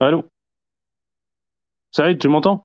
Allô? Saïd, tu m'entends?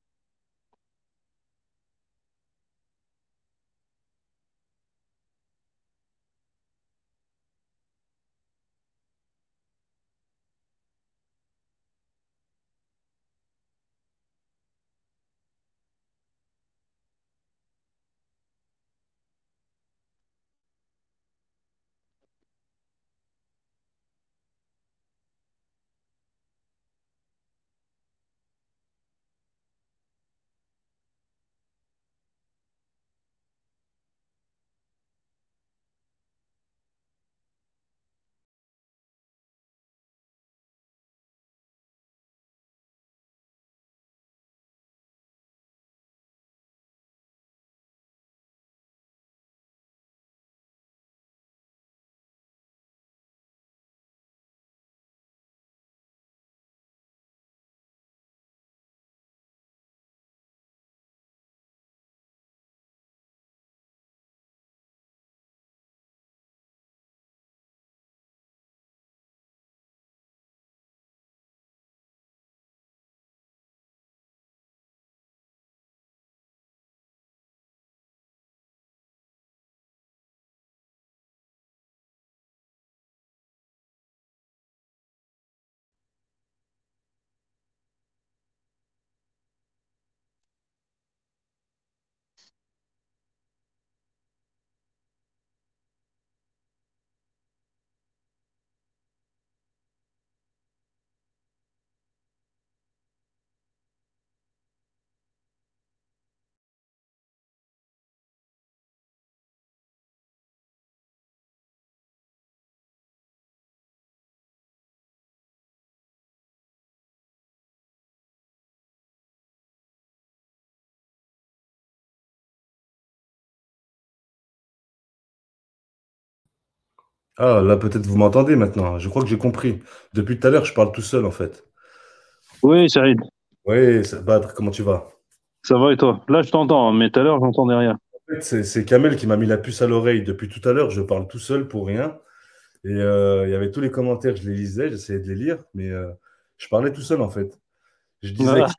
Ah, là, peut-être vous m'entendez maintenant. Je crois que j'ai compris. Depuis tout à l'heure, je parle tout seul, en fait. Oui, Saïd. Oui, Badr, comment tu vas? Ça va et toi? Là, je t'entends, mais tout à l'heure, j'entendais rien. En fait, c'est Kamel qui m'a mis la puce à l'oreille. Depuis tout à l'heure, je parle tout seul pour rien. Et euh, il y avait tous les commentaires, je les lisais, j'essayais de les lire, mais euh, je parlais tout seul, en fait. Je disais Ah.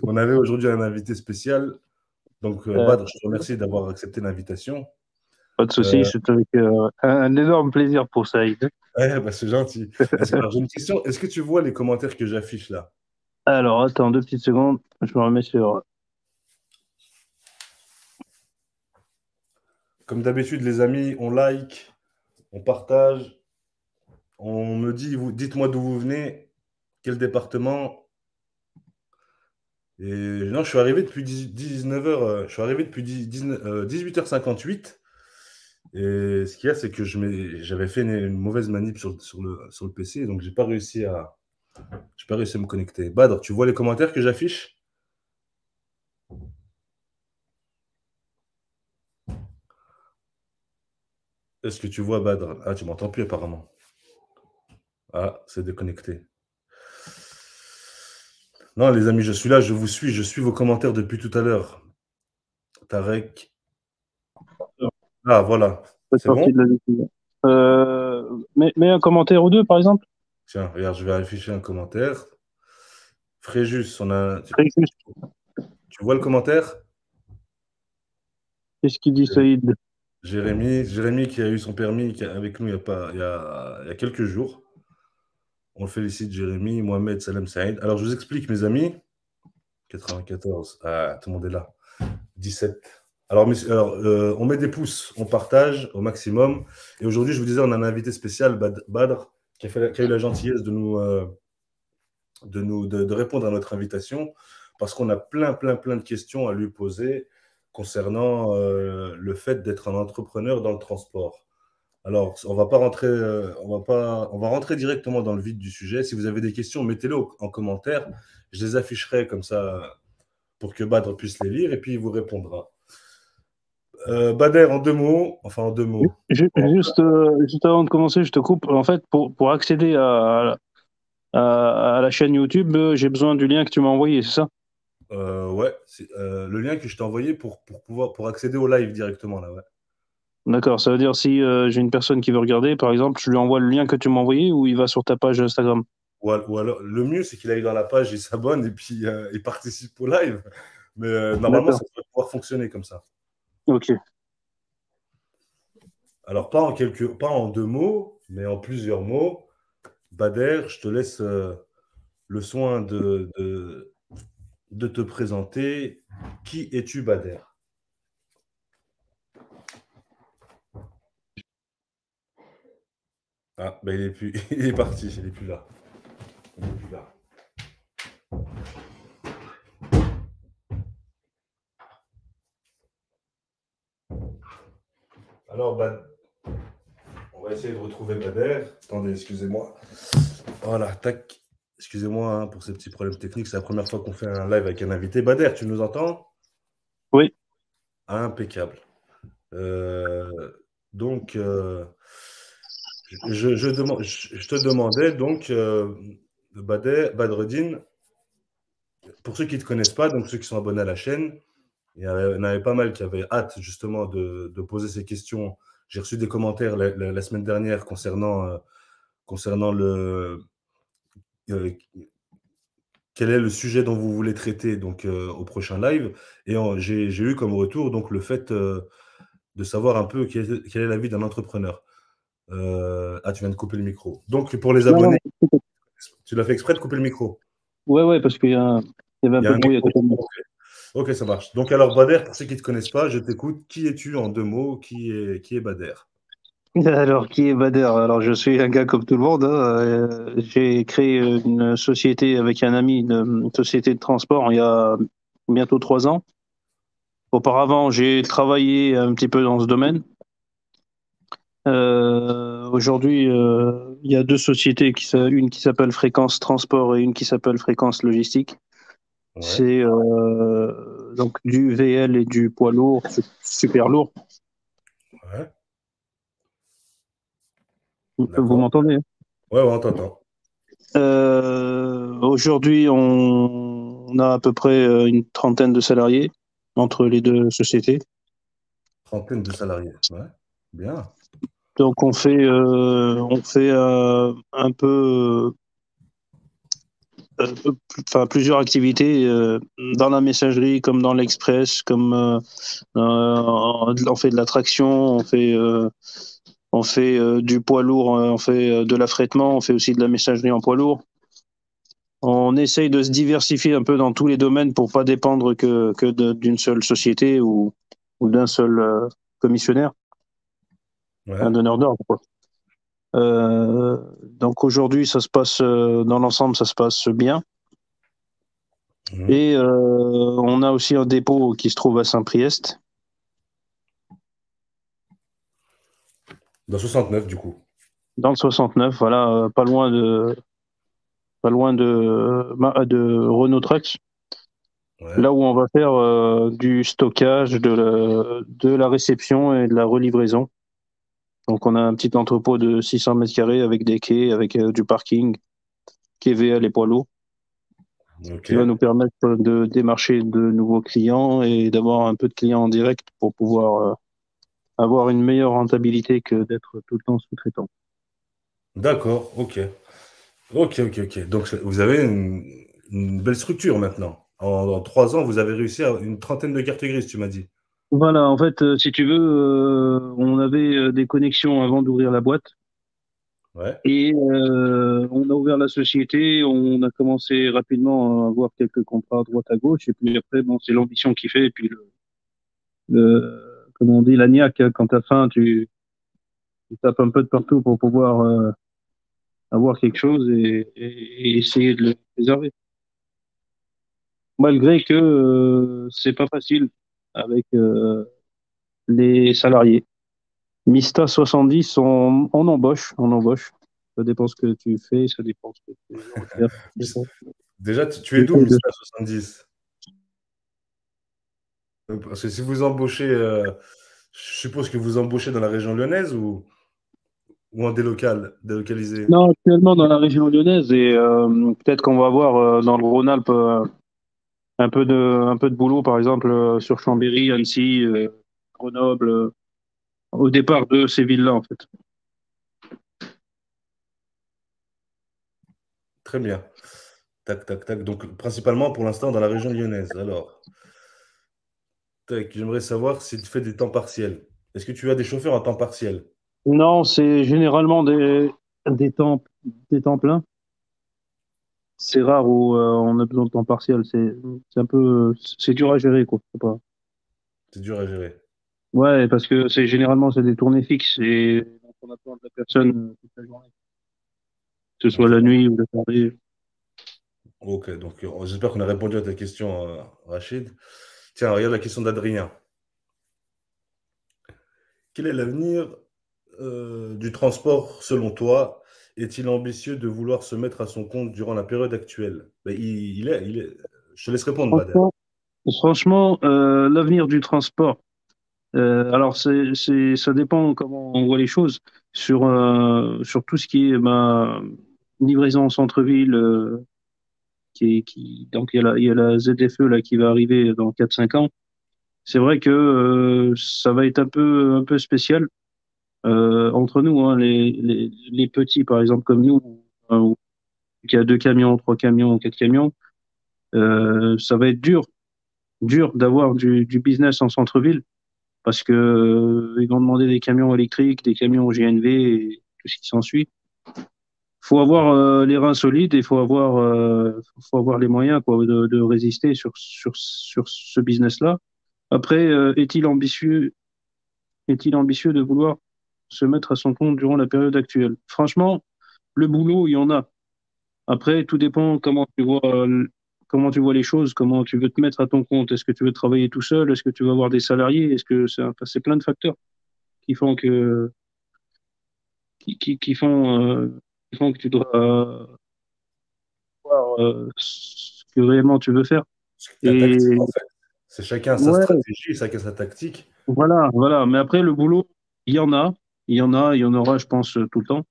qu'on avait aujourd'hui un invité spécial. Donc, euh, Euh, Badr, je te remercie d'avoir accepté l'invitation. Pas de souci, Euh, c'est avec euh, un énorme plaisir pour Saïd. Ouais, bah, c'est gentil. Alors, j'ai une question. Est-ce que tu vois les commentaires que j'affiche là? Alors, attends deux petites secondes, je me remets sur. Comme d'habitude, les amis, on like, on partage, on me dit, vous, dites-moi d'où vous venez, quel département. Et non, je suis arrivé depuis 19h, je suis arrivé depuis 19 euh, 18h58. Et ce qu'il y a, c'est que j'avais fait une, une mauvaise manip sur, sur le, sur le PC, donc j'ai pas réussi à, j'ai pas réussi à me connecter. Badr, tu vois les commentaires que j'affiche? Est-ce que tu vois Badr Ah, tu m'entends plus apparemment. Ah, c'est déconnecté. Non, les amis, je suis là, je vous suis, je suis vos commentaires depuis tout à l'heure. Tarek. Ah, voilà. C'est bon. Euh, mets, mets un commentaire ou deux, par exemple. Tiens, regarde, je vais afficher un commentaire. Fréjus, on a. Tu, vois le commentaire? Qu'est-ce qu'il dit, Saïd? Jérémy, Jérémy qui a eu son permis avec nous il y a, pas, il y a, il y a quelques jours. On le félicite, Jérémy, Mohamed, Salem Saïd. Alors, je vous explique, mes amis. 94. Ah, tout le monde est là. 17. Alors, euh, on met des pouces, on partage au maximum. Et aujourd'hui, je vous disais, on a un invité spécial, Bad- Badr, qui a, eu la gentillesse de nous, euh, de, nous de, répondre à notre invitation, parce qu'on a plein, plein, plein de questions à lui poser concernant euh, le fait d'être un entrepreneur dans le transport. Alors, on va pas rentrer, on va pas, rentrer directement dans le vif du sujet. Si vous avez des questions, mettez-les en commentaire. Je les afficherai comme ça pour que Badr puisse les lire et puis il vous répondra. Euh, Bader, en deux mots, enfin en deux mots. Ju- Juste, euh, juste avant de commencer, je te coupe. En fait, pour, pour accéder à, à, à la chaîne YouTube, euh, j'ai besoin du lien que tu m'as envoyé, c'est ça? Euh, ouais, c'est euh, le lien que je t'ai envoyé pour, pour pouvoir pour accéder au live directement là. Ouais. D'accord, ça veut dire si j'ai une personne qui veut regarder, par exemple, je lui envoie le lien que tu m'as envoyé ou il va sur ta page Instagram? Ou, alors, le mieux, c'est qu'il aille dans la page, il s'abonne et puis il participe au live. Mais normalement, ça doit pouvoir fonctionner comme ça. Ok. Alors, pas en, quelques, pas en deux mots, mais en plusieurs mots. Bader, je te laisse euh, le soin de, te présenter. Qui es-tu, Bader? Ah, ben il, est plus, il est parti, il n'est là. Il est plus là. Alors, on va essayer de retrouver Bader. Attendez, excusez-moi. Voilà, tac. Excusez-moi hein, pour ces petits problèmes techniques. C'est la première fois qu'on fait un live avec un invité. Bader, tu nous entends? Oui. Impeccable. Euh, donc, euh, je, je, te demandais donc, euh, Bader, Badreddin, pour ceux qui ne te connaissent pas, donc ceux qui sont abonnés à la chaîne, il y en avait pas mal qui avaient hâte justement de, poser ces questions. J'ai reçu des commentaires la, semaine dernière concernant, euh, concernant le, euh, quel est le sujet dont vous voulez traiter donc, euh, au prochain live. Et j'ai eu comme retour donc, le fait de savoir un peu quel, est, l'avis d'un entrepreneur. ah, tu viens de couper le micro. Donc, pour les abonnés, tu l'as fait exprès de couper le micro? Ouais, ouais, parce qu'il y, avait un peu de bruit à côté de moi. Ok, ça marche. Donc alors Bader, pour ceux qui ne te connaissent pas, je t'écoute. Qui es-tu en deux mots? Qui est, qui est Bader? Alors, qui est Bader? Alors, je suis un gars comme tout le monde. Hein. Euh, j'ai créé une société avec un ami, une société de transport, il y a bientôt trois ans. Auparavant, j'ai travaillé un petit peu dans ce domaine. Euh, aujourd'hui, euh, il y a deux sociétés, qui, une qui s'appelle Fréquence Transport et une qui s'appelle Fréquence Logistique. C'est euh, donc du VL et du poids lourd, super lourd. Ouais. Vous m'entendez? Ouais, on t'entend. Euh, aujourd'hui, on, a à peu près euh, une trentaine de salariés entre les deux sociétés. Trentaine de salariés, ouais, bien. Donc on fait, on fait un peu enfin plusieurs activités euh, dans la messagerie comme dans l'express comme euh, on fait de la traction on fait on fait du poids lourd on fait de l'affrètement on fait aussi de la messagerie en poids lourd. On essaye de se diversifier un peu dans tous les domaines pour pas dépendre que, que d'une seule société ou, ou d'un seul commissionnaire. Un donneur d'ordre euh, donc aujourd'hui, ça se passe euh, dans l'ensemble, ça se passe bien. Mhm. Et euh, on a aussi un dépôt qui se trouve à Saint-Priest. Dans 69, du coup. Dans le 69, voilà, pas loin de, pas loin de, de Renault Trucks. Là où on va faire du stockage, de de la réception et de la relivraison. Donc on a un petit entrepôt de 600 mètres carrés avec des quais, avec euh, du parking, quai VL et poids lourds, qui va nous permettre de démarcher de nouveaux clients et d'avoir un peu de clients en direct pour pouvoir euh, avoir une meilleure rentabilité que d'être tout le temps sous-traitant. D'accord, ok. Ok, ok, ok. Donc vous avez une, belle structure maintenant. En, en, trois ans, vous avez réussi à une trentaine de cartes grises, tu m'as dit. Voilà, en fait, euh, si tu veux, euh, on avait euh, des connexions avant d'ouvrir la boîte. Ouais. Et on a ouvert la société, on a commencé rapidement à avoir quelques contrats à droite à gauche, et puis après, bon, c'est l'ambition qui fait, et puis le, le comment on dit, la niaque, hein, quand t'as faim, tu, tu, tapes un peu de partout pour pouvoir avoir quelque chose et, et, essayer de le préserver. Malgré que c'est pas facile avec euh, les salariés. Mista 70, on, on, embauche, on embauche. Ça dépend ce que tu fais, ça dépend ce que tu. Déjà, tu, es d'où, Mista 70 Parce que si vous embauchez, euh, je suppose que vous embauchez dans la région lyonnaise ou, ou en délocal, délocalisé? Non, actuellement dans la région lyonnaise et euh, peut-être qu'on va voir dans le Rhône-Alpes un peu de, un peu de boulot, par exemple, euh, sur Chambéry, Annecy, euh, Grenoble, euh, au départ de ces villes-là, en fait. Très bien. Tac, tac, tac. Donc, principalement pour l'instant dans la région lyonnaise. Alors, j'aimerais savoir si tu fais des temps partiels. Est-ce que tu as des chauffeurs à temps partiel? Non, c'est généralement des, des, temps, des temps pleins. C'est rare où euh, on a besoin de temps partiel. C'est un peu. C'est dur à gérer, quoi. C'est dur à gérer. Ouais, parce que c'est généralement c'est des tournées fixes et on attend de la personne toute la journée. Que ce soit la nuit ou la soirée. Ok, donc euh, j'espère qu'on a répondu à ta question, euh, Rachid. Tiens, regarde la question d'Adrien. Quel est l'avenir euh, du transport selon toi Est-il ambitieux de vouloir se mettre à son compte durant la période actuelle? Ben, il, est, Je te laisse répondre, Franchement, franchement l'avenir du transport, alors c'est, ça dépend comment on voit les choses. Sur, sur tout ce qui est ben, livraison en centre-ville, qui, donc il y, a la, il y a la ZFE là qui va arriver dans 4-5 ans. C'est vrai que euh, ça va être un peu un peu spécial euh, entre nous, hein, les, les, les, petits par exemple comme nous, qui a deux camions, trois camions, quatre camions, euh, ça va être dur, dur d'avoir du, du business en centre-ville parce que euh, ils vont demander des camions électriques, des camions GNV et tout ce qui s'ensuit. Faut avoir euh, les reins solides et faut avoir euh, faut avoir les moyens quoi de, de résister sur sur sur ce business là après euh, est-il ambitieux est-il ambitieux de vouloir se mettre à son compte durant la période actuelle franchement le boulot il y en a après tout dépend comment tu vois comment tu vois les choses comment tu veux te mettre à ton compte est-ce que tu veux travailler tout seul? Est-ce que tu veux avoir des salariés? Est-ce que c'est enfin, plein de facteurs qui font que qui, qui, qui font que tu dois euh, voir euh, ce que réellement tu veux faire. C'est chacun sa stratégie, chacun sa tactique. Voilà, voilà. Mais après, le boulot, il y en a. Il y en a, il y en aura, je pense, tout le temps.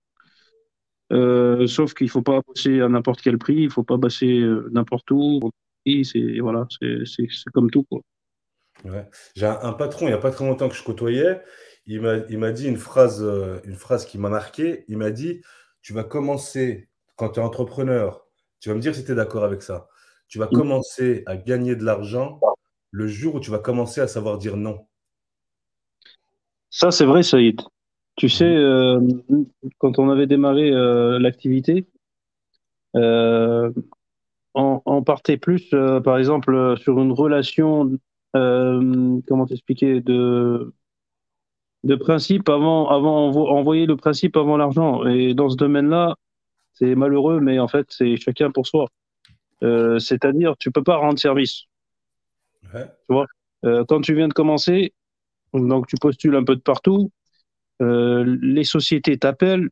Euh, sauf qu'il ne faut pas bosser à n'importe quel prix, il ne faut pas bosser n'importe où. C'est voilà, c'est comme tout. Quoi. J'ai un, patron, il n'y a pas très longtemps que je côtoyais, il m'a dit une phrase, une phrase qui m'a marqué. Il m'a dit tu vas commencer, quand tu es entrepreneur, tu vas me dire si tu es d'accord avec ça, tu vas commencer à gagner de l'argent le jour où tu vas commencer à savoir dire non. Ça, c'est vrai, Saïd. Tu sais, euh, quand on avait démarré euh, l'activité, euh, on, partait plus, par exemple, sur une relation, comment t'expliquer, de de principe avant, avant envoyer le principe avant l'argent. Et dans ce domaine-là, c'est malheureux, mais en fait, c'est chacun pour soi. C'est-à-dire, tu peux pas rendre service. Tu vois? Quand tu viens de commencer, donc tu postules un peu de partout, euh, les sociétés t'appellent,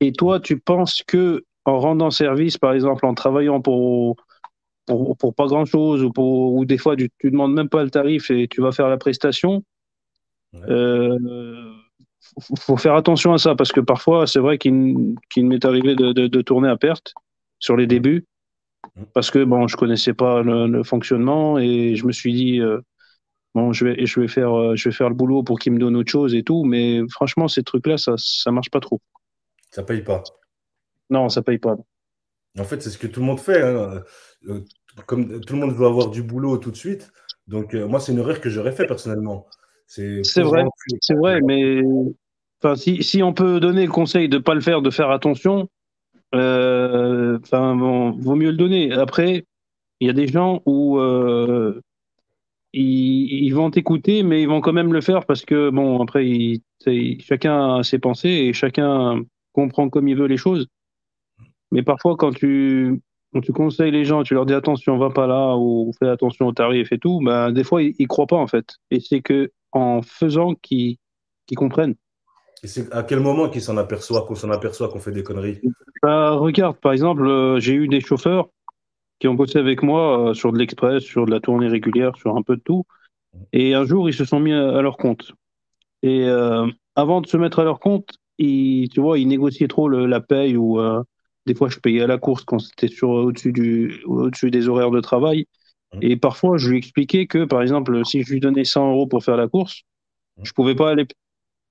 et toi, tu penses que en rendant service, par exemple, en travaillant pour pour, pour pas grand chose ou pour ou des fois tu, tu demandes même pas le tarif et tu vas faire la prestation, euh, faut faire attention à ça parce que parfois, c'est vrai qu'il m'est arrivé de, tourner à perte sur les débuts parce que bon, je connaissais pas le, fonctionnement et je me suis dit euh, bon, je vais, je vais faire, euh, je vais faire le boulot pour qu'il me donne autre chose et tout. Mais franchement, ces trucs-là, ça, ça marche pas trop. Ça paye pas. Non, ça paye pas. En fait, c'est ce que tout le monde fait. Hein. Comme tout le monde veut avoir du boulot tout de suite. Donc, moi, c'est une erreur que j'aurais fait personnellement. C'est vrai, c'est vrai, mais enfin, si, si, on peut donner le conseil de ne pas le faire, de faire attention, euh, enfin, vaut mieux le donner. Après, il y a des gens où euh, ils, ils, vont t'écouter, mais ils vont quand même le faire parce que, bon, après, il, chacun a ses pensées et chacun comprend comme il veut les choses. Mais parfois, quand tu, quand tu conseilles les gens, tu leur dis attention, va pas là, ou fais attention au tarif et tout, ben, des fois, ils, ils croient pas, en fait. Et c'est que en faisant qu'ils comprennent. Et c'est à quel moment qu'ils s'en aperçoivent, qu'on s'en aperçoit qu'on fait des conneries? Bah, Regarde, par exemple, euh, j'ai eu des chauffeurs qui ont bossé avec moi euh, sur de l'express, sur de la tournée régulière, sur un peu de tout. Et un jour, ils se sont mis à, leur compte. Et euh, avant de se mettre à leur compte, ils, tu vois, ils négociaient trop la paye ou des fois, je payais à la course quand c'était au-dessus au des horaires de travail. Et parfois, je lui expliquais que, par exemple, si je lui donnais 100 euros pour faire la course, mmh. je pouvais pas aller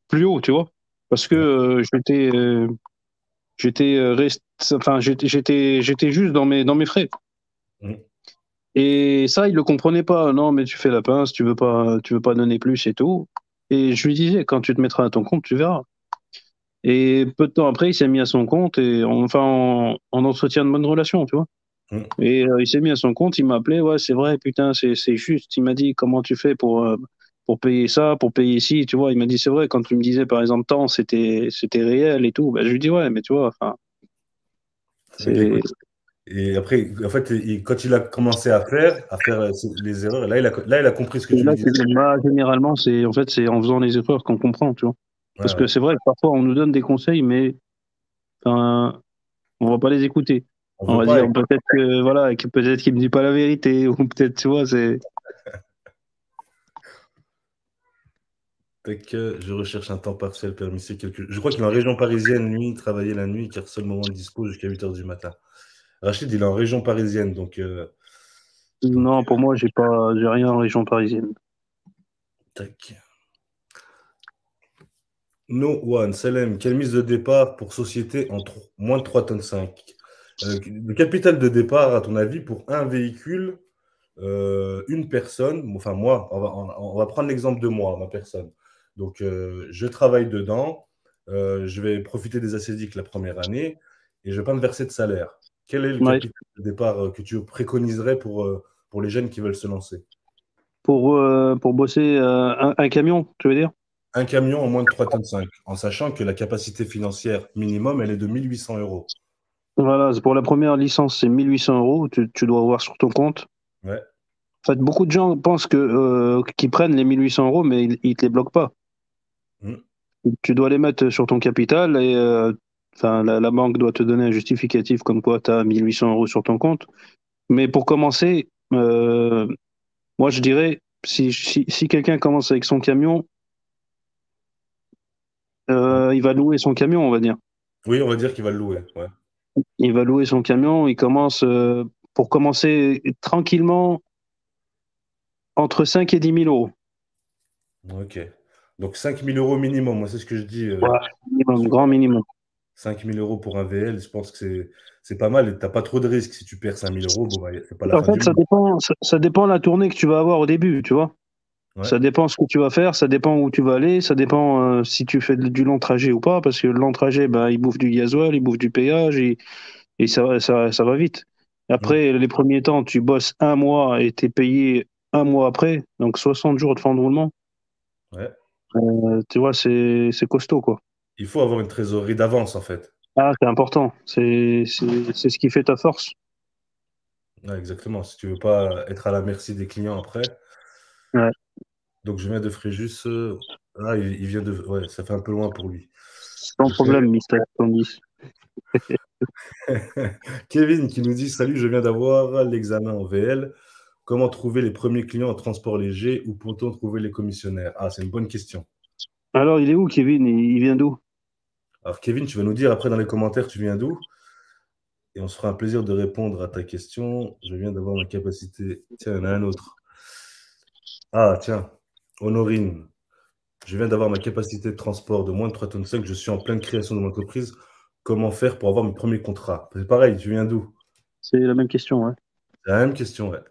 plus haut, tu vois, parce que euh, euh, j'étais juste dans mes frais. Mm. Et ça, il le comprenait pas. Non, mais tu fais la pince, tu veux pas, tu veux pas donner plus et tout. Et je lui disais, quand tu te mettras à ton compte, tu verras. Et peu de temps après, il s'est mis à son compte et enfin, on, on entretient de bonnes relations, tu vois. Mm. Et euh, il s'est mis à son compte, il m'a appelé, ouais, c'est vrai, putain, c'est juste. Il m'a dit, comment tu fais pour, euh, pour payer ça, pour payer ici, tu vois. Il m'a dit, c'est vrai, quand tu me disais, par exemple, tant, c'était c'était réel et tout. Ben, je lui dis, ouais, mais tu vois, enfin. Et après, en fait, il- quand il a commencé à faire, à faire euh, les erreurs, là, il a, là, il a compris ce que Et tu là, bah, généralement, c'est en fait, c'est en faisant les erreurs qu'on comprend, tu vois. Parce Ouais, que ouais. c'est vrai que parfois, on nous donne des conseils, mais enfin, on va pas les écouter. On va dire peut-être que voilà, que peut-être qu'il me dit pas la vérité, ou peut-être, tu vois, c'est. Euh, je recherche un temps partiel quelque... Je crois qu'il est en région parisienne, lui, il travaillait la nuit, car seul moment de dispo jusqu'à 8h du matin. Rachid, il est en région parisienne, donc... euh, Non, pour moi, j'ai pas, j'ai rien en région parisienne. tac. No One, Salem, quelle mise de départ pour société en moins de 3 tonnes 5 Euh, Le capital de départ, à ton avis, pour un véhicule, euh, une personne, enfin moi, on va, on- on va prendre l'exemple de moi, ma personne. Donc, euh, je travaille dedans, je vais profiter des ACDIC la première année et je ne vais pas me verser de salaire. Quel est le Ouais. capital de départ euh, que tu préconiserais pour, euh, pour les jeunes qui veulent se lancer? Pour, euh, pour bosser euh, un, un camion, tu veux dire? Un camion en moins de 3 tonnes 5, en sachant que la capacité financière minimum, elle est de 1800 euros. Voilà, pour la première licence, c'est 1800 euros, tu, tu dois avoir sur ton compte. Ouais. En fait, beaucoup de gens pensent que euh, qu'ils prennent les 1800 euros, mais ils, ils te les bloquent pas. Mm. Tu dois les mettre sur ton capital et enfin, la, la banque doit te donner un justificatif comme quoi tu as 1800 euros sur ton compte. Mais pour commencer, euh, moi je dirais, si, si, si quelqu'un commence avec son camion, euh, il va louer son camion, on va dire. Oui, on va dire qu'il va le louer. Ouais. Il va louer son camion, il commence, euh, pour commencer tranquillement, entre 5 et 10 000 euros. Ok. Donc 5000 euros minimum, moi c'est ce que je dis. euh, Voilà, minimum, grand minimum. 5000 euros pour un VL, je pense que c'est- c'est pas mal et t'as pas trop de risques. Si tu perds 5000 euros, bon, bah, c'est pas la En fin fait, ça monde. dépend, ça, ça dépend de la tournée que tu vas avoir au début, tu vois. Ouais. Ça dépend ce que tu vas faire, ça dépend où tu vas aller, ça dépend euh, si tu fais du long trajet ou pas, parce que le long trajet, bah, il bouffe du gasoil, il bouffe du péage, et, et ça, ça, ça va vite. Après, les premiers temps, tu bosses un mois et tu es payé un mois après, donc 60 jours de fin de roulement. Ouais. Euh, tu vois, c'est c'est costaud, quoi. Il faut avoir une trésorerie d'avance en fait. Ah, c'est important, c'est ce qui fait ta force. Exactement. Si tu veux pas être à la merci des clients après. Ouais. Donc je viens de Fréjus. euh, Ah, il, il vient de. Ouais, ça fait un peu loin pour lui. Sans problème, Mister 70. Kevin qui nous dit Salut, je viens d'avoir l'examen en VL. Comment trouver les premiers clients en transport léger ou peut-on trouver les commissionnaires? Ah, c'est une bonne question. Alors, il est où, Kevin? Il il vient d'où? Alors, Kevin, tu vas nous dire après dans les commentaires, tu viens d'où? Et on se fera un plaisir de répondre à ta question. Je viens d'avoir ma capacité. Tiens, il y en a un autre. Ah, tiens, Honorine. Je viens d'avoir ma capacité de transport de moins de 3 tonnes 5. Je suis en pleine création de mon entreprise. Comment faire pour avoir mes premiers contrats? C'est pareil, tu viens d'où? C'est la même question, ouais. C'est la même question, ouais.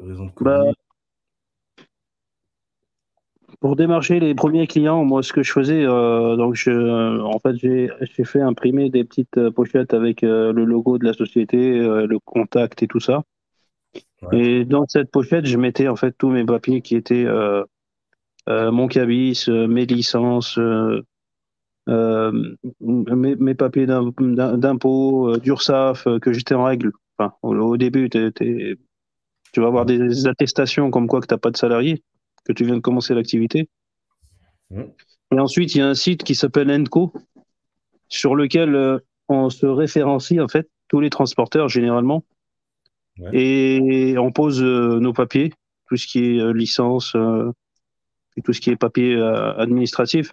Raison de Bah. Pour démarcher les premiers clients, moi, ce que je faisais, euh, donc, je, en fait, j'ai fait imprimer des petites euh, pochettes avec euh, le logo de la société, euh, le contact et tout ça. Ouais. Et dans cette pochette, je mettais en fait tous mes papiers qui étaient euh, euh, mon cabis, euh, mes licences, euh, euh, mes, mes papiers d'im- d'im- d'impôt, euh, d'URSSAF, euh, que j'étais en règle. Enfin, au, au début, tu vas avoir des attestations comme quoi que tu n'as pas de salarié, que tu viens de commencer l'activité. Mhm. Et ensuite, il y a un site qui s'appelle Enco, sur lequel euh, on se référencie, en fait, tous les transporteurs, généralement. Ouais. Et on pose euh, nos papiers, tout ce qui est euh, licence, et tout ce qui est papier administratif,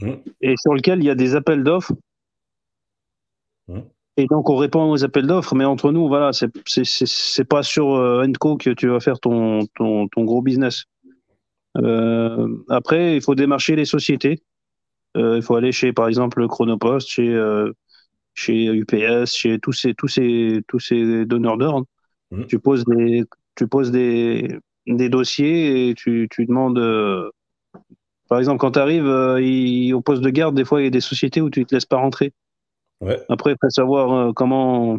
Mhm. et sur lequel il y a des appels d'offres. Mhm. Et donc, on répond aux appels d'offres, mais entre nous, voilà, c'est pas sur euh, Enco que tu vas faire ton, ton, ton gros business. Euh, après, il faut démarcher les sociétés. Euh, il faut aller chez, par exemple, Chronopost, chez, euh, chez UPS, chez tous ces, tous ces, tous ces donneurs d'ordre. Mhm. Tu poses des, tu poses des, des dossiers et tu, tu demandes. euh, par exemple, quand tu arrives au poste de garde, des fois, il y a des sociétés où tu ne te laisses pas rentrer. Ouais, Après, il faut savoir euh, comment.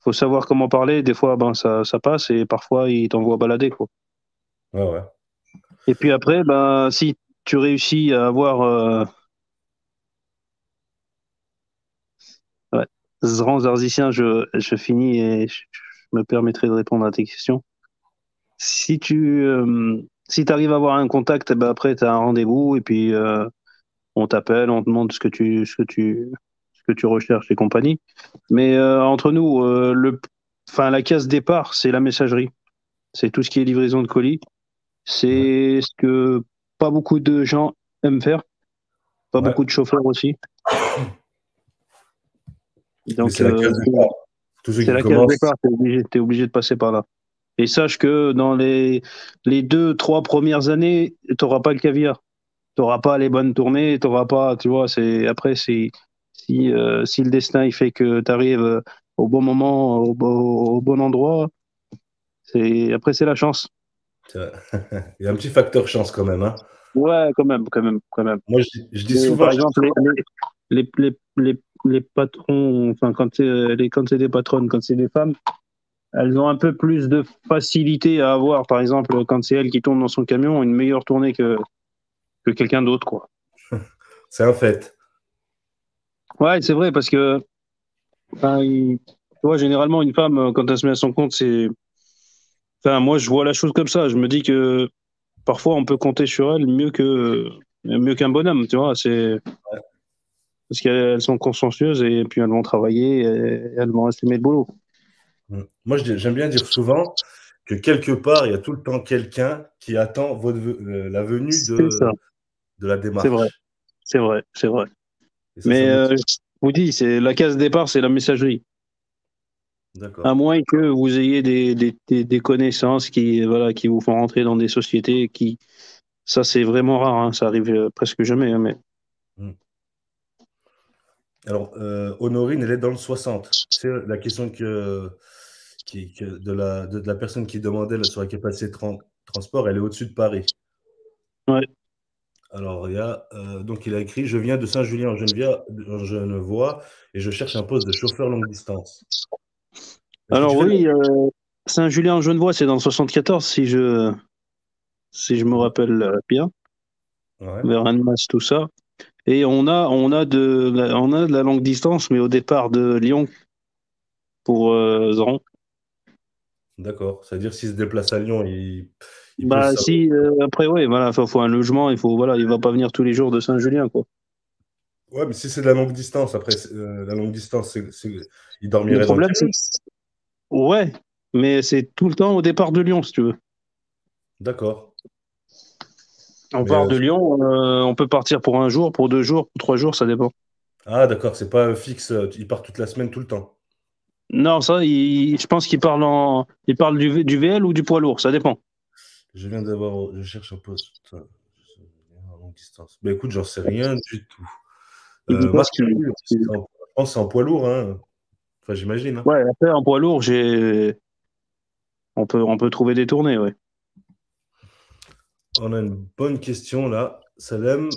faut savoir comment parler. Des fois, ben, ça, ça passe et parfois, ils t'envoient balader. Quoi. ouais, ouais. Et puis après, ben, si tu réussis à avoir. Euh... Ouais. Zran Zarzicien, je, je finis et je, me permettrai de répondre à tes questions. Si tu euh, si arrives à avoir un contact, ben après, tu as un rendez-vous et puis euh, on t'appelle, on te demande ce que tu, ce que tu, que tu recherches et compagnie. Mais euh, entre nous, le, enfin, la case départ, c'est la messagerie. C'est tout ce qui est livraison de colis. C'est ce que pas beaucoup de gens aiment faire. Pas Ouais. beaucoup de chauffeurs aussi. Donc, c'est la euh, case départ. C'est la case départ, t'es obligé, t'es obligé de passer par là. Et sache que dans les, les deux, trois premières années, tu n'auras pas le caviar. Tu n'auras pas les bonnes tournées, tu n'auras pas, tu vois, c'est, après, c'est, si, euh, si le destin il fait que tu arrives au bon moment, au, bo- au bon endroit, c'est, après, c'est la chance. il y a un petit facteur chance quand même. Hein. Ouais, quand même, quand même, quand même. Moi, je, dis- je dis Mais, souvent, par exemple, les, les, les, les, patrons, enfin, quand c'est, des patronnes, quand c'est des femmes, elles ont un peu plus de facilité à avoir, par exemple, quand c'est elle qui tourne dans son camion, une meilleure tournée que, que quelqu'un d'autre, quoi. c'est un fait. Ouais, c'est vrai, parce que, il- tu vois, généralement, une femme, quand elle se met à son compte, c'est. Enfin, moi, je vois la chose comme ça. Je me dis que parfois, on peut compter sur elle mieux que mieux qu'un bonhomme, tu vois. C'est parce qu'elles sont consciencieuses et puis elles vont travailler et elles vont assumer le boulot. Mm. Moi, j'aime bien dire souvent que quelque part, il y a tout le temps quelqu'un qui attend votre, euh, la venue de, de la démarche. C'est vrai. C'est vrai, c'est vrai. Ça, Mais ça euh, je vous dis, c'est la case départ, c'est la messagerie. À moins que vous ayez des, des, connaissances qui, voilà, qui vous font rentrer dans des sociétés qui. Ça, c'est vraiment rare, hein, ça arrive euh, presque jamais. hein, mais... Alors, euh, Honorine, elle est dans le 60. C'est la question que, qui, que de, la, de, de la personne qui demandait là, sur la capacité de tran- transport, elle est au-dessus de Paris. Ouais. Alors, il y a, euh, donc il a écrit Je viens de Saint-Julien en Genevois et je cherche un poste de chauffeur longue distance. Que Alors, oui, euh, Saint-Julien-en-Genevois, c'est dans le 74, si je, si je me rappelle euh, bien, Ouais. vers Annemasse, tout ça. Et on a, on, a de, la- on a de la longue distance, mais au départ de Lyon pour euh, Zran. D'accord. C'est-à-dire s'il se déplace à Lyon, il, il Bah, si, euh, après, ouais, voilà, faut, faut un logement, il faut, voilà, il va pas venir tous les jours de Saint-Julien, quoi. Ouais, mais si c'est de la longue distance, après, euh, la longue distance, c'est, il dormirait Le problème, c'est Ouais, mais c'est tout le temps au départ de Lyon, si tu veux. D'accord. On Mais, part euh, de Lyon, euh, on peut partir pour un jour, pour deux jours, pour trois jours, ça dépend. Ah, d'accord, c'est pas fixe, euh, il part toute la semaine, tout le temps. Non, ça, il- je pense qu'il parle en, il parle du, du VL ou du poids lourd, ça dépend. Je viens d'avoir, je cherche un poste à longue distance. Ben écoute, j'en sais rien du tout. Euh, en- je pense que c'est en poids lourd, hein. Enfin, j'imagine. hein. Ouais, après, en poids lourd, j'ai, on peut, on peut trouver des tournées, ouais. On a une bonne question là. Salem,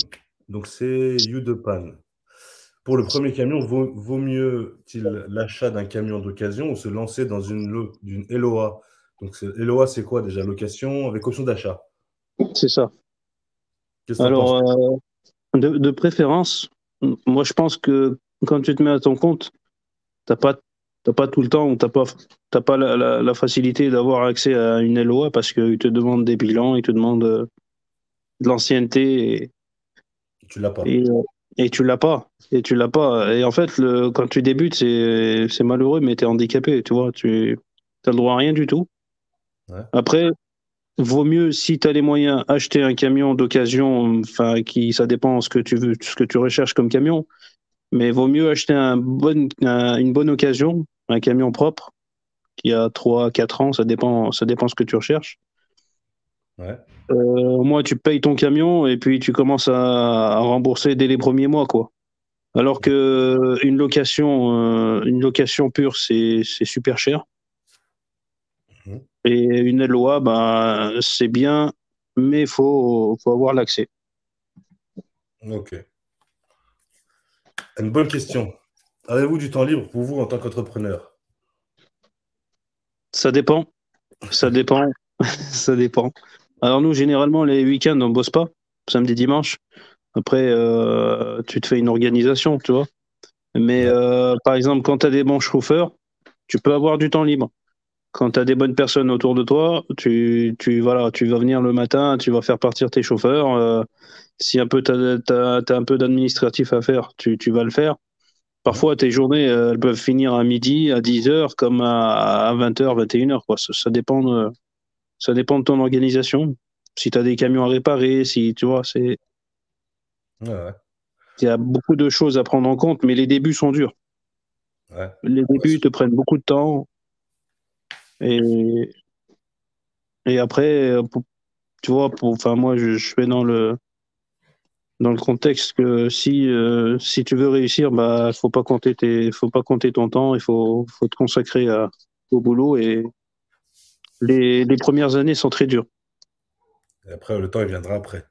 donc c'est Yudepan. Pour le premier camion, vaut, vaut mieux-il l'achat d'un camion d'occasion ou se lancer dans une, lo- d'une LOA Donc, LOA, c'est quoi déjà? Location avec option d'achat. C'est ça. Alors, euh, de, de préférence, moi, je pense que quand tu te mets à ton compte, t'as pas, t'as pas tout le temps, ou t'as pas, t'as pas la, la- la facilité d'avoir accès à une LOA parce qu'ils te demandent des bilans, ils te demandent euh, de l'ancienneté et, Tu l'as pas. et, euh, et tu l'as pas. Et tu l'as pas. Et en fait, le, quand tu débutes, c'est, c'est malheureux, mais tu es handicapé, tu vois. Tu as le droit à rien du tout. Ouais. Après, vaut mieux, si tu as les moyens, acheter un camion d'occasion, enfin, qui, ça dépend ce que tu veux, ce que tu recherches comme camion. Mais vaut mieux acheter un bon, un- une bonne occasion, un camion propre, qui a 3, 4 ans, ça dépend, ça dépend ce que tu recherches. Ouais. au moins tu payes ton camion et puis tu commences à, rembourser dès les premiers mois, quoi. Alors que une location, une location pure, c'est super cher. Mhm. Et une LOA, bah, c'est bien, mais il faut, faut avoir l'accès. Ok. Une bonne question. Avez-vous du temps libre pour vous en tant qu'entrepreneur? Ça dépend. Ça dépend. ça dépend. Alors nous, généralement, les week-ends, on ne bosse pas. Samedi, dimanche. Après, euh, tu te fais une organisation, tu vois. Mais euh, par exemple, quand tu as des bons chauffeurs, tu peux avoir du temps libre. Quand tu as des bonnes personnes autour de toi, tu, vas venir le matin, tu vas faire partir tes chauffeurs. Euh, si un peu tu as, un peu d'administratif à faire, tu, tu, vas le faire. Parfois, tes journées, elles peuvent finir à midi, à 10h, comme à, 20h, 21h. Quoi. Ça, dépend de, ça dépend de ton organisation. Si tu as des camions à réparer, si tu vois, c'est. Il y a beaucoup de choses à prendre en compte, mais les débuts sont durs. Les débuts te prennent beaucoup de temps. Et, et après, tu vois, pour, enfin, moi, je, je fais dans le, dans le contexte que si, euh, si tu veux réussir, bah, faut pas compter tes, faut pas compter ton temps, il faut, faut te consacrer à, au boulot et les, les, premières années sont très dures. Et après, le temps, il viendra après.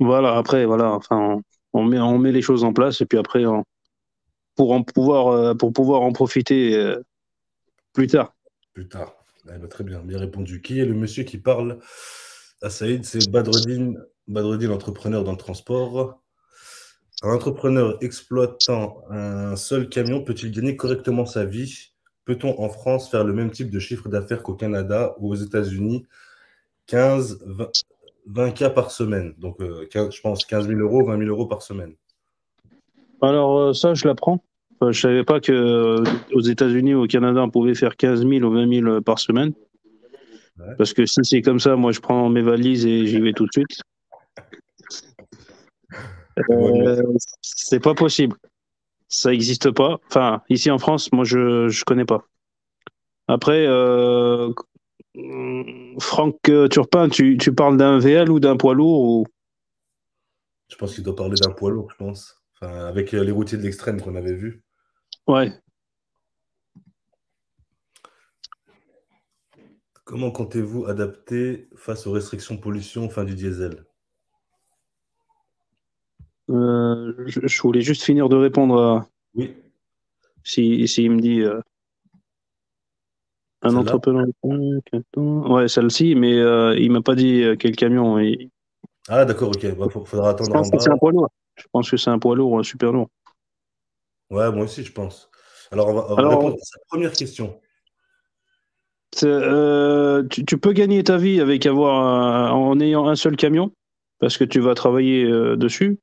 Voilà, après, voilà, enfin, on met, on met les choses en place et puis après, pour en pouvoir, euh, pour pouvoir en profiter euh, plus tard. Plus tard. Eh ben, très bien, bien répondu. Qui est le monsieur qui parle à Saïd? C'est Badreddin, Badreddin, l'entrepreneur dans le transport. Un entrepreneur exploitant un seul camion peut-il gagner correctement sa vie? Peut-on en France faire le même type de chiffre d'affaires qu'au Canada ou aux États-Unis? 15, 20, cas par semaine. Donc, euh, je pense 15 000 euros, 20 000 euros par semaine. Alors, euh, ça, je l'apprends. je ne savais pas qu'aux euh, États-Unis ou au Canada, on pouvait faire 15 000 ou 20 000 par semaine. Parce que si c'est comme ça, moi, je prends mes valises et j'y vais tout de suite. C'est pas possible ça n'existe pas. Enfin, ici en France, moi, je ne connais pas. Après, euh, Franck Turpin, tu, tu parles d'un VL ou d'un poids lourd ou... Je pense qu'il doit parler d'un poids lourd, je pense. Enfin, avec les routiers de l'extrême qu'on avait vus. Ouais. Comment comptez-vous adapter face aux restrictions pollution fin du diesel? Euh, je, voulais juste finir de répondre à. Oui. Si, si il me dit. Euh, un entrepreneur. Ouais, celle-ci, mais euh, il m'a pas dit quel camion. Ah, d'accord, ok. Il bah, faudra attendre. Je pense que c'est un poids lourd. Je pense que c'est un poids lourd, super lourd. Ouais, moi aussi, je pense. Alors, on va, répondre à sa première question. Tu, tu, peux gagner ta vie avec avoir en ayant un seul camion parce que tu vas travailler dessus.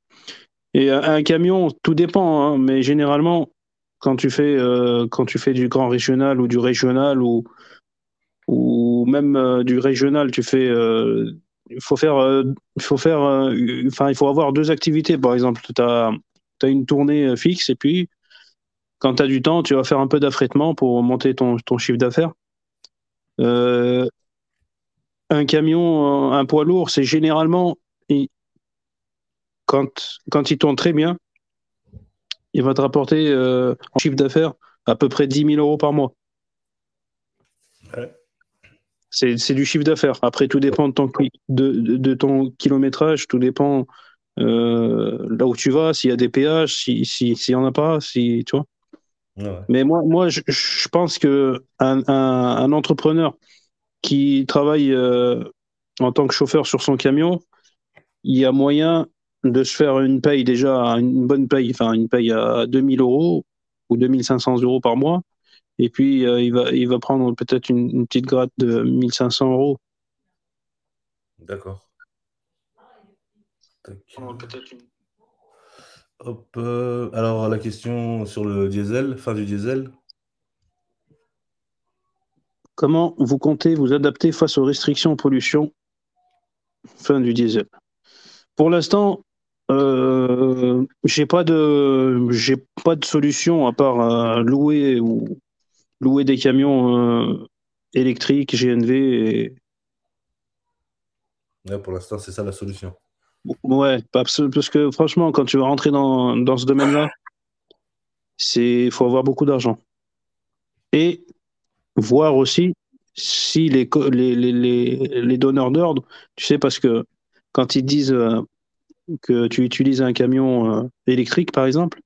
Et un, camion, tout dépend, hein, mais généralement, quand tu fais euh, quand tu fais du grand régional ou du régional ou ou même euh, du régional, tu fais euh, il faut faire faut faire il faut avoir deux activités par exemple, tu as, as une tournée fixe et puis quand tu as du temps, tu vas faire un peu d'affrètement pour monter ton, ton chiffre d'affaires. un camion, un poids lourd, c'est généralement quand, quand il tourne très bien, il va te rapporter euh, en chiffre d'affaires à peu près 10 000 euros par mois. C'est du chiffre d'affaires. Après, tout dépend de ton, de, ton kilométrage, tout dépend euh, là où tu vas, s'il y a des péages, s'il si, en a pas, si, tu vois. Mais moi, moi je, pense que un, entrepreneur qui travaille euh, en tant que chauffeur sur son camion, il y a moyen de se faire une paye déjà, une bonne paye, enfin une paye à 2000 euros ou 2500 euros par mois. Et puis, euh, il, va, il va prendre peut-être une, petite gratte de 1500 euros. D'accord. Hop, euh, alors, la question sur le diesel, fin du diesel. Comment vous comptez vous adapter face aux restrictions pollution? Fin du diesel Pour l'instant, euh, j'ai pas de j'ai pas de solution à part euh, louer ou louer des camions euh, électriques GNV Ouais, pour l'instant, c'est ça la solution. Ouais, parce, parce que franchement, quand tu vas rentrer dans, dans ce domaine-là, c'est faut avoir beaucoup d'argent. Et voir aussi si les, les, les, les donneurs d'ordre, tu sais, parce que quand ils disent que tu utilises un camion euh, électrique, par exemple,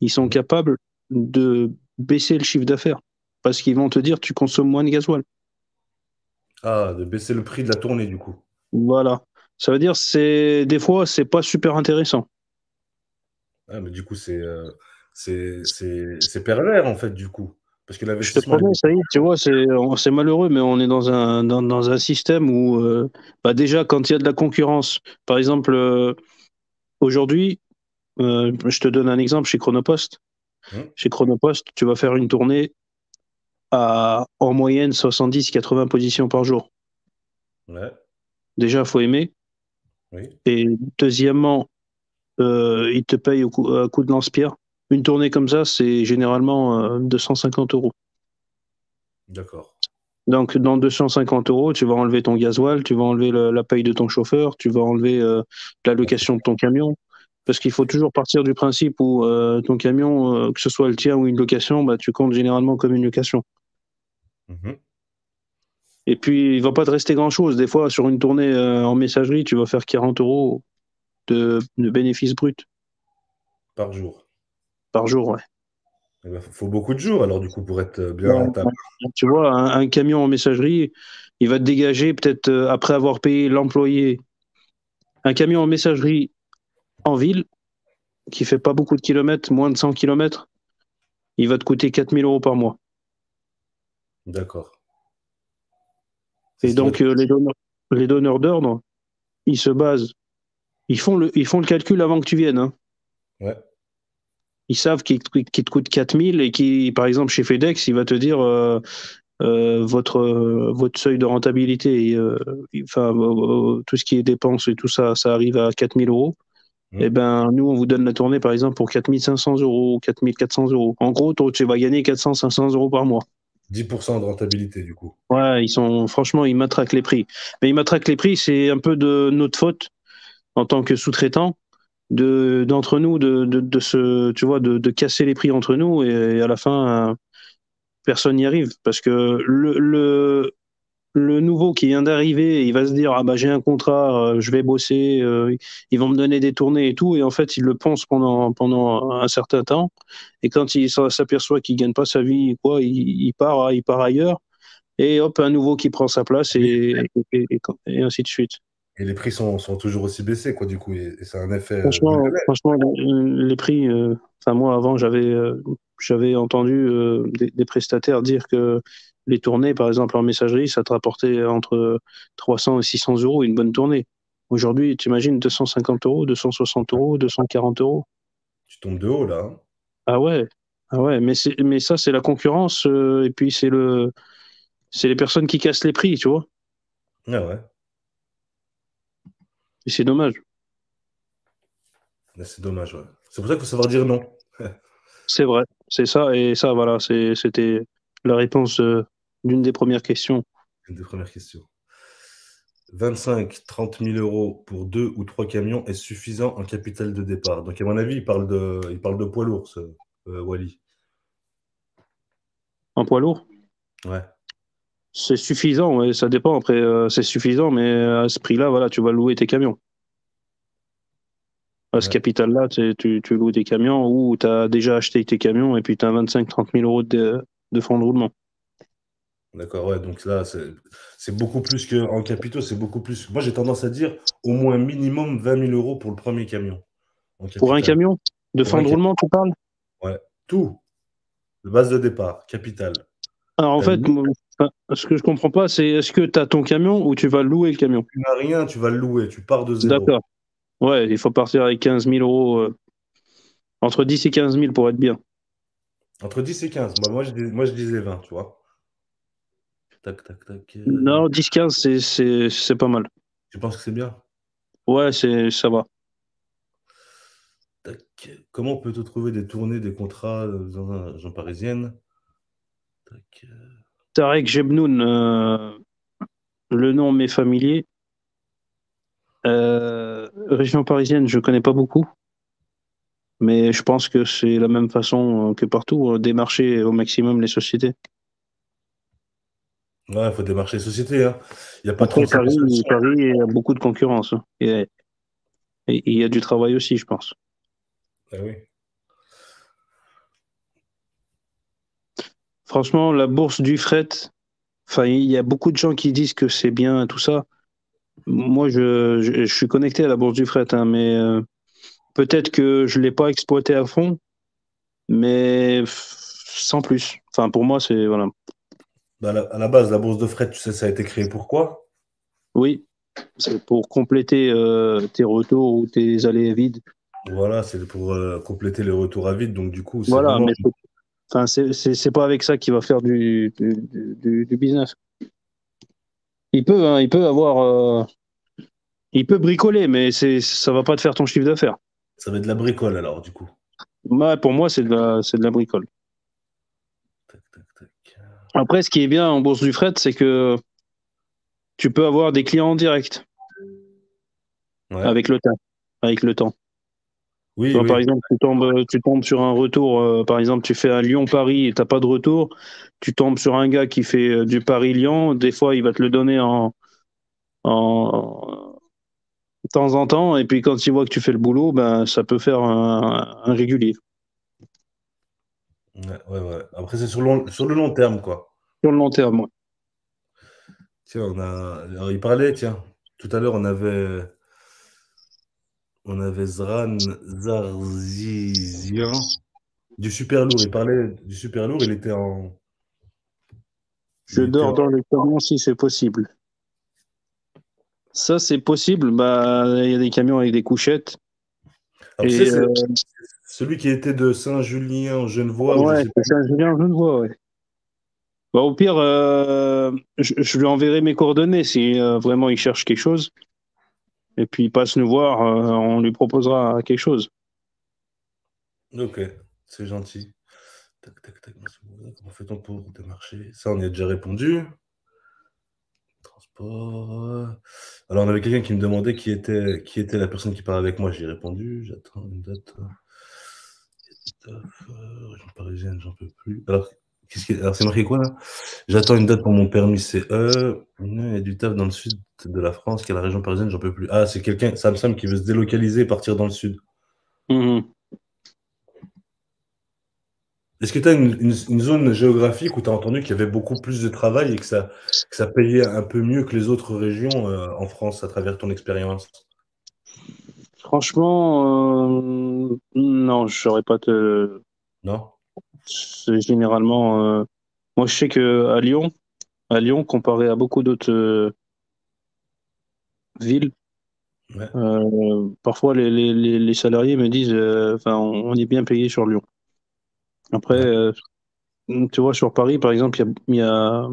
ils sont capables de baisser le chiffre d'affaires parce qu'ils vont te dire tu consommes moins de gasoil. Ah, de baisser le prix de la tournée, du coup. Voilà. Ça veut dire c'est des fois c'est pas super intéressant. Ah, mais du coup c'est euh, c'est pervers en fait du coup. Parce que Je te promets, ça y est, tu vois, c'est malheureux, mais on est dans un, dans, dans un système où, euh, bah déjà, quand il y a de la concurrence, par exemple, euh, aujourd'hui, euh, je te donne un exemple chez Chronopost. Hum. Chez Chronopost, tu vas faire une tournée à en moyenne 70-80 positions par jour. Ouais, Déjà, il faut aimer. oui. Et deuxièmement, euh, ils te payent au coup, à coup de lance-pierre. Une tournée comme ça, c'est généralement euh, 250 euros. D'accord. Donc, dans 250 euros, tu vas enlever ton gasoil, tu vas enlever le- la paye de ton chauffeur, tu vas enlever euh, la location de ton camion. Parce qu'il faut toujours partir du principe où euh, ton camion, euh, que ce soit le tien ou une location, bah, tu comptes généralement comme une location. Mhm. Et puis, il va pas te rester grand-chose. Des fois, sur une tournée en messagerie, tu vas faire 40 euros de, de bénéfices bruts Par jour. par jour. Ouais. Il Eh ben, faut beaucoup de jours alors du coup pour être euh, bien rentable. Tu vois, un, un camion en messagerie, il va te dégager peut-être euh, après avoir payé l'employé. Un camion en messagerie en ville, qui fait pas beaucoup de kilomètres, moins de 100 kilomètres, il va te coûter 4000 euros par mois. D'accord. Et donc, euh, les donneurs, les donneurs d'ordre, ils se basent, ils font le, ils font le calcul avant que tu viennes. hein. Ouais. Ils savent qu'il te, qu'il te coûte 4000 et qui, par exemple, chez FedEx, il va te dire euh, euh, votre, euh, votre seuil de rentabilité, enfin, tout ce qui est dépenses et tout ça, ça arrive à 4000 euros. Mhm. Et ben, nous, on vous donne la tournée, par exemple, pour 4500 euros, 4400 euros. En gros, toi, tu vas gagner 400, 500 euros par mois. 10% de rentabilité du coup. Ouais, ils sont, franchement, ils matraquent les prix. Mais ils matraquent les prix, c'est un peu de notre faute en tant que sous-traitant de d'entre nous de, de, de se tu vois de, de casser les prix entre nous et, à la fin euh, personne n'y arrive. Parce que le, le le nouveau qui vient d'arriver il va se dire ah bah j'ai un contrat euh, je vais bosser euh, ils vont me donner des tournées et tout. Et en fait il le pense pendant pendant un certain temps. Et quand il s'aperçoit qu'il gagne pas sa vie quoi il, il part il part ailleurs. Et hop un nouveau qui prend sa place et, et ainsi de suite Et les prix sont, sont toujours aussi baissés quoi du coup et, et c'est un effet. euh, Franchement, franchement les, les prix, euh, enfin moi avant j'avais euh, j'avais entendu des, des prestataires dire que les tournées, par exemple en messagerie, ça te rapportait entre 300 et 600 euros une bonne tournée. Aujourd'hui, tu imagines 250 euros, 260 euros, 240 euros. Tu tombes de haut là. hein. Ah ouais, ah ouais, mais c'est mais ça c'est la concurrence et puis c'est le c'est les personnes qui cassent les prix, tu vois. Ah ouais. Et c'est dommage. C'est dommage. ouais. C'est pour ça qu'il faut savoir dire non. C'est vrai, c'est ça et ça voilà, c'était la réponse euh, d'une des premières questions. Une des premières questions. 25, 30 000 euros pour deux ou trois camions est suffisant en capital de départ? Donc, à mon avis, il parle de, il parle de poids lourd, ce euh, Wally. En poids lourd. Ouais. C'est suffisant, ouais, ça dépend. Après, euh, c'est suffisant, mais à ce prix-là, voilà, tu vas louer tes camions. À ce Ouais. capital-là, tu, tu, tu loues tes camions ou tu as déjà acheté tes camions et puis tu as 25-30 000 euros de, de fonds de roulement. D'accord, ouais. Donc là, c'est c'est beaucoup plus qu'en capitaux, c'est beaucoup plus. Moi, j'ai tendance à dire au moins minimum 20 000 euros pour le premier camion. en Pour un capital. camion de Pour fonds un de roulement, tu parles? Ouais. Tout. De base de départ, capital. Alors en Euh, fait, moi, ce que je comprends pas, c'est est-ce que tu as ton camion ou tu vas louer le camion? Tu n'as rien, tu vas le louer, tu pars de zéro. D'accord. Ouais, il faut partir avec 15 000 euros, euh, entre 10 et 15 000 pour être bien. Entre 10 et 15. Bah, moi, je, dis- moi, je disais 20, tu vois. Tac, tac, tac. euh, Non, 10-15, c'est- c'est c'est pas mal. Tu penses que c'est bien? Ouais, c'est ça va. Tac. Comment peut-on trouver des tournées, des contrats euh, dans un région parisienne Tac. euh, Tarek Jebnoun, euh, le nom m'est familier. Euh, région parisienne, je connais pas beaucoup. Mais je pense que c'est la même façon que partout, démarcher au maximum les sociétés. Ouais, il faut démarcher les sociétés. Hein. Il y a pas Après, trop Paris, Paris, il y a beaucoup de concurrence. hein. Et, et il y a du travail aussi, je pense. Ah oui. Franchement, la bourse du fret, enfin, il y a beaucoup de gens qui disent que c'est bien, tout ça. Moi, je, je, je suis connecté à la bourse du fret, hein, mais euh, peut-être que je ne l'ai pas exploité à fond, mais sans plus. Enfin, pour moi, c'est. Voilà. Bah, à, la, base, la bourse de fret, tu sais, ça a été créé pourquoi Oui, c'est pour compléter euh, tes retours ou tes allées vides. Voilà, c'est pour euh, compléter les retours à vide. Donc, du coup, c'est Voilà, vraiment- enfin, c'est- pas avec ça qu'il va faire du, du, du- du business. Il peut, hein, il peut avoir. euh, il peut bricoler, mais c'est ça va pas te faire ton chiffre d'affaires. ça va être de la bricole alors, du coup. Pour moi, c'est de la, c'est de la bricole. Tac, tac, tac. Après, ce qui est bien en bourse du fret, c'est que tu peux avoir des clients en direct Ouais. avec le temps. Avec le temps. Oui, Tu vois, oui. Par exemple, tu tombes, tu tombes sur un retour. euh, par exemple, tu fais un Lyon-Paris et t'as pas de retour. Tu tombes sur un gars qui fait euh, du Paris-Lyon. Des fois, il va te le donner en, en de temps en temps. Et puis, quand il voit que tu fais le boulot, ben, ça peut faire un, un régulier. Ouais, ouais, ouais. Après, c'est sur, long- sur le long terme, quoi. Sur le long terme, ouais. Tiens, on a. alors, il parlait, tiens. Tout à l'heure, on avait. On avait Zran Zarzizian du super lourd. Il parlait du super lourd, il était en. Je il était dors en- dans les camions si c'est possible. Ça, c'est possible. Bah, il y a des camions avec des couchettes. Alors, Et, c'est euh, celui qui était de Saint-Julien en Genevois. ou je ouais, sais pas. c'est un Julien Genevois, ouais. Bah, au pire, euh, je, je lui enverrai mes coordonnées si euh, vraiment il cherche quelque chose. Et puis il passe nous voir, euh, on lui proposera quelque chose. Ok, c'est gentil. Tac, tac, tac. Comment fait-on pour démarcher? Ça, on y a déjà répondu. Transport. Alors, on avait quelqu'un qui me demandait qui était, qui était la personne qui parlait avec moi. J'ai répondu. J'attends une date. Euh, région parisienne, j'en peux plus. Alors, qu'est-ce. Alors, c'est marqué quoi là? J'attends une date pour mon permis CE. Il y a du taf dans le sud de la France, qui est la région parisienne, j'en peux plus. Ah, c'est quelqu'un, Sam Sam, qui veut se délocaliser et partir dans le sud. Mhm. Est-ce que tu as une, une- une zone géographique où tu as entendu qu'il y avait beaucoup plus de travail et que ça, que ça payait un peu mieux que les autres régions euh, en France à travers ton expérience? Franchement, euh, non, je saurais pas te. Non? Généralement. euh, Moi, je sais que à Lyon, à Lyon, comparé à beaucoup d'autres euh, villes, Ouais. euh, parfois les, les, les, salariés me disent, enfin, on, on est bien payé sur Lyon. Après, tu vois, sur Paris, par exemple, il y a, y a-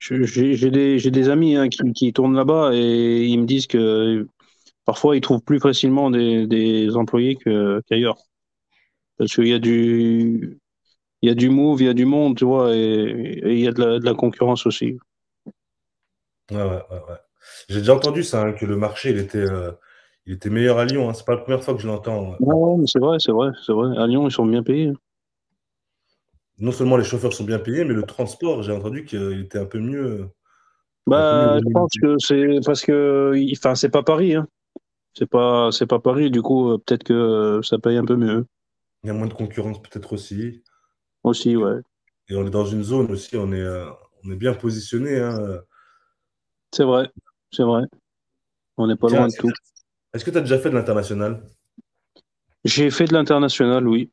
j'ai des, j'ai des amis hein, qui, qui tournent là-bas et ils me disent que parfois ils trouvent plus facilement des, des employés qu'ailleurs. Parce qu'il y a du, il y a du move, il y a du monde, tu vois, et, il y a de la, de la concurrence aussi. Ouais, ouais, ouais. ouais. J'ai déjà entendu ça, hein, que le marché, il était, euh, il était meilleur à Lyon. Hein. C'est pas la première fois que je l'entends. Ouais, ouais, mais c'est vrai, c'est vrai, c'est vrai. À Lyon, ils sont bien payés. Non seulement les chauffeurs sont bien payés, mais le transport, j'ai entendu qu'il était un peu mieux. Bah, je pense que c'est parce que, enfin, c'est pas Paris, hein. C'est pas, c'est pas Paris, du coup, euh, peut-être que euh, ça paye un peu mieux Il y a moins de concurrence peut-être aussi. Aussi, ouais. Et on est dans une zone aussi, on est, euh, on est bien positionné. Hein. C'est vrai, c'est vrai. On n'est pas Tiens, loin de tout. est-ce que tu as déjà fait de l'international? J'ai fait de l'international, oui.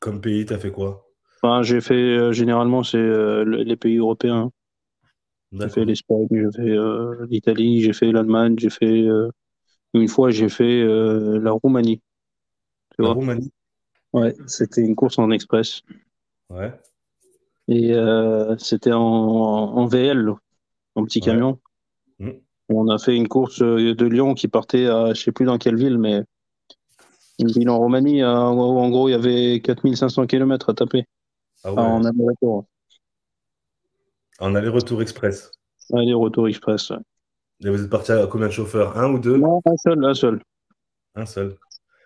Comme pays, tu as fait quoi? Enfin, j'ai fait, euh, généralement, c'est euh, le- les pays européens. J'ai D'accord. fait l'Espagne, j'ai fait euh, l'Italie, j'ai fait l'Allemagne, j'ai fait, euh, une fois, j'ai fait euh, la Roumanie. La? Roumanie Ouais, c'était une course en express. Ouais. Et euh, c'était en, en VL, en petit Ouais. camion. Mm. On a fait une course euh, de Lyon qui partait à, je sais plus dans quelle ville, mais une ville en Roumanie, à- où en gros, il y avait 4500 km à taper Ah ouais. en aller-retour. En aller-retour express. Aller-retour express. ouais. Et vous êtes parti à combien de chauffeurs? Un ou deux? Non, un seul, un seul. Un seul.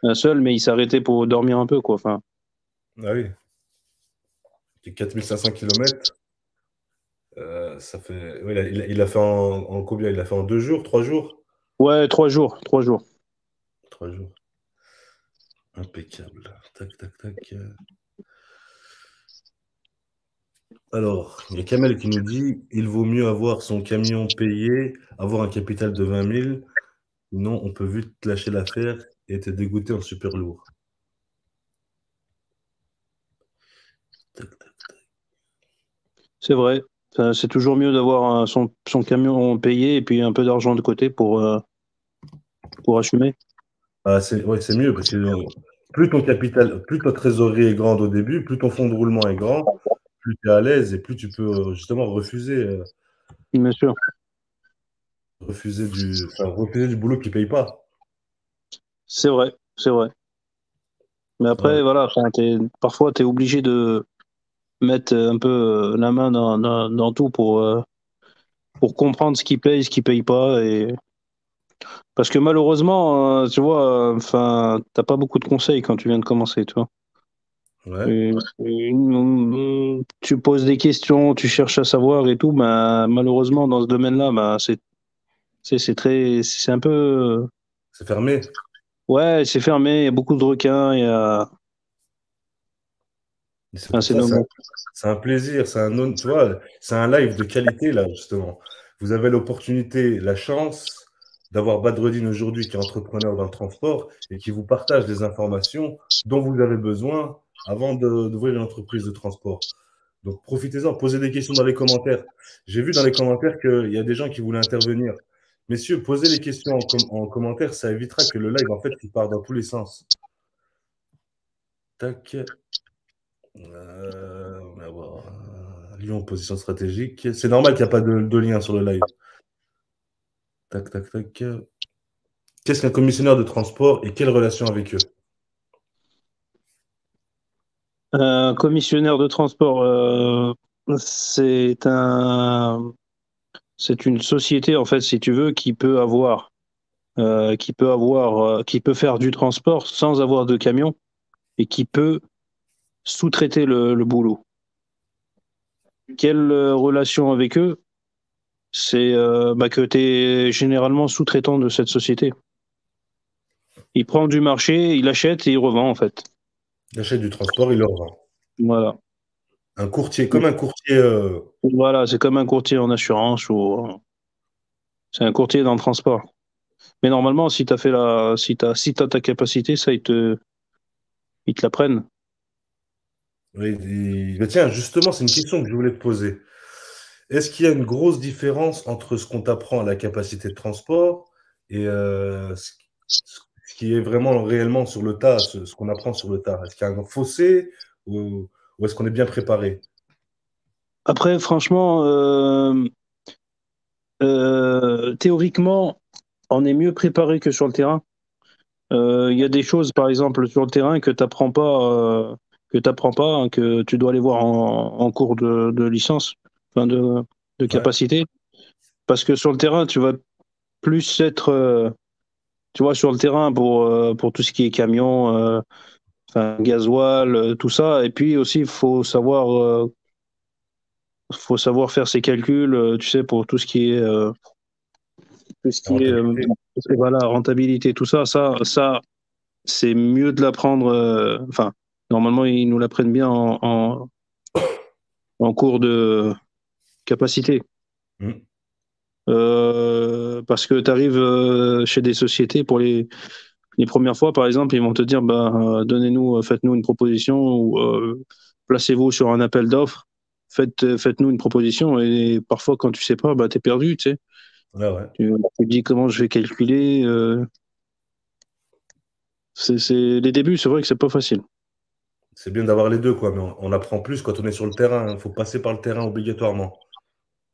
Un seul, mais il s'arrêtait pour dormir un peu, quoi. Enfin, Ah oui. C'est 4500 km. ça fait. oui, il, a, il a- il a fait en, en combien? Il a fait en deux jours, trois jours? Ouais, trois jours, trois jours. Trois jours. Impeccable. Tac, tac, tac. Alors, il y a Kamel qui nous dit il vaut mieux avoir son camion payé, avoir un capital de 20 000, sinon on peut vite lâcher l'affaire et te dégoûter en super lourd. C'est vrai. C'est toujours mieux d'avoir son, son camion payé et puis un peu d'argent de côté pour, euh, pour assumer. Ah, c'est ouais, mieux parce que euh, plus ton capital, plus ta trésorerie est grande au début, plus ton fonds de roulement est grand, plus tu es à l'aise et plus tu peux euh, justement refuser, euh, Bien sûr. refuser, du, enfin, refuser du boulot qui ne paye pas. C'est vrai, c'est vrai. Mais après, Ouais. voilà, t'es- parfois, tu es obligé de mettre un peu euh, la main dans, dans, dans tout pour, euh, pour comprendre ce qui paye, ce qui paye pas. Et... Parce que malheureusement, euh, tu vois, enfin, t'as pas beaucoup de conseils quand tu viens de commencer, tu vois. Ouais. Et- et, tu poses des questions, tu cherches à savoir et tout, ben, malheureusement, dans ce domaine-là, c'est c'est c'est très, c'est un peu, C'est fermé. Ouais, c'est fermé, il y a beaucoup de requins, il y a, c'est enfin, un- un plaisir, c'est un, tu vois, c'est un live de qualité là justement. Vous avez l'opportunité, la chance d'avoir Badreddin aujourd'hui qui est entrepreneur dans le transport et qui vous partage des informations dont vous avez besoin avant de- d'ouvrir une entreprise de transport. Donc profitez-en, posez des questions dans les commentaires. J'ai vu dans les commentaires qu'il y a des gens qui voulaient intervenir. Messieurs, posez les questions en, com- en commentaire, ça évitera que le live en fait il part dans tous les sens. Tac. Euh, Lyon, position stratégique. C'est normal qu'il n'y a pas de, de lien sur le live. Tac, tac, tac. Qu'est-ce qu'un commissionnaire de transport et quelle relation avec eux? Un commissionnaire de transport, euh, c'est un, c'est une société en fait, si tu veux, qui peut avoir, euh, qui peut avoir, euh, qui peut faire du transport sans avoir de camion et qui peut sous-traiter le, le boulot. Quelle euh, relation avec eux? C'est euh, bah, que tu es généralement sous-traitant de cette société. Il prend du marché, il achète et il revend en fait. Il achète du transport, il le revend. Voilà. Un courtier, comme un courtier. euh, Voilà, c'est comme un courtier en assurance ou c'est un courtier dans le transport. Mais normalement, si tu as fait la, si t'as, si t'as ta capacité, ça ils te, ils te la prennent. oui, tiens, justement, c'est une question que je voulais te poser. Est-ce qu'il y a une grosse différence entre ce qu'on t'apprend à la capacité de transport et euh, ce, ce qui est vraiment réellement sur le tas, ce, ce qu'on apprend sur le tas? Est-ce qu'il y a un fossé ou, ou est-ce qu'on est bien préparé? Après, franchement, euh, euh, théoriquement, on est mieux préparé que sur le terrain. Euh, Il y a des choses, par exemple, sur le terrain que tu n'apprends pas, que pas, hein, que tu dois aller voir en, en cours de, de licence, enfin de, de capacité. Parce que sur le terrain, tu vas plus être, tu vois, sur le terrain pour, pour tout ce qui est camion, enfin, gasoil, euh, tout ça. Et puis aussi, il faut savoir, euh, faut savoir faire ses calculs, euh, tu sais, pour tout ce qui est, euh, tout ce qui est, Rentabilité. voilà, rentabilité, tout ça. Ça, ça, c'est mieux de l'apprendre. Enfin, normalement, ils nous l'apprennent bien en, en, en cours de capacité. Mm. Euh, parce que tu arrives chez des sociétés pour les, les premières fois, par exemple, ils vont te dire bah, euh, donnez-nous, euh, faites-nous une proposition ou euh, placez-vous sur un appel d'offres, faites, faites-nous une proposition. Et parfois, quand tu sais pas, bah, tu es perdu. Tu sais. Ouais, ouais. Tu, dis comment je vais calculer. euh. C'est, c'est- Les débuts, c'est vrai que c'est pas facile. C'est bien d'avoir les deux, quoi, mais on, on apprend plus quand on est sur le terrain. Il faut passer par le terrain obligatoirement.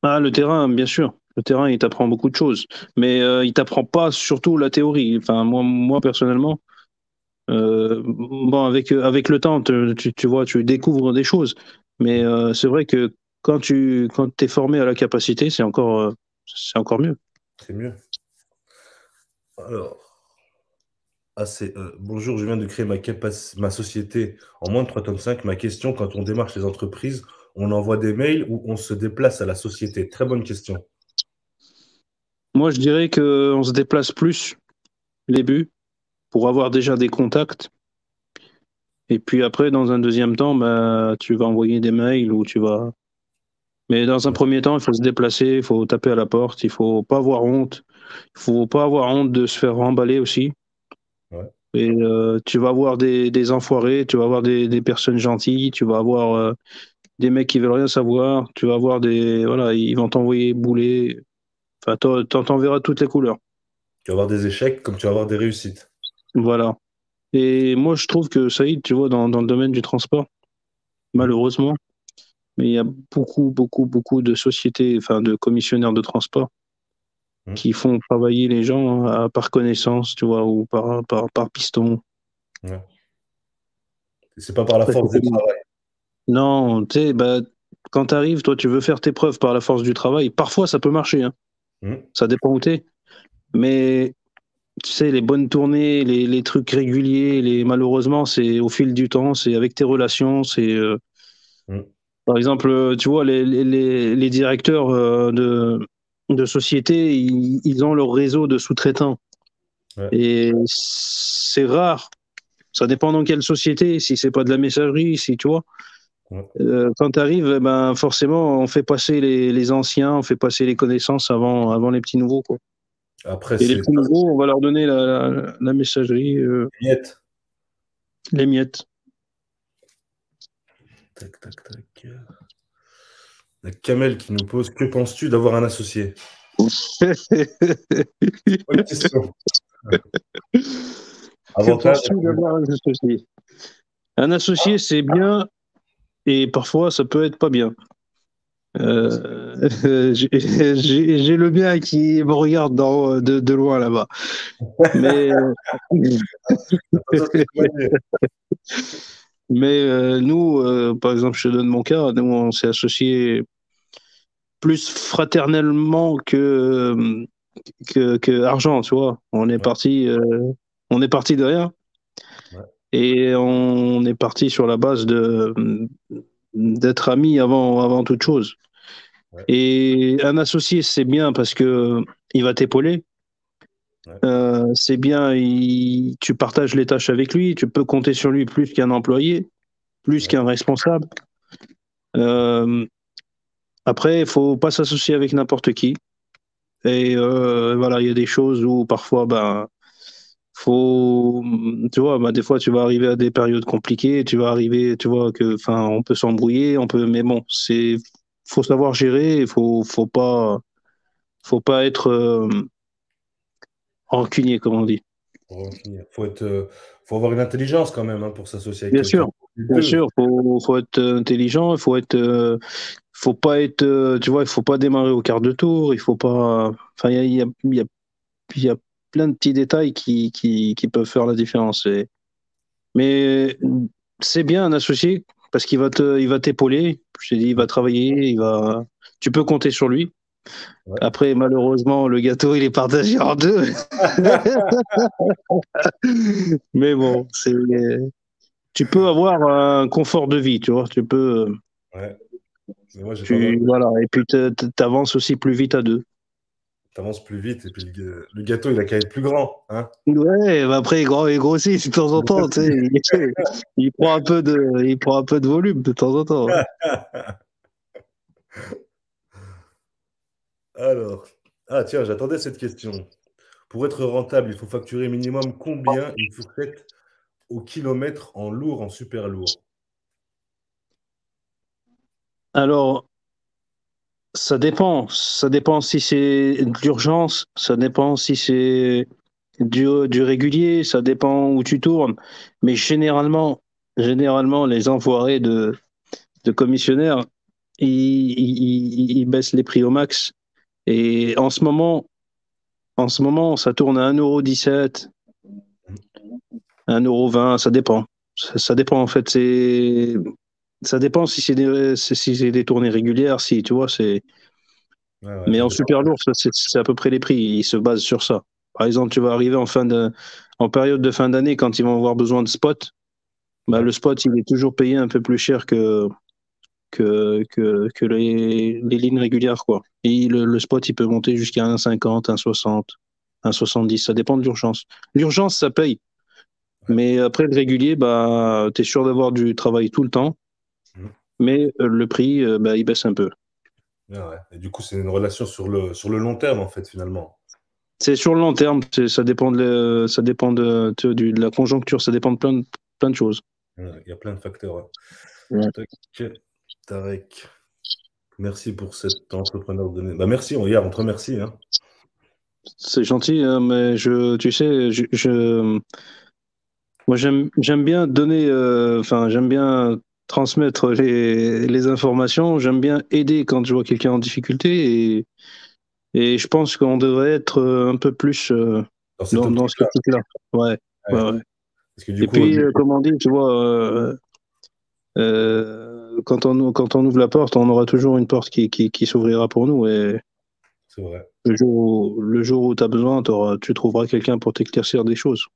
Ah, le terrain, bien sûr. Le terrain, il t'apprend beaucoup de choses. Mais euh, il t'apprend pas surtout la théorie. Moi, personnellement, euh, bon, avec, le temps, te- tu, tu vois, tu découvres des choses. Mais euh, c'est vrai que quand tu es formé à la capacité, c'est encore, euh, mieux. C'est mieux. Alors, ah, euh, bonjour, je viens de créer ma, ma société en moins de 3 tonnes 5. Ma question, quand on démarche les entreprises, on envoie des mails ou on se déplace à la société? Très bonne question. Moi, je dirais qu'on se déplace plus les buts pour avoir déjà des contacts. Et puis après, dans un deuxième temps, bah, tu vas envoyer des mails ou tu vas. Mais dans un premier temps, il faut se déplacer, il faut taper à la porte, il faut pas avoir honte. Il faut pas avoir honte de se faire remballer aussi. Et euh, tu vas avoir des, des, enfoirés, tu vas avoir des, des personnes gentilles, tu vas avoir euh, des mecs qui veulent rien savoir, tu vas avoir des. Voilà, ils vont t'envoyer bouler. Enfin, t'en verras toutes les couleurs. Tu vas avoir des échecs comme tu vas avoir des réussites. Voilà. Et moi, je trouve que Saïd, tu vois, dans, dans le domaine du transport, malheureusement, mais il y a beaucoup, beaucoup, beaucoup de sociétés, enfin, de commissionnaires de transport mmh. qui font travailler les gens hein, par connaissance, tu vois, ou par, par, par piston. Ouais. C'est pas par la force du travail. Non, tu sais, bah, quand tu arrives, toi, tu veux faire tes preuves par la force du travail. Parfois, ça peut marcher. Hein. Mmh. Ça dépend où tu es. Mais tu sais, les bonnes tournées, les, les trucs réguliers, les, malheureusement, c'est au fil du temps, c'est avec tes relations, c'est. Euh, mm. Par exemple, tu vois, les, les, les directeurs euh, de, de sociétés, ils, ont leur réseau de sous-traitants. Et c'est rare. Ça dépend dans quelle société, si c'est pas de la messagerie, si tu vois. Euh, quand tu arrives, eh ben, forcément, on fait passer les, les, anciens, on fait passer les connaissances avant, avant les petits nouveaux. Quoi. Après, Et les plus nouveaux, on va leur donner la, la, messagerie. Euh... Les miettes. Les miettes. Tac, tac, tac. La Kamel qui nous pose Que penses-tu d'avoir un associé? Bonne question. Avantage. d'avoir un associé? Un associé, c'est bien et parfois ça peut être pas bien. Euh, j'ai le bien qui me regarde de, de, loin là-bas. Mais, mais euh, nous, euh, par exemple, je te donne mon cas, nous, on s'est associés plus fraternellement que, que, que, argent, tu vois. On est parti, on est parti de rien. Et on est parti sur la base de d'être amis avant, avant toute chose. Et un associé, c'est bien parce que il va t'épauler. Euh, c'est bien, il, tu partages les tâches avec lui, tu peux compter sur lui plus qu'un employé, plus qu'un responsable. Euh, après, il faut pas s'associer avec n'importe qui. Et euh, voilà, il y a des choses où parfois, ben, faut, tu vois, bah, des fois, tu vas arriver à des périodes compliquées, tu vas arriver, tu vois, que, enfin, on peut s'embrouiller, on peut, mais bon, c'est, faut savoir gérer, il faut, faut pas, faut pas être euh, rancunier, comme on dit. Faut être, euh, faut avoir une intelligence quand même hein, pour s'associer Bien sûr, bien sûr, faut, faut être intelligent, il faut être, euh, faut pas être, tu vois, il faut pas démarrer au quart de tour, il faut pas, enfin, il y a, y, a, y a plein de petits détails qui, qui, qui peuvent faire la différence. Et... Mais c'est bien un associé parce qu'il va te, il va t'épauler. Je t'ai dit, il va travailler, il va. Tu peux compter sur lui. Après, malheureusement, le gâteau, il est partagé en deux. Mais bon, c'est. Tu peux avoir un confort de vie, tu vois. Tu peux. Ouais. Voilà. Et puis, tu avances aussi plus vite à deux t'avances plus vite et puis le, gâteau il a qu'à être plus grand hein. Ouais bah après il, grossit de temps en temps il, prend un peu de il prend un peu de volume de temps en temps alors ah tiens j'attendais cette question. Pour être rentable il faut facturer minimum combien il faut être au kilomètre en lourd en super lourd? Alors ça dépend. Ça dépend si c'est de l'urgence, ça dépend si c'est du, régulier, ça dépend où tu tournes. Mais généralement, généralement les envoirés de, de commissionnaires, ils, ils, baissent les prix au max. Et en ce moment, en ce moment, ça tourne à 1,17€, 1,20€, ça dépend. Ça dépend en fait. C'est ça dépend si c'est des, si des tournées régulières, si tu vois, c'est. Ouais, ouais, Mais en super lourd, c'est à peu près les prix. Ils se basent sur ça. Par exemple, tu vas arriver en fin de, en période de fin d'année quand ils vont avoir besoin de spot. Bah, le spot, il est toujours payé un peu plus cher que que, que, que les, les lignes régulières, quoi. Et le, le spot, il peut monter jusqu'à 1,50, 1,60, 1,70. Ça dépend de l'urgence. L'urgence, ça paye. Ouais. Mais après, le régulier, bah, tu es sûr d'avoir du travail tout le temps. Mais euh, le prix, euh, bah, il baisse un peu. Ouais, ouais. Et du coup, c'est une relation sur le, sur le long terme, en fait, finalement. C'est sur le long terme, ça dépend de, ça dépend de, de- du- de la conjoncture, ça dépend de plein de, plein de choses. Il y a plein de facteurs. ouais. Tarek. Merci pour cet entrepreneur donné. Bah, merci, on, hier, on te remercie. Hein. C'est gentil, hein, mais je, tu sais, je, je- moi j'aime, j'aime bien donner, euh, enfin j'aime bien transmettre les, les informations, j'aime bien aider quand je vois quelqu'un en difficulté et, et je pense qu'on devrait être euh, un peu plus euh, Dans dans, optique-là. optique-là. Ouais, Ouais. ouais, ouais. Parce que du Et coup, puis, euh, comme on dit, tu vois, euh, euh, quand, on, quand on ouvre la porte, on aura toujours une porte qui, qui, qui s'ouvrira pour nous. Et vrai. le jour où, le jour où tu as besoin, tu trouveras quelqu'un pour t'éclaircir des choses.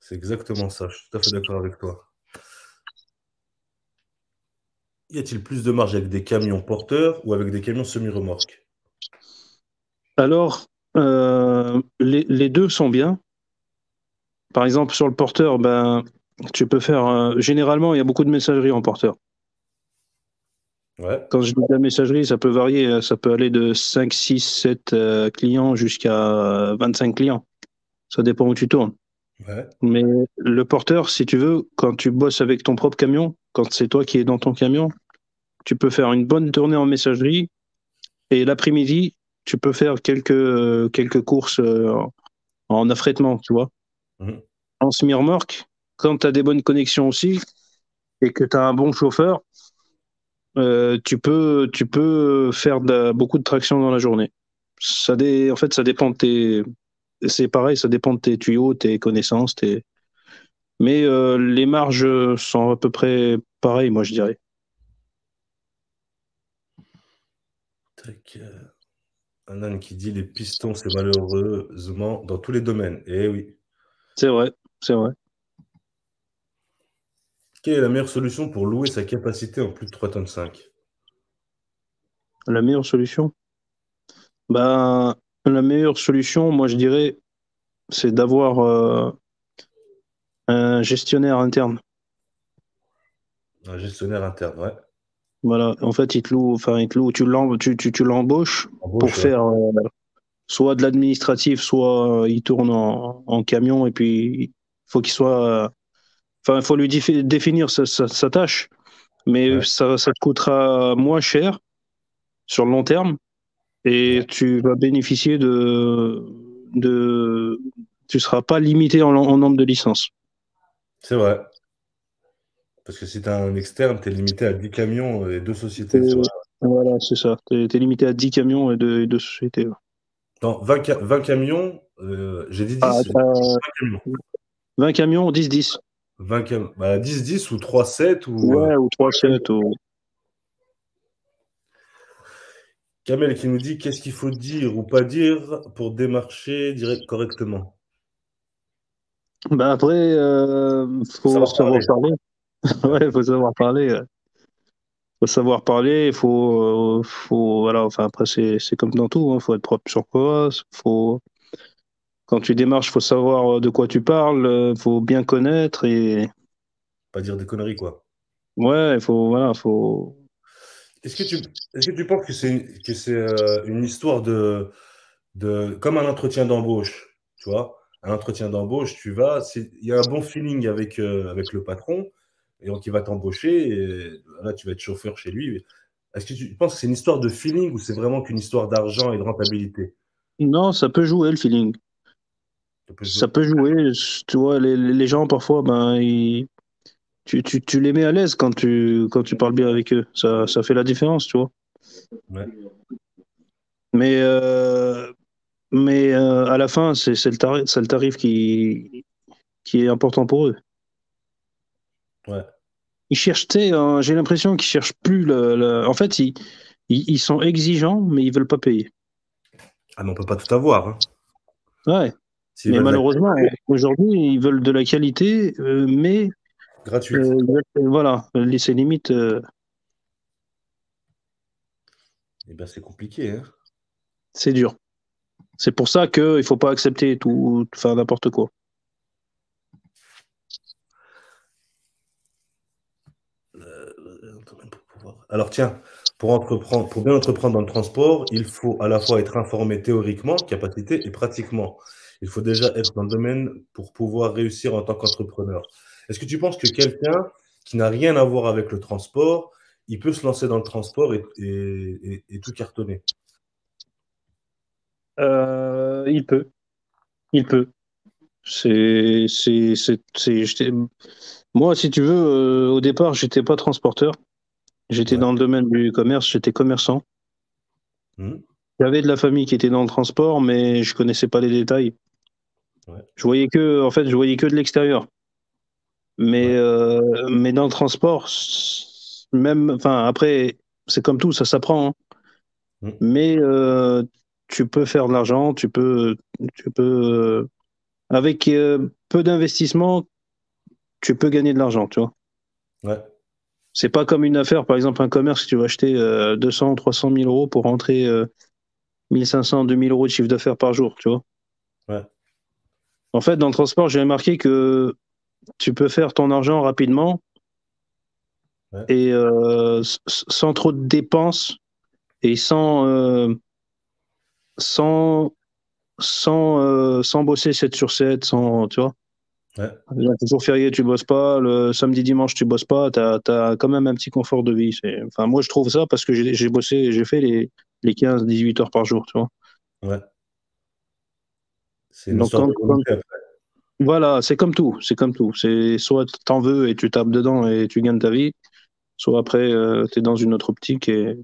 C'est exactement ça. Je suis tout à fait d'accord avec toi. Y a-t-il plus de marge avec des camions porteurs ou avec des camions semi-remorques? Alors, euh, les, les deux sont bien. Par exemple, sur le porteur, ben, tu peux faire. euh, généralement, il y a beaucoup de messagerie en porteur. Ouais. Quand je dis la messagerie, ça peut varier. euh, Ça peut aller de 5, 6, 7 euh, clients jusqu'à 25 clients. Ça dépend où tu tournes. Ouais. Mais le porteur, si tu veux, quand tu bosses avec ton propre camion, quand c'est toi qui es dans ton camion, tu peux faire une bonne tournée en messagerie et l'après-midi, tu peux faire quelques, euh, quelques courses euh, en affrètement, tu vois. Mhm. En semi-remorque, quand tu as des bonnes connexions aussi et que tu as un bon chauffeur, euh, tu, peux, tu peux faire de- beaucoup de traction dans la journée. Ça dé- en fait, ça dépend de tes. C'est pareil, ça dépend de tes tuyaux, tes connaissances, tes. Mais euh, les marges sont à peu près pareilles, moi, je dirais. Tac, euh, Un âne qui dit les pistons, c'est malheureusement dans tous les domaines. Eh oui. C'est vrai, c'est vrai. Quelle est la meilleure solution pour louer sa capacité en plus de 3 tonnes 5 La meilleure solution? Ben, La meilleure solution, moi, je dirais, c'est d'avoir euh, un gestionnaire interne. Un gestionnaire interne, ouais. Voilà, en fait, il te loue, enfin, il te loue, tu l'em- tu, tu, l'embauches pour ouais. faire euh, soit de l'administratif, soit euh, il tourne en, en camion et puis il faut qu'il soit. Enfin, il faut lui défi- définir sa, sa- sa tâche, mais Ouais. ça, ça te coûtera moins cher sur le long terme et tu vas bénéficier de. de tu seras pas limité en, en nombre de licences. C'est vrai. Parce que si tu as un externe, tu es limité à 10 camions et deux sociétés. Sur- Voilà, c'est ça. Tu es, limité à 10 camions et deux, et deux sociétés. Non, 20, ca- 20 camions, euh, j'ai dit 10, Ah, 20 t'as camions. 20 camions, 10-10. 20 cam- bah, 10, 10 ou 3, 7 ou. Ouais, ou 3-7. Ou... Kamel qui nous dit qu'est-ce qu'il faut dire ou pas dire pour démarcher direct correctement? Bah après, euh, faut Savoir savoir parler. ouais, faut savoir parler. ouais. Faut savoir parler. Faut, euh, faut voilà. Enfin après, c'est comme dans tout. Hein, faut être propre sur quoi. Faut quand tu démarches, faut savoir de quoi tu parles. euh, Faut bien connaître et Pas dire des conneries, quoi. ouais, il faut voilà, faut. Est-ce que tu, est-ce que tu penses que c'est, que c'est euh, une histoire de, de. Comme un entretien d'embauche, tu vois? Un entretien d'embauche, tu vas. Il y a un bon feeling avec, euh, avec le patron, et donc il va t'embaucher, et là, tu vas être chauffeur chez lui. Est-ce que tu penses que c'est une histoire de feeling ou c'est vraiment qu'une histoire d'argent et de rentabilité? Non, ça peut jouer le feeling. Ça peut jouer. Ça peut jouer. Tu vois, les, les gens parfois, ben ils. Tu, tu, tu les mets à l'aise quand tu, quand tu parles bien avec eux. Ça, ça fait la différence, tu vois. Ouais. Mais, euh, mais euh, à la fin, c'est le, tarif, le tarif qui, qui est important pour eux. Ouais. Ils cherchent, hein, j'ai l'impression qu'ils cherchent plus le, le- En fait, ils, ils, sont exigeants, mais ils veulent pas payer. Ah, mais on peut pas tout avoir. Hein. Ouais. mais malheureusement, aujourd'hui, ils veulent de la qualité, euh, mais. Gratuite. voilà, c'est limite. Eh bien, c'est compliqué. Hein c'est dur. C'est pour ça qu'il ne faut pas accepter tout, enfin n'importe quoi. Alors tiens, pour, entreprendre, pour bien entreprendre dans le transport, il faut à la fois être informé théoriquement, capacité et pratiquement. Il faut déjà être dans le domaine pour pouvoir réussir en tant qu'entrepreneur. Est-ce que tu penses que quelqu'un qui n'a rien à voir avec le transport, il peut se lancer dans le transport et, tout cartonner? Euh, Il peut. Il peut. C'est, Moi, si tu veux, euh, au départ, j'étais pas transporteur. J'étais dans le domaine du commerce, j'étais commerçant. Hmm. J'avais de la famille qui était dans le transport, mais je connaissais pas les détails. Je voyais que, en fait, je voyais que de l'extérieur. Mais, euh, mais dans le transport, même, enfin, après, c'est comme tout, ça s'apprend. Hein. Hmm. Mais euh, tu peux faire de l'argent, tu peux, tu peux, avec peu d'investissement, tu peux gagner de l'argent, tu vois. Ouais. C'est pas comme une affaire, par exemple, un commerce, tu vas acheter 200 ou 300 000 euros pour rentrer 1500, 2000 euros de chiffre d'affaires par jour, tu vois. Ouais. En fait, dans le transport, j'ai remarqué que tu peux faire ton argent rapidement et euh, sans trop de dépenses et sans, euh, sans, sans, euh, sans bosser 7 sur 7, sans, tu vois. Ouais. Le jour férié, tu bosses pas. Le samedi, dimanche, tu bosses pas. Tu as, quand même un petit confort de vie. Enfin, moi, je trouve ça parce que j'ai bossé, j'ai fait les, les 15-18 heures par jour, tu vois. Ouais. C'est de Voilà, c'est comme tout. C'est comme tout. C'est soit t'en veux et tu tapes dedans et tu gagnes ta vie, soit après, euh, tu es dans une autre optique et.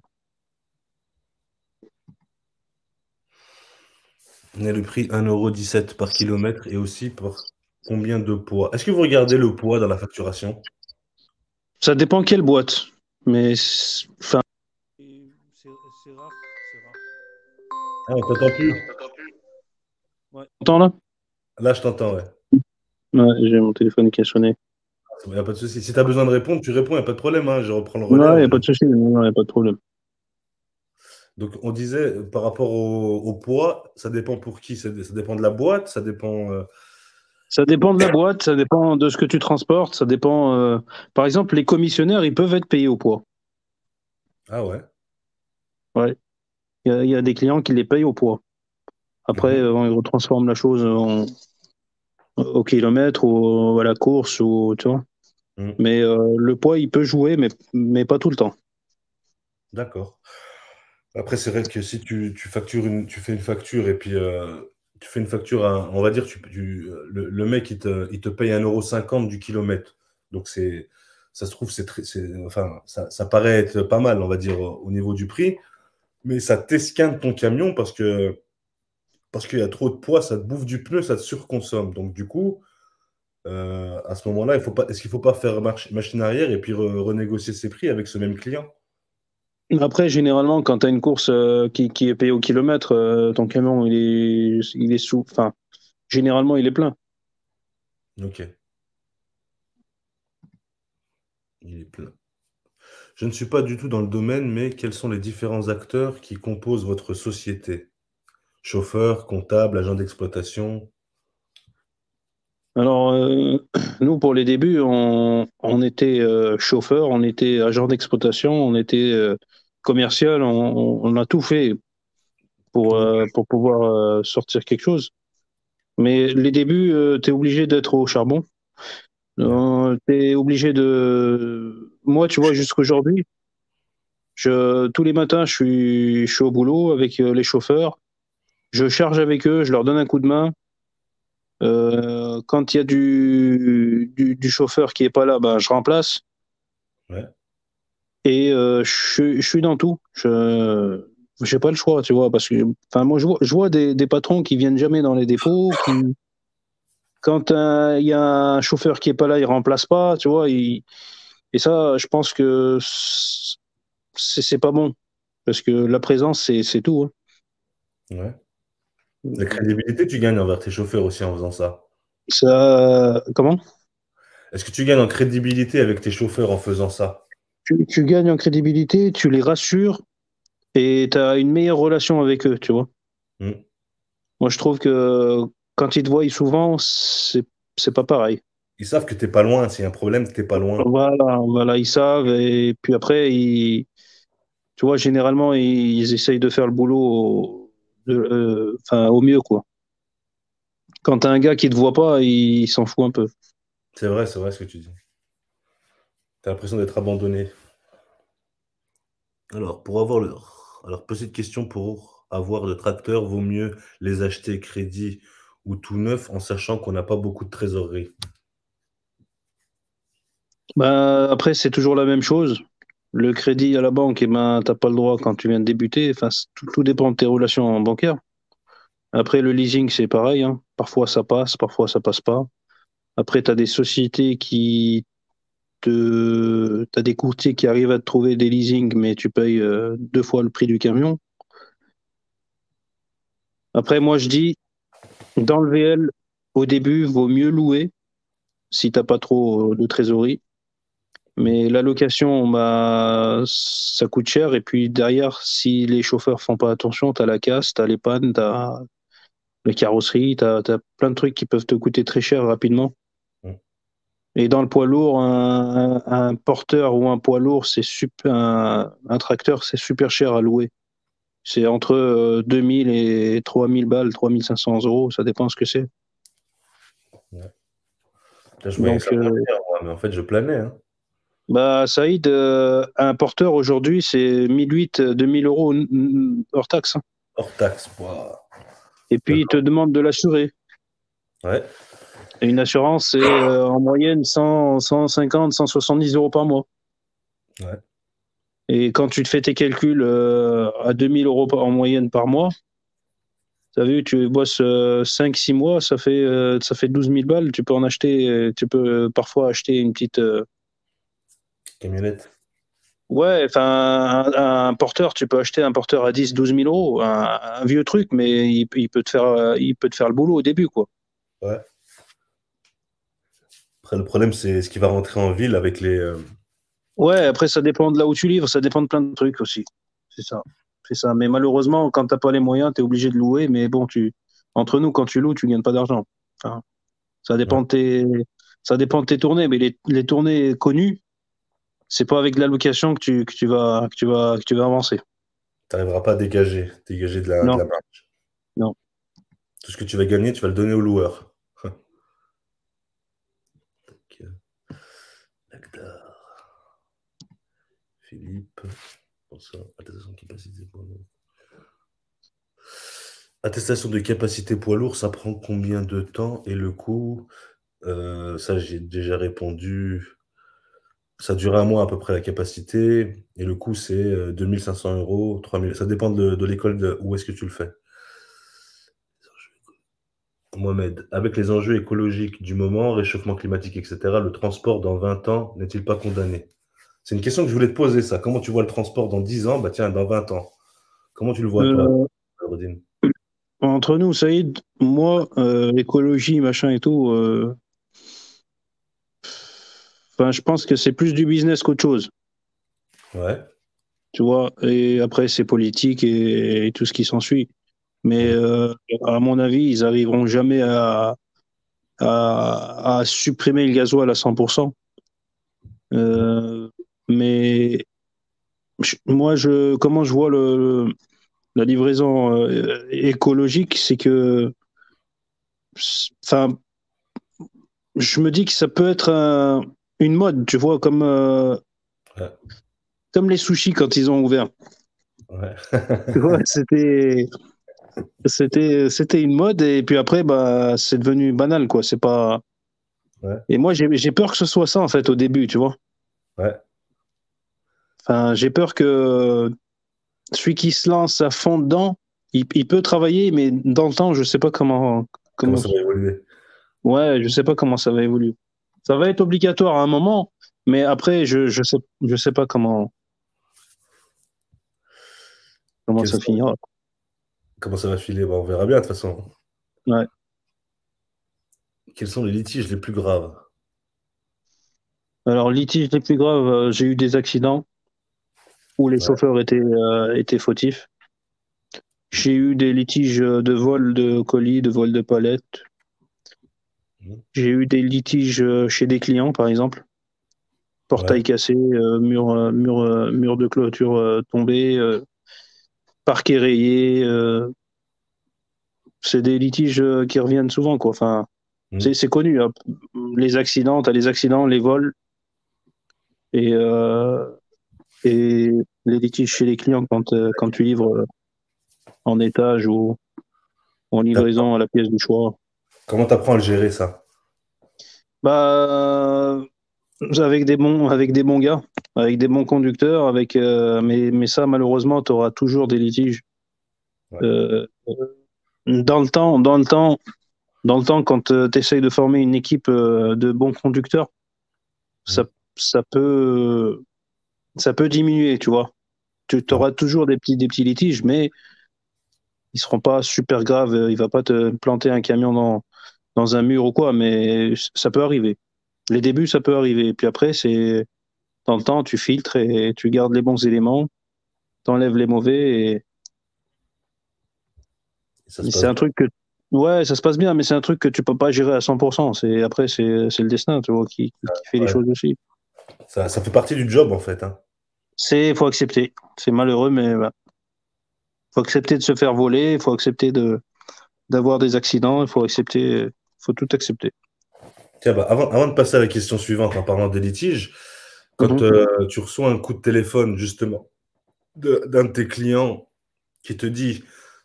On a le prix 1,17€ par kilomètre et aussi par Combien de poids? Est-ce que vous regardez le poids dans la facturation? Ça dépend quelle boîte. Mais enfin. C'est rare. Ah, on t'entend plus Ouais. T'entends là? Là, je t'entends, ouais. Ouais, j'ai mon téléphone qui a sonné. Il n'y a pas de souci. Si tu as besoin de répondre, tu réponds, il n'y a pas de problème. Hein. Je reprends le relais. Non, il n'y a pas de souci. Non, il n'y a pas de problème. Donc, on disait, par rapport au, poids, ça dépend pour qui? Ça, dépend de la boîte, ça dépend. Euh, ça dépend de la boîte, ça dépend de ce que tu transportes, ça dépend. Euh, par exemple, les commissionnaires, ils peuvent être payés au poids. Ah ouais. Ouais. Il y, a des clients qui les payent au poids. Après, euh, ils retransforment la chose au kilomètre ou à la course ou tu vois. Mhm. Mais euh, le poids, il peut jouer, mais, mais pas tout le temps. D'accord. Après, c'est vrai que si tu, factures une, tu fais une facture et puis tu fais une facture, à, on va dire, tu, le, mec, il te, il te paye 1,50€ du kilomètre. Donc, c'est, ça se trouve, c'est enfin, ça, ça, paraît être pas mal, on va dire, au niveau du prix, mais ça t'esquinte ton camion parce que parce qu'il y a trop de poids, ça te bouffe du pneu, ça te surconsomme. Donc, du coup, euh, à ce moment-là, il faut pas, est-ce qu'il ne faut pas faire machine arrière et puis renégocier ses prix avec ce même client? Après, généralement, quand tu as une course euh, qui, est payée au kilomètre, euh, ton camion, il est, il est sous. Enfin, généralement, il est plein. Ok. Il est plein. Je ne suis pas du tout dans le domaine, mais quels sont les différents acteurs qui composent votre société? Chauffeur, comptable, agent d'exploitation Alors, euh, nous, pour les débuts, on, était chauffeur, on était agent d'exploitation, on était commercial, on, a tout fait pour, euh, pouvoir euh, sortir quelque chose. Mais les débuts, euh, tu es obligé d'être au charbon. tu es obligé de. Moi, tu vois, jusqu'aujourd'hui, tous les matins, je suis, je suis au boulot avec les chauffeurs. Je charge avec eux, je leur donne un coup de main. quand il y a du, du, chauffeur qui est pas là, ben, je remplace. Ouais. Et euh, je, je, suis dans tout. Je n'ai pas le choix, tu vois, parce que enfin, moi, je vois, je vois des, des, patrons qui viennent jamais dans les dépôts, qui, quand il y a un chauffeur qui est pas là, il remplace pas, tu vois. et ça, je pense que c'est pas bon. Parce que la présence, c'est tout. Hein. Ouais. La crédibilité, tu gagnes envers tes chauffeurs aussi en faisant ça. Ça. Comment? Est-ce que tu gagnes en crédibilité avec tes chauffeurs en faisant ça? Tu, tu, gagnes en crédibilité, tu les rassures et tu as une meilleure relation avec eux, tu vois. Mm. Moi, je trouve que quand ils te voient souvent, c'est pas pareil. Ils savent que tu n'es pas loin. S'il y a un problème, tu n'es pas loin. Voilà, voilà, ils savent. Et puis après, ils, tu vois, généralement, ils, essayent de faire le boulot au, euh, au mieux, quoi. Quand tu as un gars qui ne te voit pas, il, s'en fout un peu. C'est vrai, c'est vrai ce que tu dis. Tu as l'impression d'être abandonné. Alors, pour avoir le. Alors, petite question pour avoir de tracteurs, vaut mieux les acheter crédit ou tout neuf en sachant qu'on n'a pas beaucoup de trésorerie bah, Après, c'est toujours la même chose. Le crédit à la banque, eh ben, tu n'as pas le droit quand tu viens de débuter. Enfin, tout, dépend de tes relations bancaires. Après, le leasing, c'est pareil. Hein. Parfois, ça passe, parfois, ça passe pas. Après, tu as des sociétés qui te. Tu as des courtiers qui arrivent à te trouver des leasing, mais tu payes euh, deux fois le prix du camion. Après, moi, je dis, dans le VL, au début, vaut mieux louer si tu n'as pas trop de trésorerie. Mais la location, bah, ça coûte cher. Et puis derrière, si les chauffeurs font pas attention, tu as la casse, tu as les pannes, tu as la carrosserie, tu as, plein de trucs qui peuvent te coûter très cher rapidement. Mm. Et dans le poids lourd, un, porteur ou un poids lourd, c'est super, un, tracteur, c'est super cher à louer. C'est entre 2000 euh, et 3000 balles, 3500 euros, ça dépend ce que c'est. je euh, mais en fait, je planais. Hein. Bah, Saïd, euh, un porteur aujourd'hui, c'est 1008, 2000 euros hors taxe. Hein. Hors taxe, Et puis, il te demande de l'assurer. Ouais. Et une assurance, c'est euh, en moyenne 100, 150, 170 euros par mois. Ouais. Et quand tu te fais tes calculs euh, à 2000 euros en moyenne par mois, tu as vu, tu bosses 5-6 mois, ça fait, ça fait 12 000 balles. Tu peux en acheter, tu peux parfois acheter une petite Camionnette. Ouais, enfin, un, porteur, tu peux acheter un porteur à 10, 12 000 euros, un, vieux truc, mais il, peut te faire, il peut te faire le boulot au début, quoi. Ouais. Après, le problème, c'est ce qui va rentrer en ville avec les. Euh, ouais, après, ça dépend de là où tu livres, ça dépend de plein de trucs aussi. C'est ça. C'est ça. Mais malheureusement, quand tu n'as pas les moyens, tu es obligé de louer. Mais bon, tu, entre nous, quand tu loues, tu gagnes pas d'argent. ça dépend de tes, ça dépend de tes tournées. Mais les, les tournées connues, c'est pas avec l'allocation que tu, que tu vas que tu vas que tu vas avancer. Tu n'arriveras pas à dégager, dégager de la, marge. Non. Tout ce que tu vas gagner, tu vas le donner au loueur. Philippe. attestation de capacité poids lourd. Attestation de capacité poids lourd, ça prend combien de temps et le coût? Euh, Ça, j'ai déjà répondu. Ça dure un mois à peu près la capacité et le coût c'est 2500 euh, euros, 3000. Ça dépend de, l'école où est-ce que tu le fais. Mohamed, avec les enjeux écologiques du moment, réchauffement climatique, etc., le transport dans 20 ans n'est-il pas condamné? C'est une question que je voulais te poser, ça. Comment tu vois le transport dans 10 ans? Bah tiens, dans 20 ans. Comment tu le vois, toi, euh, Entre nous, Saïd, moi, euh, écologie, machin et tout, je pense que c'est plus du business qu'autre chose. Ouais. Tu vois, et après, c'est politique et, tout ce qui s'ensuit. Mais euh, à mon avis, ils arriveront jamais à, à, supprimer le gasoil à 100%. Euh, mais moi, je, comment je vois le, la livraison euh, écologique, c'est que, enfin, je me dis que ça peut être un, une mode, tu vois, comme, euh, comme les sushis quand ils ont ouvert. Ouais. c'était, c'était, c'était une mode et puis après, bah, c'est devenu banal, quoi. C'est pas. Et moi, j'ai peur que ce soit ça, en fait, au début, tu vois. Ouais. Enfin, j'ai peur que celui qui se lance à fond dedans, il, peut travailler, mais dans le temps, je sais pas comment. Comment, comment ça va évoluer? Ouais, je sais pas comment ça va évoluer. Ça va être obligatoire à un moment, mais après, je ne je sais, je sais pas comment. comment ça finira. Comment ça va filer? Bah, On verra bien de toute façon. Ouais. Quels sont les litiges les plus graves? Alors, litiges les plus graves, euh, j'ai eu des accidents où les Ouais. chauffeurs étaient, euh, étaient fautifs. J'ai eu des litiges de vol de colis, de vol de palettes. J'ai eu des litiges euh, chez des clients, par exemple. Portail Ouais. cassé, euh, mur, euh, mur, mur de clôture euh, tombé, euh, parquet rayé. c'est des litiges qui reviennent souvent, quoi. Enfin, Mhm. c'est, connu. hein. Les accidents, t'as les accidents, les vols et, et les litiges chez les clients quand, quand tu livres en étage ou en livraison à la pièce du choix. Comment t'apprends à le gérer ça? Bah, avec des bons, avec des bons gars, avec des bons conducteurs, avec, euh, mais, mais ça, malheureusement, tu auras toujours des litiges. Ouais. Euh, euh, dans le temps, dans le temps, dans le temps, quand tu essayes de former une équipe euh, de bons conducteurs, ça, ça peut, ça peut diminuer, tu vois. Tu auras toujours des petits, des petits litiges, mais ils seront pas super graves. Il va pas te planter un camion dans, dans un mur ou quoi, mais ça peut arriver. Les débuts, ça peut arriver. Puis après, c'est dans le temps, tu filtres et tu gardes les bons éléments, t'enlèves les mauvais. Et... C'est un truc que. Ouais, ça se passe bien, mais c'est un truc que tu peux pas gérer à 100%. C'est après, c'est c'est le destin, tu vois, qui, fait les choses aussi. Ça, ça fait partie du job en fait. hein. C'est faut accepter. C'est malheureux, mais voilà. faut accepter de se faire voler. Il faut accepter de d'avoir des accidents. Il faut accepter. Faut tout accepter. Tiens, bah, avant, avant de passer à la question suivante en parlant des litiges, quand Mhm. euh, tu reçois un coup de téléphone justement d'un de tes clients qui te dit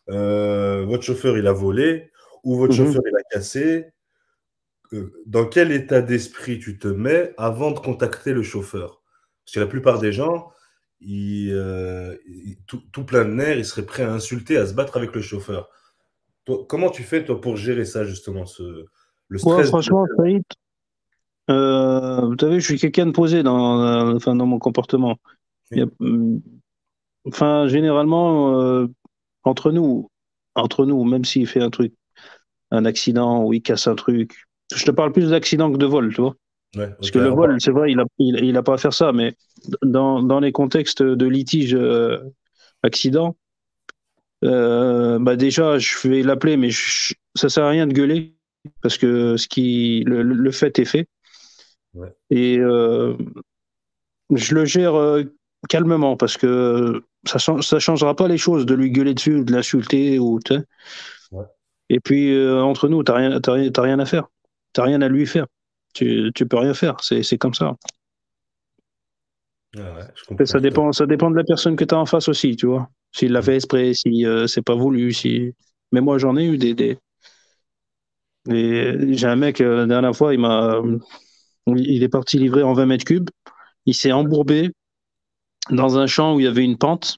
euh, votre chauffeur il a volé ou votre Mhm. chauffeur il a cassé, euh, dans quel état d'esprit tu te mets avant de contacter le chauffeur? Parce que la plupart des gens, ils, ils- tout, tout plein de nerfs, ils seraient prêts à insulter, à se battre avec le chauffeur. Toi, comment tu fais toi pour gérer ça justement, ce, le Ouais, stress franchement, Saïd, euh, vous savez, je suis quelqu'un de posé dans, euh, enfin, dans mon comportement. A- hum, enfin, généralement, euh, entre nous, entre nous, même s'il fait un truc, un accident ou il casse un truc, je te parle plus d'accident que de vol, tu vois. Ouais, Parce que le vol, c'est vrai, il a, il, il a pas à faire ça, mais dans, dans les contextes de litige euh, accident, euh, bah déjà, je vais l'appeler, mais je- ça sert à rien de gueuler parce que ce qui, le, le fait est fait. Ouais. Et euh, je le gère euh, calmement parce que ça ça changera pas les choses de lui gueuler dessus ou de l'insulter ou. Ouais. Et puis entre nous, t'as rien, t'as rien, rien à faire, t'as rien à lui faire. Tu, tu peux rien faire. C'est comme ça. Ouais. Ça dépend, ça dépend de la personne que tu as en face aussi, tu vois. S'il l'a fait exprès, si euh, c'est pas voulu, si. Mais moi, j'en ai eu des. des... des- J'ai un mec, euh, la dernière fois, il m'a. Il est parti livrer en 20 mètres cubes. Il s'est embourbé dans un champ où il y avait une pente.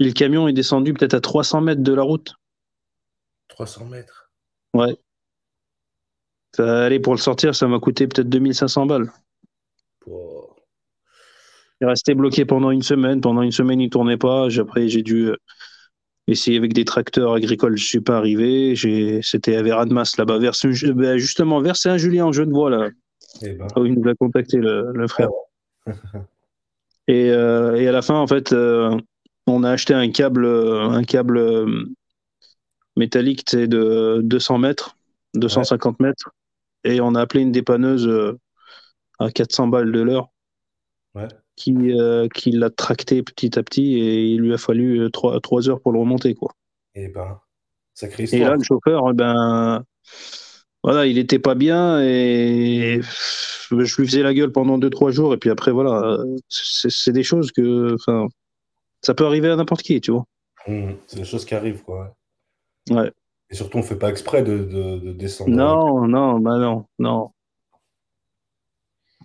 Et le camion est descendu peut-être à 300 mètres de la route. 300 mètres. Ouais. Ça, allez, pour le sortir, ça m'a coûté peut-être 2500 balles. Wow. Il est resté bloqué pendant une semaine. Pendant une semaine, il tournait pas. Après, j'ai dû euh, essayer avec des tracteurs agricoles. Je suis pas arrivé. C'était à Veradmas, là-bas, vers ben, justement vers Saint-Julien en Genevois, là, Eh ben, où il nous a contacté, le, le frère. Et, euh, et à la fin, en fait, euh, on a acheté un câble, un câble métallique de 200 mètres, 250 mètres, et on a appelé une dépanneuse à 400 balles de l'heure. Ouais. Qui, euh, qui l'a tracté petit à petit et il lui a fallu euh, trois, trois heures pour le remonter. Quoi. eh ben, sacrée Et histoire. là, le chauffeur, eh ben, voilà, il était pas bien et je lui faisais la gueule pendant deux, trois jours. Et puis après, voilà, euh, c'est des choses que, ça peut arriver à n'importe qui, tu vois. Mmh, c'est des choses qui arrivent, quoi. Ouais. Et surtout, on fait pas exprès de, de, de descendre. Non, non, bah non, non.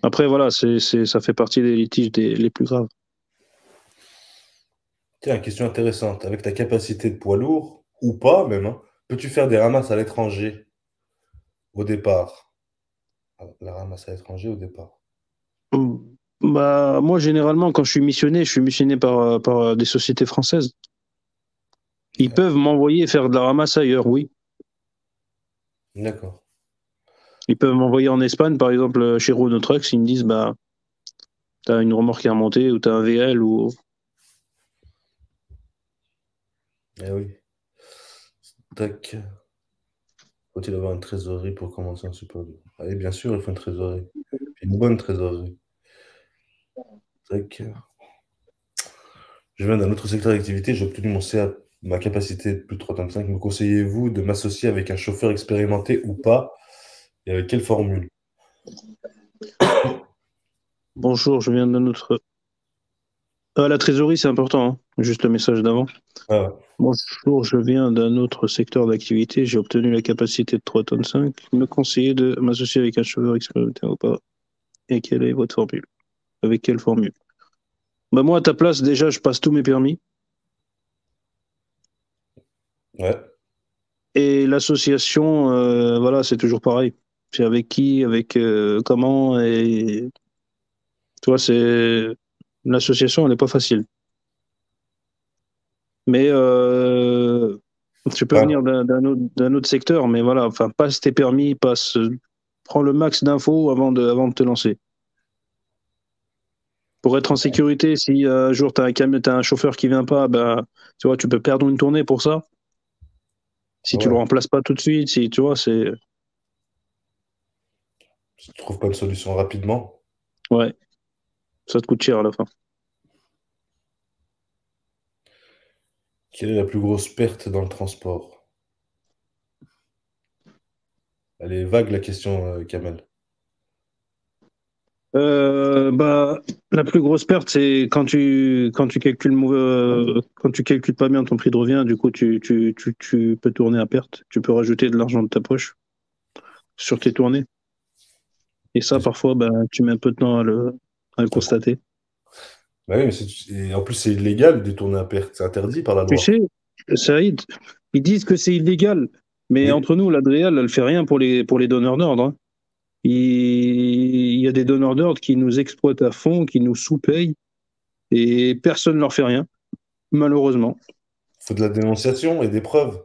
Après, voilà, c'est, c'est, ça fait partie des litiges des, les plus graves. Tiens, question intéressante. Avec ta capacité de poids lourd, ou pas même, hein, peux-tu faire des ramasses à l'étranger au départ? La ramasse à l'étranger au départ. Bah, moi, généralement, quand je suis missionné, je suis missionné par, euh, par euh, des sociétés françaises. Ils peuvent m'envoyer faire de la ramasse ailleurs, oui. D'accord. Ils peuvent m'envoyer en Espagne, par exemple, chez Renault Trucks, ils me disent, bah, t'as une remorque à remonter ou t'as un VL ou. Eh oui. Tac. Faut-il avoir une trésorerie pour commencer un support Oui, bien sûr, il faut une trésorerie. Une bonne trésorerie. Tac. Je viens d'un autre secteur d'activité, j'ai obtenu mon CA, ma capacité de plus de 3 tonnes 5. Me conseillez-vous de m'associer avec un chauffeur expérimenté ou pas? Et avec quelle formule Bonjour, je viens d'un autre. Ah, la trésorerie, c'est important, hein. juste le message d'avant. Ah. Bonjour, je viens d'un autre secteur d'activité, j'ai obtenu la capacité de 3 tonnes 5. Me conseillez de m'associer avec un chauffeur expérimenté ou pas? Et quelle est votre formule? Avec quelle formule? Bah moi, à ta place, déjà, je passe tous mes permis. Ouais. Et l'association, euh, voilà, c'est toujours pareil. Avec qui, avec euh, comment, et tu vois, c'est l'association, elle n'est pas facile. Mais euh, tu peux Ah. venir d'un autre, secteur, mais voilà, enfin, passe tes permis, passe, prends le max d'infos avant de, avant de te lancer. Pour être en sécurité, si un jour tu as un, camion- t'as un chauffeur qui vient pas, ben, tu vois, tu peux perdre une tournée pour ça. Si tu Ouais. le remplaces pas tout de suite, si tu vois, c'est. Si tu trouves pas de solution rapidement? Ouais. Ça te coûte cher à la fin. Quelle est la plus grosse perte dans le transport? Elle est vague la question, euh, Kamel. Euh, bah, la plus grosse perte, c'est quand tu, quand tu calcules euh, quand tu calcules pas bien ton prix de revient, du coup, tu, tu, tu, tu peux tourner à perte. Tu peux rajouter de l'argent de ta poche sur tes tournées. Et ça, parfois, bah, tu mets un peu de temps à le, à le constater. Bah oui, mais et en plus, c'est illégal de. C'est interdit par la Tu loi. sais, Saïd, ils disent que c'est illégal, mais Oui. entre nous, l'Adréal, elle fait rien pour les, pour les donneurs d'ordre. hein. Il, il y a des donneurs d'ordre qui nous exploitent à fond, qui nous sous-payent, et personne ne leur fait rien, malheureusement. faut de la dénonciation et des preuves.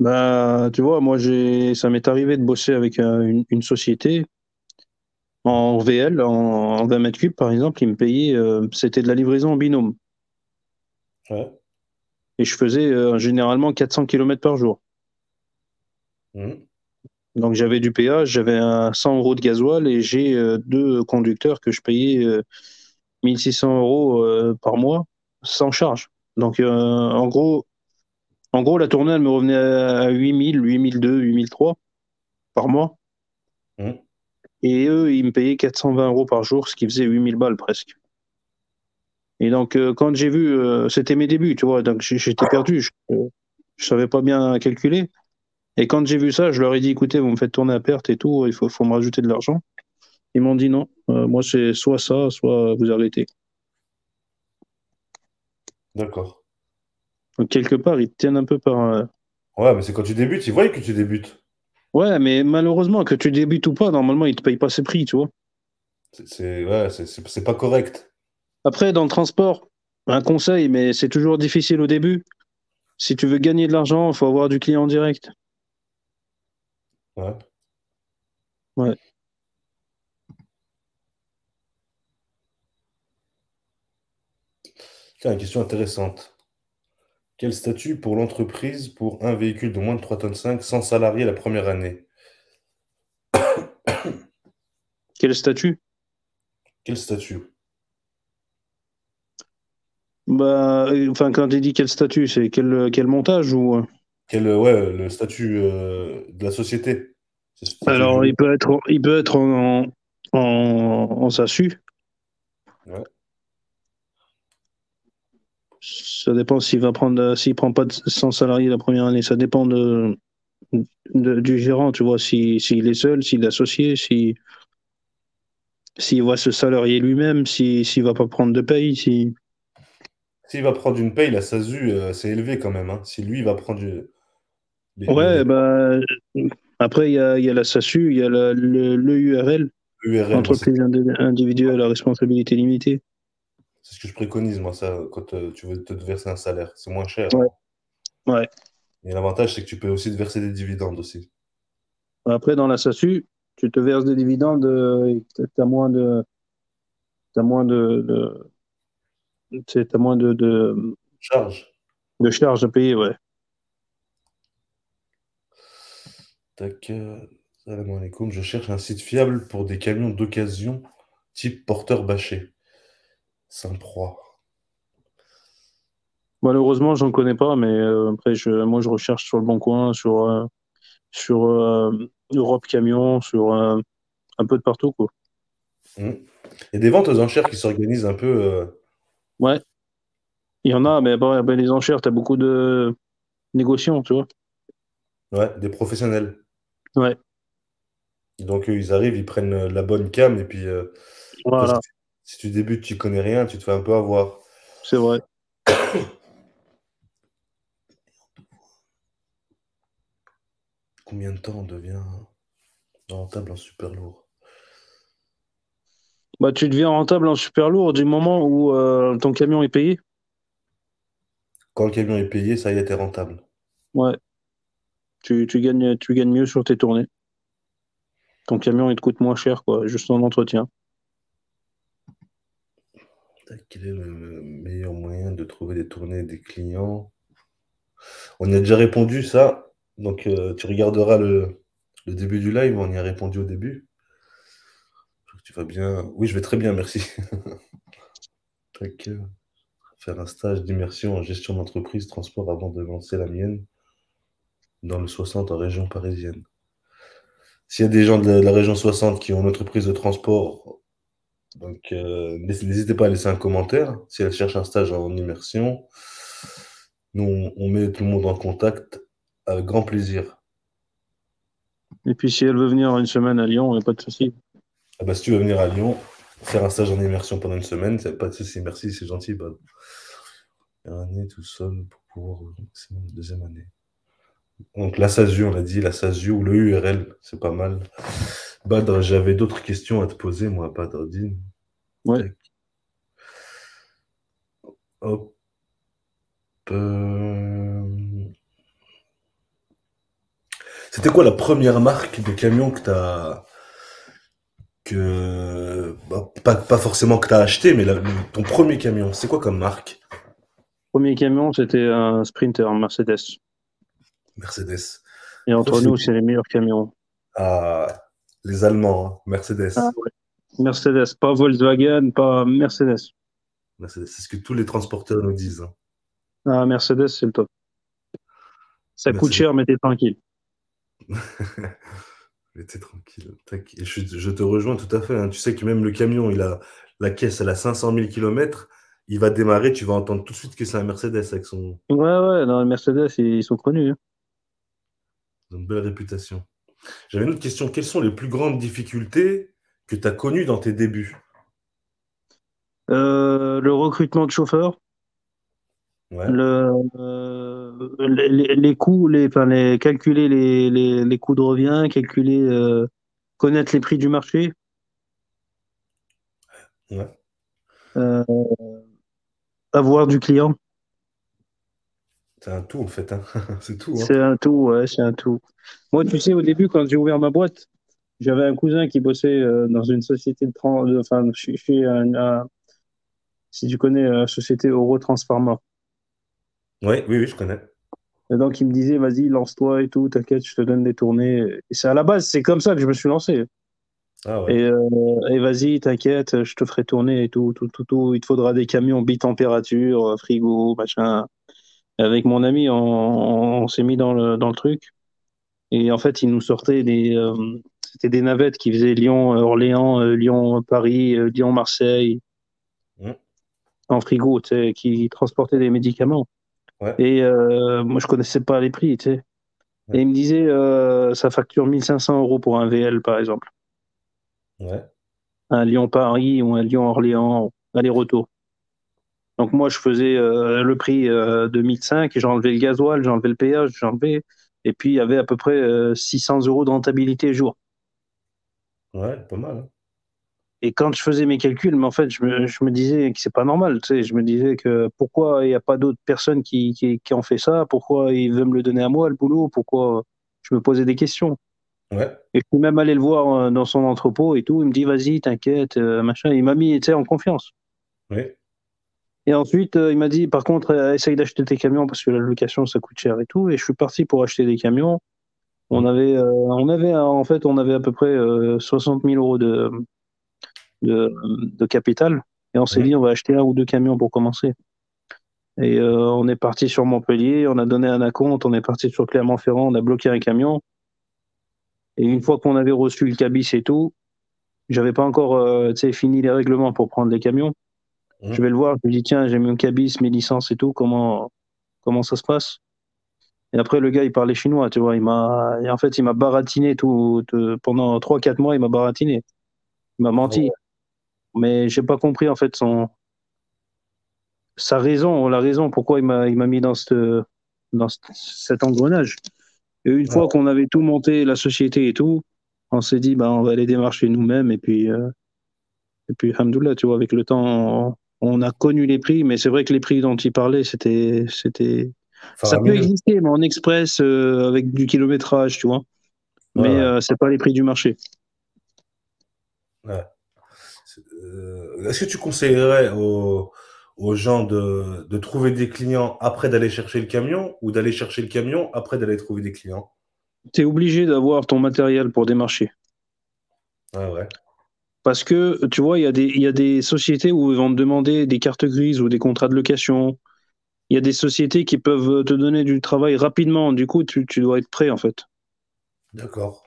Bah, tu vois, moi, j'ai, ça m'est arrivé de bosser avec euh, une, une société en VL, en, en 20 mètres cubes, par exemple, ils me payaient, euh, c'était de la livraison en binôme. Ouais. Et je faisais euh, généralement 400 km par jour. Mhm. Donc j'avais du péage, j'avais un 100 euros de gasoil et j'ai euh, deux conducteurs que je payais euh, 1600 euros euh, par mois sans charge. Donc en gros, en gros la tournée elle me revenait à 8000, 8002, 8003 par mois. Et eux ils me payaient 420 euros par jour, ce qui faisait 8000 balles presque. Et donc euh, quand j'ai vu, euh, c'était mes débuts, tu vois, donc j'étais perdu, je, je savais pas bien calculer. Et quand j'ai vu ça, je leur ai dit, écoutez, vous me faites tourner à perte et tout, il faut, faut me rajouter de l'argent. Ils m'ont dit non, euh, moi c'est soit ça, soit vous arrêtez. D'accord. Donc quelque part, ils te tiennent un peu par... Ouais, mais c'est quand tu débutes, ils voient que tu débutes. Ouais, mais malheureusement, que tu débutes ou pas, normalement, ils te payent pas ces prix, tu vois. C'est- ouais, c'est pas correct. Après, dans le transport, un conseil, mais c'est toujours difficile au début. Si tu veux gagner de l'argent, il faut avoir du client direct. Ouais. Ouais. Tiens, une question intéressante. Quel statut pour l'entreprise pour un véhicule de moins de 3 tonnes 5 sans salarié la première année? Quel statut? Quel statut? Bah, euh, enfin, quand tu dis quel statut, c'est quel, quel montage ou... euh? Quel euh, ouais, le statut euh, de la société. Alors, du- il peut être, il peut être en, en, en SASU. Ouais. Ça dépend s'il va prendre, s'il prend pas de 100 salariés la première année. Ça dépend de, de- du gérant, tu vois, si, s'il est seul, s'il est associé, si, s'il va se salarier lui-même, si, s'il va pas prendre de paye, si. S'il va prendre une paye, la SASU, euh, c'est élevé quand même. hein. Si lui, il va prendre du- les- Ouais, bah, après, il y a, y a la SASU, il y a le, le URL, entreprise indi- individuelle à responsabilité limitée. C'est ce que je préconise, moi, ça, quand euh, tu veux te verser un salaire. C'est moins cher. Ouais. Ouais. Et l'avantage, c'est que tu peux aussi te verser des dividendes aussi. Après, dans la SASU, tu te verses des dividendes, euh, tu as moins de. T'as moins de. de t'as moins de, de, Charge. de charges à payer, ouais. Tac. euh, Salam alaikum. Je cherche un site fiable pour des camions d'occasion type porteur bâché. Saint-Proie. Malheureusement, j'en connais pas, mais euh, après, je, moi, je recherche sur le Bon Coin, sur, euh, sur euh, Europe Camion, sur un peu de partout, quoi. Hmm. Il y a des ventes aux enchères qui s'organisent un peu. Ouais. Il y en a, mais bon, ben, les enchères, tu as beaucoup de négociants, tu vois. ouais, des professionnels. Ouais. Donc, eux, ils arrivent, ils prennent la bonne cam et puis. Voilà, si tu débutes, tu connais rien, tu te fais un peu avoir. c'est vrai. Combien de temps on devient rentable en super lourd? Bah, tu deviens rentable en super lourd du moment où euh, ton camion est payé. Quand le camion est payé, ça y est, t'es rentable. Ouais. Tu, tu gagnes, tu gagnes mieux sur tes tournées. Ton camion, il te coûte moins cher, quoi, juste en entretien. Quel est le meilleur moyen de trouver des tournées des clients On y a déjà répondu, ça. Donc, euh, tu regarderas le, début du live, on y a répondu au début. Tu vas bien. Oui, je vais très bien, merci. Faire un stage d'immersion en gestion d'entreprise, transport avant de lancer la mienne dans le 60 en région parisienne. S'il y a des gens de la, de la région 60 qui ont une entreprise de transport, donc euh, n'hés- n'hésitez pas à laisser un commentaire. Si elles cherchent un stage en immersion, nous, on, met tout le monde en contact avec grand plaisir. Et puis, si elle veut venir une semaine à Lyon, il n'y a pas de souci. Ah bah, si tu veux venir à Lyon, faire un stage en immersion pendant une semaine, c'est pas de souci. Merci, c'est gentil. Bah, année tout seul pour pouvoir maximum de deuxième année. Donc la SASU, on l'a dit, la SASU ou le URL, c'est pas mal. Badr, j'avais d'autres questions à te poser, moi, Badrdine. Ouais. Tac. Hop. Euh, C'était quoi la première marque de camion que tu as que bah, pas, pas forcément que tu as acheté, mais la- ton premier camion, c'est quoi comme marque? Premier camion, c'était un Sprinter, un Mercedes. Mercedes. Et entre nous, c'est les meilleurs camions. Ah, les Allemands, hein, Mercedes. Ah, ouais. Mercedes, pas Volkswagen, pas Mercedes. Mercedes. C'est ce que tous les transporteurs nous disent. hein. Ah, Mercedes, c'est le top. Ça coûte cher, mais t'es tranquille. Mais t'es tranquille. Et je, je te rejoins tout à fait. hein. Tu sais que même le camion, il a la caisse, elle a 500 000 km. Il va démarrer, tu vas entendre tout de suite que c'est un Mercedes avec son Ouais, ouais, dans les Mercedes, ils sont connus. hein. Une belle réputation. J'avais une autre question. Quelles sont les plus grandes difficultés que tu as connues dans tes débuts? Euh, le recrutement de chauffeurs, Ouais. le, euh, les, coûts, les, enfin, les, calculer les, les, les coûts de revient, calculer, euh, connaître les prix du marché, Ouais. avoir du client. C'est un tout en fait. hein. c'est tout. hein. C'est un tout, ouais, c'est un tout. Moi, tu sais, au début, quand j'ai ouvert ma boîte, j'avais un cousin qui bossait euh, dans une société de enfin, chez, chez un, un- si tu connais la société Eurotransforma. Ouais, oui, oui, je connais. Et donc, il me disait, vas-y, lance-toi et tout, t'inquiète, je te donne des tournées. Et c'est à la base, c'est comme ça que je me suis lancé. Ah ouais. Et, euh, et vas-y, t'inquiète, je te ferai tourner et tout, tout, tout, tout. Il te faudra des camions bitempérature, frigo, machin. Avec mon ami, on, on, on s'est mis dans le, dans le truc. Et en fait, il nous sortait des, euh, c'était des navettes qui faisaient Lyon, euh, Orléans, euh, Lyon, Paris, euh, Lyon, Marseille, Mm. en frigo, tu sais, qui transportaient des médicaments. Ouais. Et moi, je connaissais pas les prix, tu sais. Ouais. Et il me disait, ça facture 1500 euros pour un VL, par exemple. Ouais. Un Lyon-Paris ou un Lyon-Orléans, aller-retour. Donc moi, je faisais euh, le prix euh, de 1005 et j'enlevais le gasoil, j'enlevais le péage, j'enlevais. Et puis, il y avait à peu près euh, 600 euros de rentabilité jour. Ouais, pas mal. hein. Et quand je faisais mes calculs, mais en fait, je me, je me disais que c'est pas normal. Tu sais, je me disais que pourquoi il n'y a pas d'autres personnes qui, qui, qui, ont fait ça? Pourquoi ils veulent me le donner à moi, le boulot? Pourquoi Je me posais des questions? Ouais. Et je suis même allé le voir euh, dans son entrepôt et tout. Il me dit, vas-y, t'inquiète, euh, machin. Il m'a mis, tu sais, en confiance. Oui. Et ensuite, euh, il m'a dit, par contre, euh, essaye d'acheter tes camions parce que la location, ça coûte cher et tout. Et je suis parti pour acheter des camions. On avait, euh, on avait, en fait, on avait à peu près euh, 60 000 euros de, de, de capital. Et on s'est Ouais. dit, on va acheter un ou deux camions pour commencer. Et on est parti sur Montpellier, on a donné un acompte, on est parti sur Clermont-Ferrand, on a bloqué un camion. Et une fois qu'on avait reçu le cabis et tout, j'avais pas encore fini les règlements pour prendre les camions. Mhm. Je vais le voir, je lui dis tiens, j'ai mon cabis, mes licences et tout, comment, comment ça se passe? Et après, le gars, il parlait chinois, tu vois. Il m'a, en fait, il m'a baratiné tout, tout- pendant 3-4 mois, il m'a baratiné. Il m'a menti. Ouais. Mais j'ai pas compris, en fait, son, sa raison, la raison pourquoi il m'a, il m'a mis dans, cette, dans cette- cet engrenage. Et une fois qu'on avait tout monté, la société et tout, on s'est dit, bah, on va aller démarcher nous-mêmes et puis, euh, et puis, alhamdoulilah, tu vois, avec le temps, on, a connu les prix, mais c'est vrai que les prix dont il parlait, c'était, c'était, ça peut exister, mais en express, euh, avec du kilométrage, tu vois. Mais ouais. euh, c'est pas les prix du marché. Ouais. Euh, Est-ce que tu conseillerais aux, aux gens de, de trouver des clients après d'aller chercher le camion ou d'aller chercher le camion après d'aller trouver des clients? Tu es obligé d'avoir ton matériel pour démarcher. Ah ouais. Parce que, tu vois, il y, a des- il y a des sociétés où ils vont te demander des cartes grises ou des contrats de location. Il y a des sociétés qui peuvent te donner du travail rapidement. Du coup, tu, tu dois être prêt, en fait. D'accord.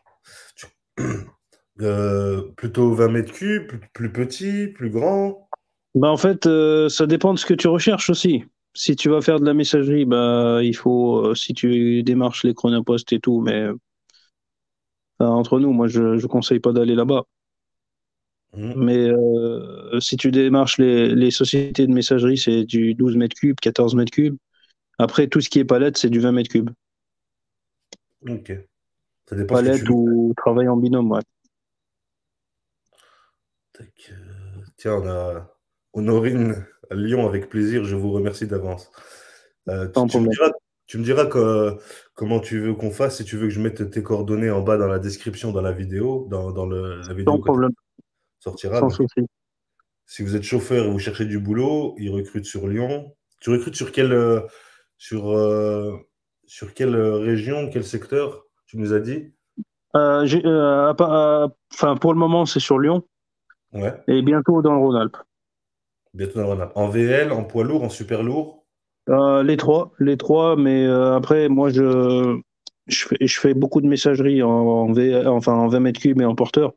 Euh, plutôt 20 mètres cubes, plus, plus petit, plus grand? Bah, en fait, euh, ça dépend de ce que tu recherches aussi. Si tu vas faire de la messagerie, bah, il faut, euh, si tu démarches les chronopostes et tout, mais entre nous, moi, je ne conseille pas d'aller là-bas. Mhm. Mais euh, si tu démarches les, les sociétés de messagerie, c'est du 12 mètres cubes, 14 mètres cubes. Après, tout ce qui est palette, c'est du 20 mètres cubes. Ok. Ça dépend Palette tu ou travail en binôme, ouais. Tac, euh, Tiens, on a Honorine à Lyon avec plaisir. Je vous remercie d'avance. Euh, tu, me diras, tu me diras que- comment tu veux qu'on fasse, si tu veux que je mette tes coordonnées en bas dans la description, dans la vidéo, dans, dans le- la vidéo Sans que problème, sortira. sans Donc, souci. si vous êtes chauffeur et vous cherchez du boulot, ils recrutent sur Lyon. Tu recrutes sur quelle, euh, sur, euh, sur quelle euh, région, quel secteur Tu nous as dit? Euh, euh, euh, Enfin, pour le moment, c'est sur Lyon Ouais. et bientôt dans le Rhône-Alpes. Bientôt dans le Rhône-Alpes. En VL, en poids lourd, en super lourd? Les trois, les trois, mais après, moi, je, je, fais, je fais beaucoup de messagerie en, en, V- enfin, en 20 mètres cubes et en porteur.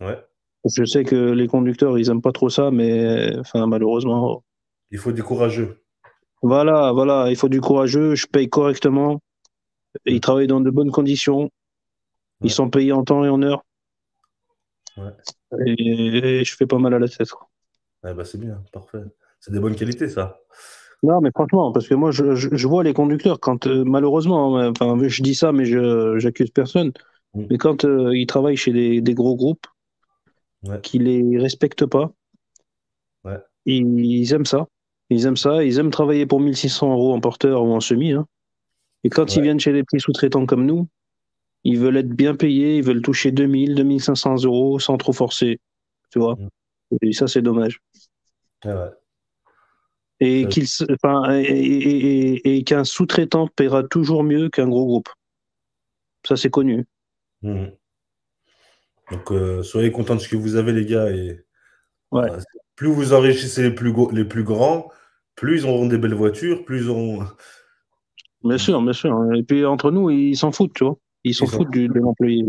Ouais. Je sais que les conducteurs, ils aiment pas trop ça, mais enfin, malheureusement. Il faut des courageux. Voilà, voilà, il faut du courageux, je paye correctement. Ils travaillent dans de bonnes conditions. Ils Ouais. sont payés en temps et en heure. Ouais. Et, et je fais pas mal à la tête. Ah bah c'est bien, parfait. C'est des bonnes qualités, ça. Non, mais franchement, parce que moi, je, je, je vois les conducteurs quand, euh, malheureusement, hein, enfin, je dis ça, mais je j'accuse personne. Mm. Mais quand euh, ils travaillent chez des, des gros groupes Ouais. qui les respectent pas, Ouais. ils, ils aiment ça. Ils aiment ça. Ils aiment travailler pour 1600 euros en porteur ou en semi. hein. Et quand ils viennent chez des petits sous-traitants comme nous, ils veulent être bien payés, ils veulent toucher 2000, 2500 euros sans trop forcer. Tu vois Mm. Et ça, c'est dommage. Et qu'un sous-traitant paiera toujours mieux qu'un gros groupe. Ça, c'est connu. Mhm. Donc, euh, soyez contents de ce que vous avez, les gars. Et Ouais. voilà, plus vous enrichissez les plus, les plus grands, plus ils auront des belles voitures, plus ils auront. Bien sûr, bien sûr. Et puis, entre nous, ils s'en foutent, tu vois. Ils s'en foutent du, de l'employé.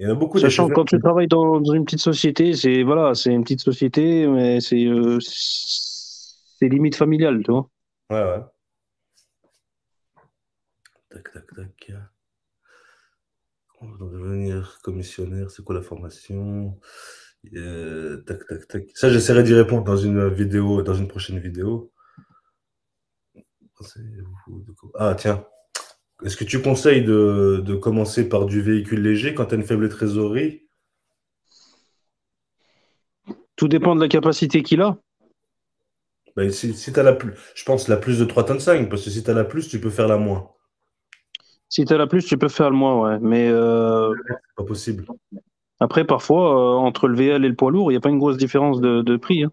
Il y en a beaucoup Sachant que quand tu travailles dans, dans une petite société, c'est voilà, c'est une petite société, mais c'est euh, c'est limite familial, tu vois. Ouais, ouais. Tac, tac, tac. On va devenir commissionnaire, c'est quoi la formation? Euh, Tac, tac, tac. Ça, j'essaierai d'y répondre dans une vidéo, dans une prochaine vidéo. Ah, tiens. Est-ce que tu conseilles de, de commencer par du véhicule léger quand tu as une faible trésorerie? Tout dépend de la capacité qu'il a. Ben, si si tu as la plus, je pense la plus de 3 tonnes 5, parce que si tu as la plus, tu peux faire la moins. Si tu as la plus, tu peux faire le moins, ouais. Mais euh, C'est pas possible. après, parfois, euh, entre le VL et le poids lourd, il n'y a pas une grosse différence de, de prix. hein.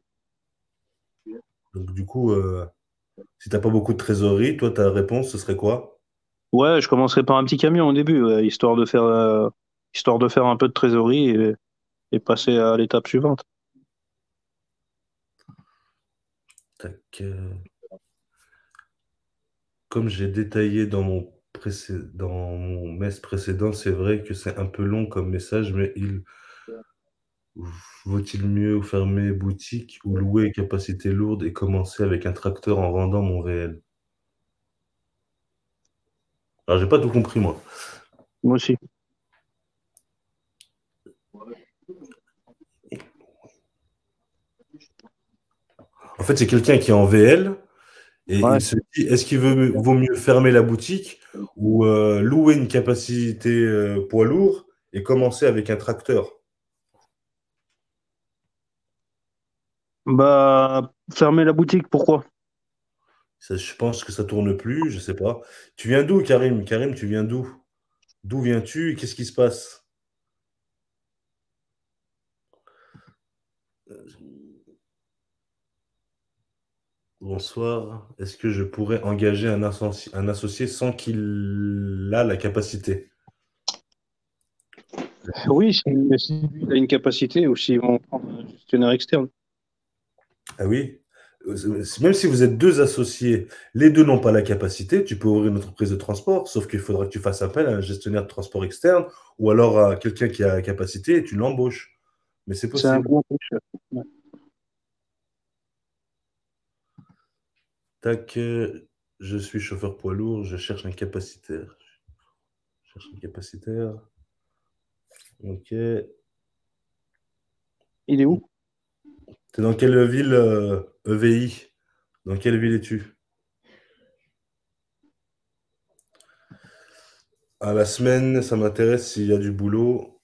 Donc, du coup, euh, si tu n'as pas beaucoup de trésorerie, toi, ta réponse, ce serait quoi? Ouais, je commencerai par un petit camion au début, ouais, histoire de faire, histoire de faire un peu de trésorerie et, et passer à l'étape suivante. Tac, Comme j'ai détaillé dans mon, dans mon mess précédent, c'est vrai que c'est un peu long comme message, mais il vaut-il mieux fermer boutique ou louer capacité lourde et commencer avec un tracteur en vendant mon réel? Alors, j'ai pas tout compris, moi. Moi aussi. En fait, c'est quelqu'un qui est en VL et Ouais. il se dit est-ce qu'il veut, vaut mieux fermer la boutique ou euh, louer une capacité euh, poids lourd et commencer avec un tracteur? Bah, fermer la boutique, pourquoi? Ça, je pense que ça tourne plus, je sais pas. Tu viens d'où, Karim? Karim, tu viens d'où? D'où viens-tu? Et qu'est-ce qui se passe? Bonsoir. Est-ce que je pourrais engager un associé, un associé sans qu'il a la capacité? Oui, si, il a une capacité ou s'ils vont prendre un gestionnaire externe. Ah oui? Euh, Même si vous êtes deux associés, les deux n'ont pas la capacité, tu peux ouvrir une entreprise de transport, sauf qu'il faudra que tu fasses appel à un gestionnaire de transport externe ou alors à quelqu'un qui a la capacité et tu l'embauches. Mais c'est C'est un possible. gros tricheur. Ouais. Tac, euh, je suis chauffeur poids lourd, je cherche un capacitaire. Je cherche un capacitaire. Ok. T'es Il est où? dans quelle ville euh, EVI? Dans quelle ville es-tu? À la semaine, ça m'intéresse s'il y a du boulot.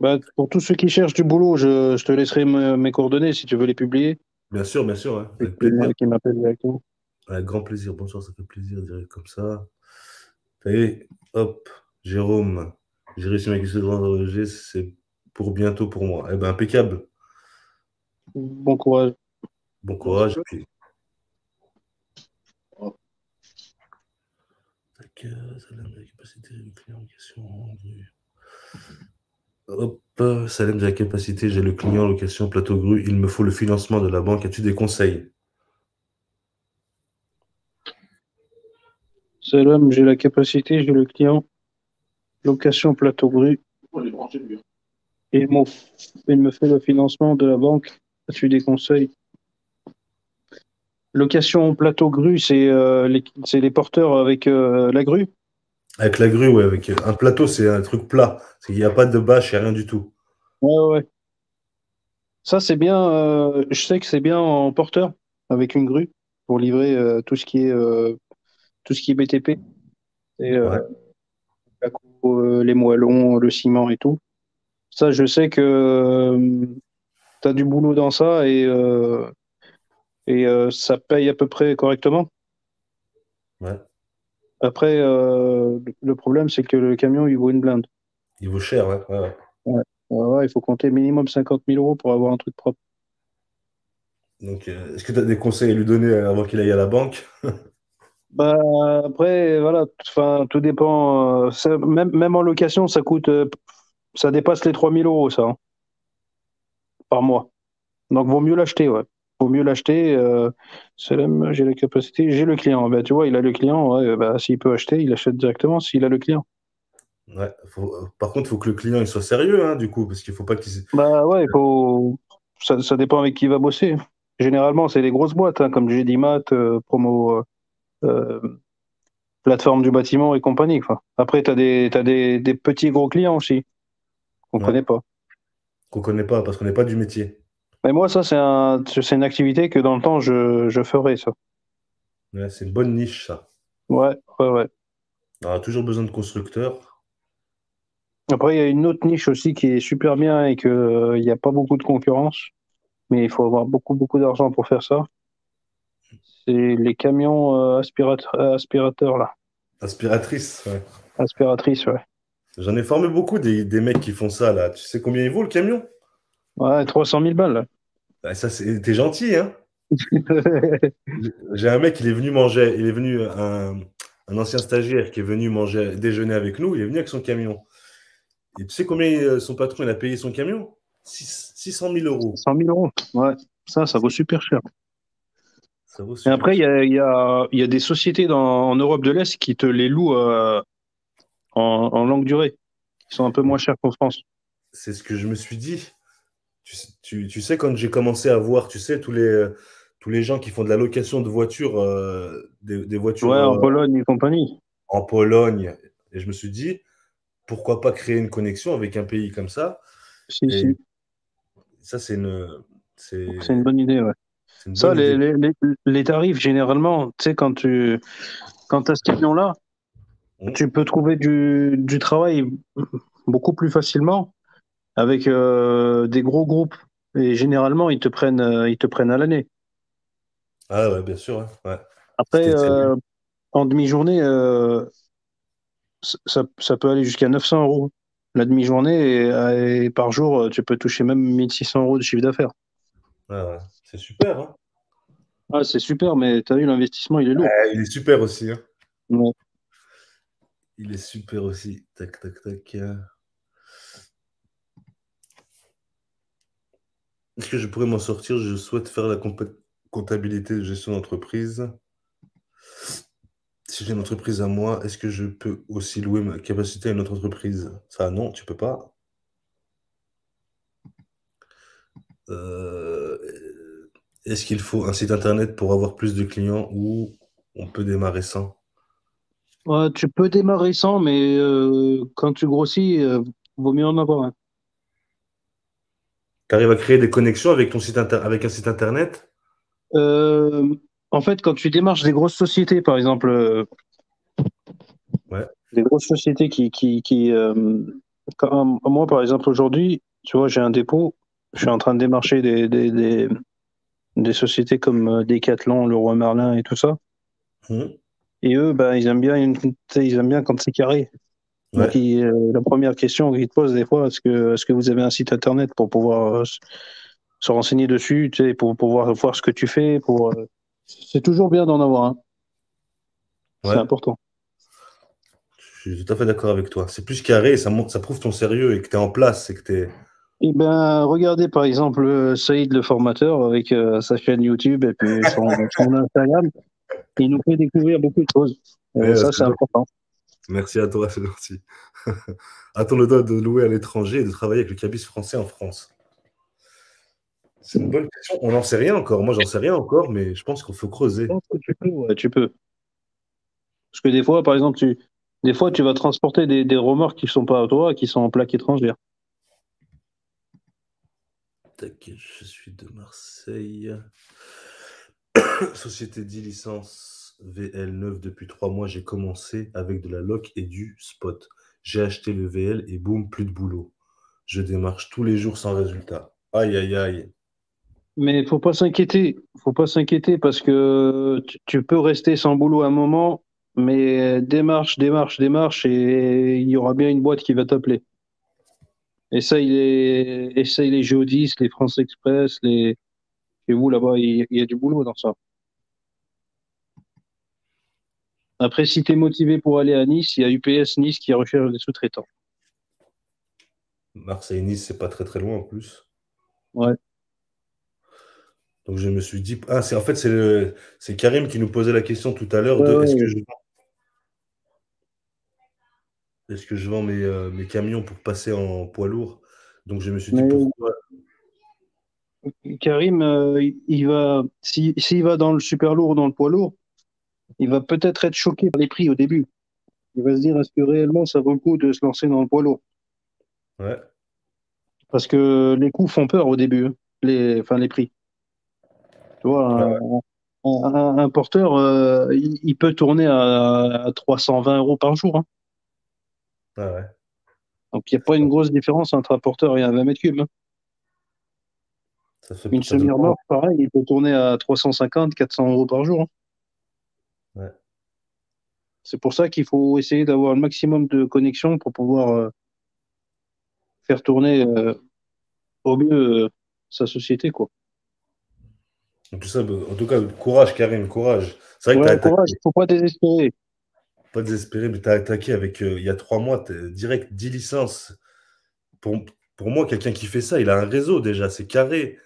Bah, pour tous ceux qui cherchent du boulot, je, je te laisserai me- mes coordonnées si tu veux les publier. Bien sûr, bien sûr, hein, avec plaisir. qui m'appellent directement. Avec grand plaisir. Bonsoir, ça fait plaisir, direct comme ça. Et hop, Jérôme, j'ai réussi ma question de vendredi, c'est pour bientôt pour moi. Eh ben, impeccable. Bon courage. Bon courage. puis- Tac, de la capacité, le client en question. Hop, Salem de la capacité, j'ai le client en location plateau grue, il me faut le financement de la banque. As-tu des conseils? Salam, j'ai la capacité, j'ai le client. Location plateau grue. Et m'en- il me fait le financement de la banque. As-tu des conseils? Location plateau grue, c'est euh, les porteurs avec euh, la grue? Avec la grue, ouais, avec un plateau, c'est un truc plat. Qu'il n'y a pas de bâche, il n'y a rien du tout. Ouais, ouais. Ça, c'est bien. euh, je sais que c'est bien en porteur avec une grue pour livrer euh, tout ce qui est euh, tout ce qui est BTP. Et, euh, Ouais. la euh, les moellons, le ciment et tout. Ça, je sais que tu as du boulot dans ça et, euh, et euh, ça paye à peu près correctement. Ouais. Après, euh, le problème, c'est que le camion, il vaut une blinde. Il vaut cher, ouais. ouais, ouais. Ouais, ouais, il faut compter minimum 50 000 euros pour avoir un truc propre. Donc, euh, est-ce que tu as des conseils à lui donner avant qu'il aille à la banque? Bah, après, voilà, enfin, tout dépend. euh, ça- même, même en location, ça coûte, ça dépasse les 3 000 euros, ça, hein, par mois. Donc, vaut mieux l'acheter, ouais. Vaut mieux l'acheter. Euh, Salam, j'ai la capacité, j'ai le client. Bah, tu vois, il a le client, ouais, bah, s'il peut acheter, il achète directement s'il a le client. Ouais. faut- Par contre, il faut que le client il soit sérieux, hein, du coup, parce qu'il faut pas qu'il. Bah, ouais, faut. Ça, ça dépend avec qui il va bosser. Généralement, c'est les grosses boîtes, hein, comme GDMat, euh, Promo, euh, plateforme du bâtiment et compagnie, quoi. Après, tu as des, t'as des, des petits gros clients aussi, qu'on Ouais. connaît pas. qu'on connaît pas, parce qu'on n'est pas du métier. Mais moi, ça, c'est un, c'est une activité que dans le temps, je, je ferai, ça. Ouais, c'est une bonne niche, ça. Ouais, ouais, ouais. On a toujours besoin de constructeurs. Après, il y a une autre niche aussi qui est super bien et qu'il n'y a pas beaucoup de concurrence, mais il faut avoir beaucoup, beaucoup d'argent pour faire ça. C'est les camions euh, aspirateurs, aspirateurs, là. Aspiratrice, ouais. Aspiratrices, ouais. J'en ai formé beaucoup des, des mecs qui font ça, là. Tu sais combien il vaut le camion? Ouais, 300 000 balles. Bah, ça, c'est... T'es gentil, hein? J'ai un mec, il est venu manger, il est venu, un, un ancien stagiaire qui est venu manger, déjeuner avec nous, il est venu avec son camion. Et tu sais combien euh, son patron il a payé son camion? Six- 600 000 euros. 100 000 euros. Ouais, ça, ça vaut super cher. Ça vaut Et après, il y a, y, y des sociétés dans, en Europe de l'Est qui te les louent euh, en, en longue durée, qui sont un peu moins chers qu'en France. C'est ce que je me suis dit. Tu, sais- tu- tu sais, quand j'ai commencé à voir, tu sais, tous les, tous les gens qui font de la location de voitures, euh, des, des voitures Ouais, en euh, Pologne et compagnie. en Pologne, et je me suis dit, pourquoi pas créer une connexion avec un pays comme ça? Si, si, ça, c'est une, c'est, une bonne idée, ouais. Ça, les, idée. les, les, les tarifs, généralement, tu sais, quand tu quand as ce camion-là, Mhm. tu peux trouver du, du travail beaucoup plus facilement avec euh, des gros groupes. Et généralement, ils te prennent, euh, ils te prennent à l'année. Ah ouais, bien sûr, ouais. Après, euh, en demi-journée, ça, ça peut aller jusqu'à 900 euros la demi-journée et, et par jour, tu peux toucher même 1600 euros de chiffre d'affaires. ah ouais. C'est super, hein. Ah, c'est super, mais tu as vu, l'investissement, il est lourd. Ah, il est super aussi, hein. Ouais. Il est super aussi. Tac, tac, tac. Est-ce que je pourrais m'en sortir? Je souhaite faire la comptabilité de gestion d'entreprise. Si j'ai une entreprise à moi, est-ce que je peux aussi louer ma capacité à une autre entreprise? Ça, non, tu peux pas. Euh, est-ce qu'il faut un site internet pour avoir plus de clients ou on peut démarrer sans? Tu peux démarrer sans, mais euh, quand tu grossis, euh, vaut mieux en avoir un. Tu arrives à créer des connexions avec ton site inter- avec un site internet? Euh, en fait, quand tu démarches des grosses sociétés, par exemple, euh, Ouais. des grosses sociétés qui, qui, qui euh, moi, par exemple, aujourd'hui, tu vois, j'ai un dépôt, je suis en train de démarcher des, des, des, des sociétés comme Decathlon, Leroy Merlin et tout ça. Mhm. Et eux, ils aiment bien, une- tu sais, ils aiment bien quand c'est carré. Donc, Ouais. ils, euh, la première question qu'ils te posent des fois, est-ce que, est-ce que vous avez un site internet pour pouvoir euh, se se renseigner dessus, tu sais, pour pouvoir voir ce que tu fais, pour, euh, c'est toujours bien d'en avoir un. C'est Ouais. important. Je suis tout à fait d'accord avec toi. C'est plus carré, et ça montre, ça prouve ton sérieux et que tu es en place et que tu. Eh ben, regardez par exemple Saïd le formateur avec euh, sa chaîne YouTube et puis son, son Instagram. Il nous fait découvrir beaucoup de choses. Et Ouais, ça, c'est important. Merci à toi, c'est gentil. A-t-on le droit de louer à l'étranger et de travailler avec le cabis français en France? C'est une bonne question. On n'en sait rien encore. Moi, j'en sais rien encore, mais je pense qu'il faut creuser. Je pense que tu peux, ouais, tu peux. Parce que des fois, par exemple, tu, des fois, tu vas transporter des, des remorques qui sont pas à toi, qui sont en plaque étrangère. Tac, je suis de Marseille. Société 10 licence VL9 depuis trois mois. J'ai commencé avec de la loc et du spot. J'ai acheté le VL et boum, plus de boulot. Je démarche tous les jours sans résultat. Aïe, aïe, aïe. Mais faut pas s'inquiéter. Faut pas s'inquiéter parce que tu, peux rester sans boulot un moment, mais démarche, démarche, démarche et il y aura bien une boîte qui va t'appeler. Essaye les, essaye les Geodis, les France Express, les, chez vous là-bas, il y a du boulot dans ça. Après, si tu es motivé pour aller à Nice, il y a UPS Nice qui recherche des sous-traitants. Marseille-Nice, c'est pas très très loin en plus. Ouais. Donc je me suis dit, ah, c'est en fait c'est le- Karim qui nous posait la question tout à l'heure Ouais, de est-ce ouais. que je vends, est-ce que je vends mes, euh, mes camions pour passer en poids lourd? Donc je me suis dit Mais pourquoi? Karim, euh, il- va, si- s'il va dans le super lourd, dans le poids lourd, il va peut-être être choqué par les prix au début. Il va se dire, est-ce que réellement ça vaut le coup de se lancer dans le poids lourd? Ouais, Parce que les coûts font peur au début, hein, les, enfin les prix. Tu vois, ouais, un, un- un- un porteur, euh, il, il peut tourner à, à 320 euros par jour. hein. ouais, ouais. Donc, il n'y a pas une grosse différence entre un porteur et un 20 mètres cubes. hein. Ça fait Une semi-remorque, pareil, il peut tourner à 350, 400 euros par jour. hein. C'est pour ça qu'il faut essayer d'avoir le maximum de connexions pour pouvoir euh, faire tourner euh, au mieux euh, sa société. Quoi. En tout, ça, en tout cas, courage, Karim, courage. C'est vrai que Ouais, t'as courage, il faut pas désespérer. pas désespéré, mais tu as attaqué avec, il y a trois mois, direct 10 licences. Pour, pour moi, quelqu'un qui fait ça, il a un réseau déjà, c'est carré.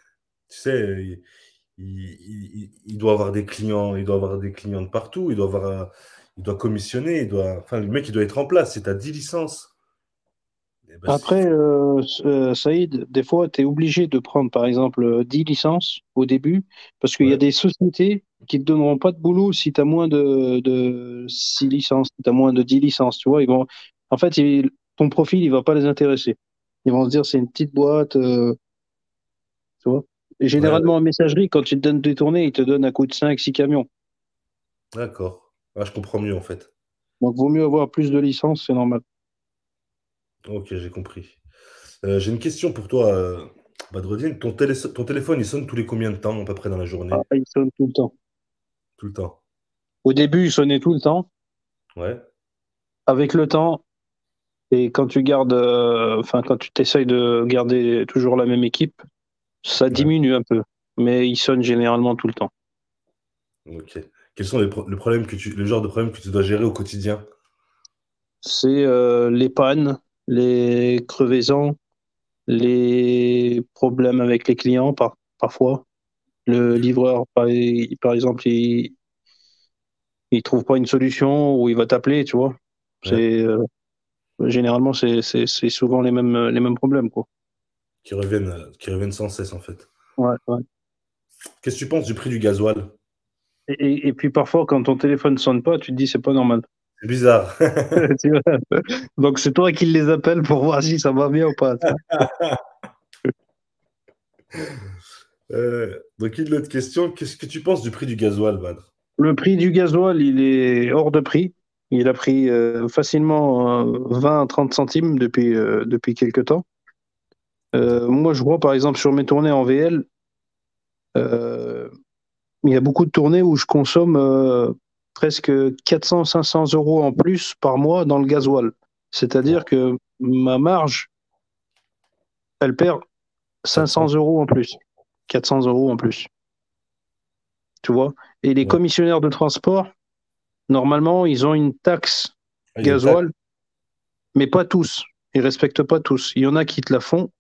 Tu sais, il, il- il- il doit avoir des clients, il doit avoir des clients de partout, il doit avoir, il doit commissionner, il doit, enfin, le mec, il doit être en place. Si tu as 10 licences. eh ben, Après, euh, euh, Saïd, des fois, tu es obligé de prendre, par exemple, euh, 10 licences au début, parce qu'il y a des sociétés qui te donneront pas de boulot si tu as moins de, de 6 licences, si tu as moins de 10 licences. Tu vois, ils vont... En fait, ils- ton profil, il va pas les intéresser. Ils vont se dire, c'est une petite boîte. euh, Tu vois. Et généralement, en messagerie, quand tu te donnes des tournées, ils te donnent un coup de 5, 6 camions. D'accord. Ah, je comprends mieux en fait. Donc, vaut mieux avoir plus de licences, c'est normal. Ok, j'ai compris. Euh, j'ai une question pour toi, euh, Badreddine. Ton, télé- ton téléphone, il sonne tous les combien de temps à peu près dans la journée? Ah, ils sonnent tout le temps. Tout le temps. Au début, ils sonnaient tout le temps. Ouais. avec le temps, et quand tu gardes, euh, enfin, quand tu t'essayes de garder toujours la même équipe, ça diminue un peu. Mais ils sonnent généralement tout le temps. Ok. Quels sont les, pro- le problème que tu, le genre de problème que tu dois gérer au quotidien? C'est euh, les pannes, les crevaisons, les problèmes avec les clients par, parfois. Le livreur, par, par exemple, il il trouve pas une solution ou il va t'appeler, tu vois. C'est euh, généralement c'est souvent les mêmes les mêmes problèmes quoi. Qui reviennent, euh, qui reviennent sans cesse, en fait. Ouais, ouais. Qu'est-ce que tu penses du prix du gasoil? Et, puis parfois quand ton téléphone sonne pas, tu te dis c'est pas normal. C'est bizarre. Donc c'est toi qui les appelles pour voir si ça va bien ou pas. Euh, donc, une autre question. Qu'est-ce que tu penses du prix du gasoil, Badr? Le prix du gasoil, il est hors de prix. Il a pris euh, facilement euh, 20 à 30 centimes depuis, euh, depuis quelques temps. Euh, moi, je vois par exemple sur mes tournées en VL, euh, il y a beaucoup de tournées où je consomme euh, presque 400-500 euros en plus par mois dans le gasoil. C'est-à-dire que ma marge, elle perd 500 euros en plus, 400 euros en plus. Tu vois? Et les commissionnaires de transport, normalement, ils ont une taxe Ah, une gasoil, mais pas tous. Ils respectent pas tous. Il y en a qui te la font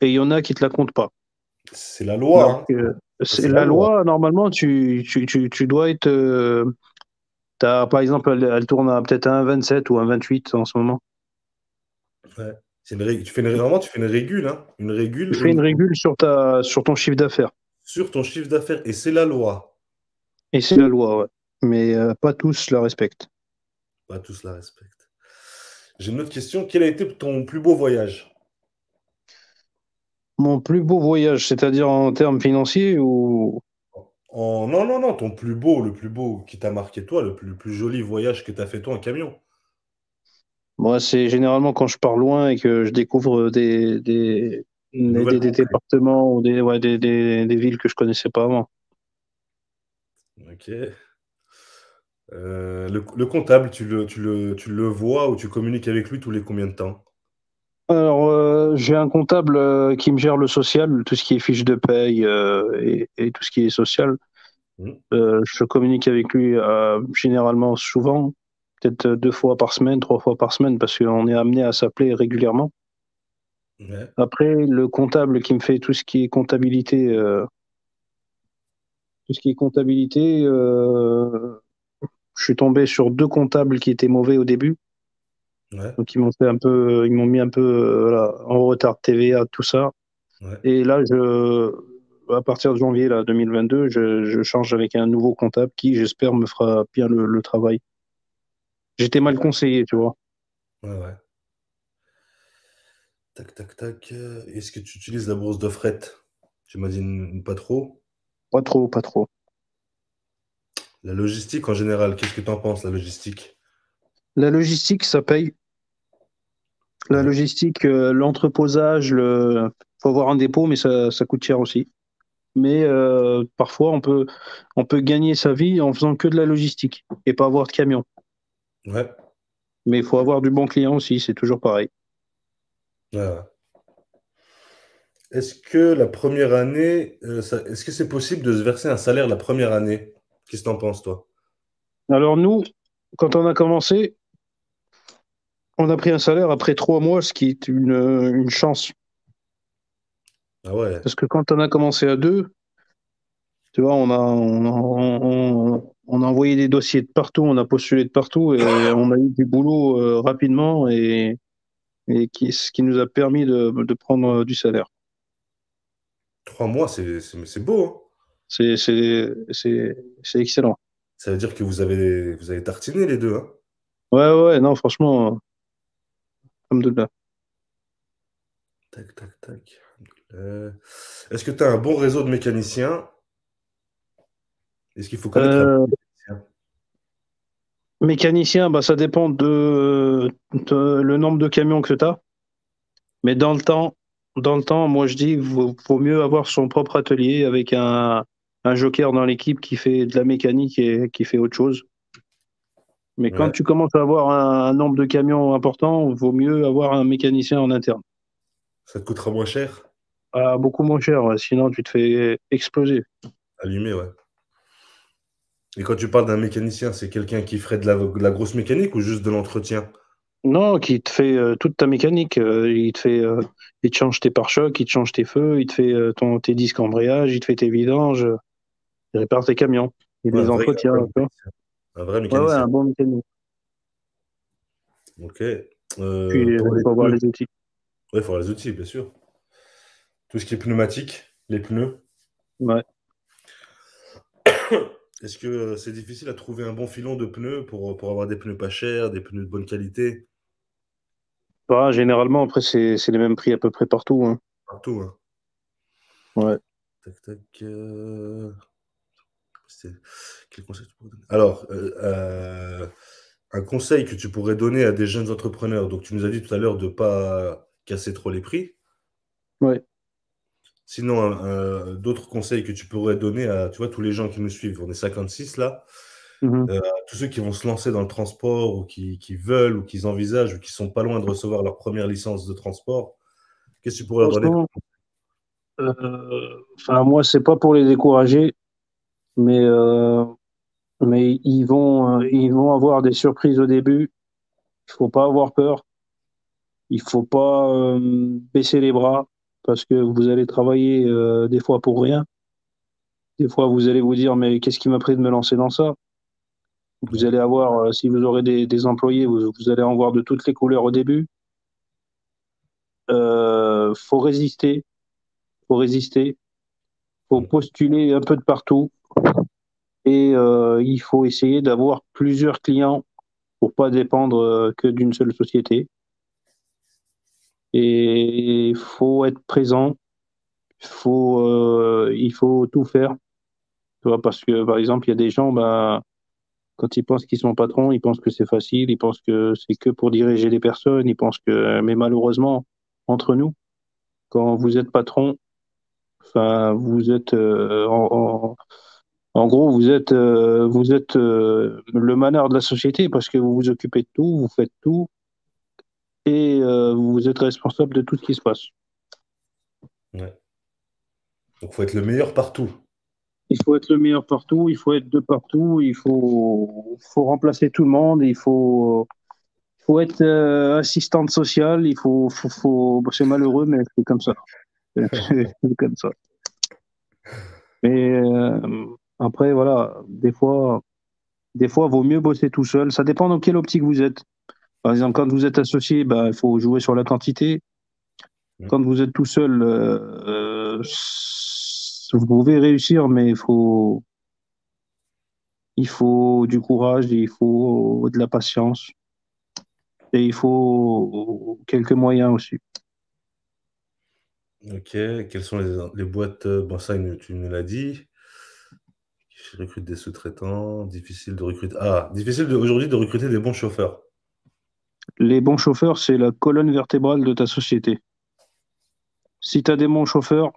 et il y en a qui te la comptent pas. C'est la loi. Donc, hein. euh, c'est la la loi, normalement, tu, tu, tu, tu dois être. euh, t'as, par exemple, elle, elle tourne à peut-être un 27 ou un 28 en ce moment. Ouais. C'est une rég- Tu fais une, vraiment, tu fais une régule, hein. Une régule Tu fais une régule sur, ta, sur ton chiffre d'affaires. sur ton chiffre d'affaires. Et c'est la loi. Et c'est la loi, ouais. Mais euh, pas tous la respectent. Pas tous la respectent. J'ai une autre question. Quel a été ton plus beau voyage? Mon plus beau voyage, c'est-à-dire en termes financiers ou? En... Non, non, non, ton plus beau, le plus beau qui t'a marqué toi, le plus, le plus joli voyage que t'as fait toi en camion. Moi, c'est généralement quand je pars loin et que je découvre des, des, des, nouvelles des contrées. départements ou des, ouais, des, des, des villes que je connaissais pas avant. Ok. Euh, le, le comptable, tu le, tu, le, tu le vois ou tu communiques avec lui tous les combien de temps? Alors, euh, j'ai un comptable euh, qui me gère le social, tout ce qui est fiche de paye euh, et, et tout ce qui est social. Mhm. Euh, je communique avec lui euh, généralement souvent, peut-être deux fois par semaine, trois fois par semaine, parce qu'on est amené à s'appeler régulièrement. Ouais. Après, le comptable qui me fait tout ce qui est comptabilité, euh, tout ce qui est comptabilité, euh, je suis tombé sur deux comptables qui étaient mauvais au début, Ouais. donc ils m'ont fait un peu, ils m'ont mis un peu euh, voilà, en retard TVA, tout ça. Ouais. Et là, je, à partir de janvier là, 2022, je, je change avec un nouveau comptable qui, j'espère, me fera bien le, le travail. J'étais mal conseillé, tu vois. Ouais, ouais. Tac, tac, tac. Est-ce que tu utilises la bourse de fret? Tu m'as dit n- pas trop. Pas trop, pas trop. La logistique en général, qu'est-ce que tu en penses, la logistique? La logistique, ça paye. La logistique, euh, l'entreposage, le... faut avoir un dépôt, mais ça, ça coûte cher aussi. Mais euh, parfois, on peut, on peut gagner sa vie en faisant que de la logistique et pas avoir de camion. Ouais. Mais il faut avoir du bon client aussi, c'est toujours pareil. Est-ce que la première année, euh, ça- est-ce que c'est possible de se verser un salaire la première année? Qu'est-ce que t'en penses, toi? Alors nous, quand on a commencé, on a pris un salaire après trois mois, ce qui est une, une chance. Ah ouais, Parce que quand on a commencé à deux, tu vois, on a, on a, on- on- on a envoyé des dossiers de partout, on a postulé de partout et on a eu du boulot euh, rapidement et, et qui, ce qui nous a permis de, de prendre du salaire. trois mois, c'est beau, hein? C'est, c'est, c'est, c'est excellent. Ça veut dire que vous avez, vous avez tartiné les deux, hein? Ouais, ouais, non, franchement, alhamdoulilah. Tac, tac, tac. Euh, Est-ce que tu as un bon réseau de mécaniciens? Est-ce qu'il faut connaître un Euh, mécanicien? mécanicien, bah, ça dépend de, de- le nombre de camions que tu as. Mais dans le temps, dans le temps, moi je dis qu'il vaut, vaut mieux avoir son propre atelier avec un, un joker dans l'équipe qui fait de la mécanique et qui fait autre chose. Mais quand tu commences à avoir un, un nombre de camions important, vaut mieux avoir un mécanicien en interne. Ça te coûtera moins cher? Ah, beaucoup moins cher, ouais, sinon tu te fais exploser. Allumé, ouais. Et quand tu parles d'un mécanicien, c'est quelqu'un qui ferait de la, de la grosse mécanique ou juste de l'entretien? Non, qui te fait euh, toute ta mécanique. Euh, il te fait, euh, il te change tes pare-chocs, il te change tes feux, il te fait ton, tes disques embrayage, il te fait tes vidanges, il répare tes camions, il Ouais, les entretient. Un vrai mécanicien. Ouais, ouais, un bon mécanicien. Ok. Euh, Puis il les faut avoir les outils. ouais, il faut avoir les outils, bien sûr. Tout ce qui est pneumatique, les pneus. Ouais. Est-ce que euh, c'est difficile à trouver un bon filon de pneus pour, pour avoir des pneus pas chers, des pneus de bonne qualité? Bah, généralement, après, c'est les mêmes prix à peu près partout. hein. Partout, hein. Ouais. Tac, tac. euh, Quel conseil tu pourrais donner? Alors, euh, euh, un conseil que tu pourrais donner à des jeunes entrepreneurs. Donc, tu nous as dit tout à l'heure de ne pas casser trop les prix. Ouais. Sinon, d'autres conseils que tu pourrais donner à, tu vois, tous les gens qui nous suivent. On est 56 là. Mhm. Euh, tous ceux qui vont se lancer dans le transport ou qui, qui veulent ou qui envisagent ou qui sont pas loin de recevoir leur première licence de transport. Qu'est-ce que tu pourrais leur donner? Enfin, moi, c'est pas pour les décourager, mais, euh, mais ils vont, euh, ils vont avoir des surprises au début. Il faut pas avoir peur. Il faut pas euh, baisser les bras parce que vous allez travailler des fois pour rien. Des fois, vous allez vous dire, mais qu'est-ce qui m'a pris de me lancer dans ça? Vous allez avoir, si vous aurez des, des employés, vous, vous allez en voir de toutes les couleurs au début. Euh, faut résister, faut résister, faut postuler un peu de partout et euh, il faut essayer d'avoir plusieurs clients pour pas dépendre euh, que d'une seule société. Et il faut être présent, faut, euh, il faut tout faire. Tu vois, parce que par exemple, il y a des gens, bah, quand ils pensent qu'ils sont patrons, ils pensent que c'est facile, ils pensent que c'est que pour diriger les personnes, ils pensent que, mais malheureusement, entre nous, quand vous êtes patron, enfin, vous êtes en- en gros, vous êtes, euh, vous êtes euh, le manard de la société parce que vous vous occupez de tout, vous faites tout et euh, vous êtes responsable de tout ce qui se passe. Ouais. Donc, faut être le meilleur partout. Il faut être le meilleur partout, il faut être de partout, il faut, faut remplacer tout le monde, il faut, faut être assistante sociale, il faut, faut, faut... bon, c'est malheureux, mais c'est comme ça. c'est comme ça. Mais après, voilà, des fois, des fois, vaut mieux bosser tout seul. Ça dépend dans quelle optique vous êtes. Par exemple, quand vous êtes associé, bah, il faut jouer sur la quantité. Quand vous êtes tout seul, euh, euh, vous pouvez réussir, mais il faut, il faut du courage, il faut de la patience et il faut quelques moyens aussi. Ok. Quelles sont les, les boîtes? euh, Bon, ça, tu nous l'as dit. Je recrute des sous-traitants. Difficile de recruter. Ah, difficile de- aujourd'hui de recruter des bons chauffeurs. Les bons chauffeurs, c'est la colonne vertébrale de ta société. Si tu as des bons chauffeurs,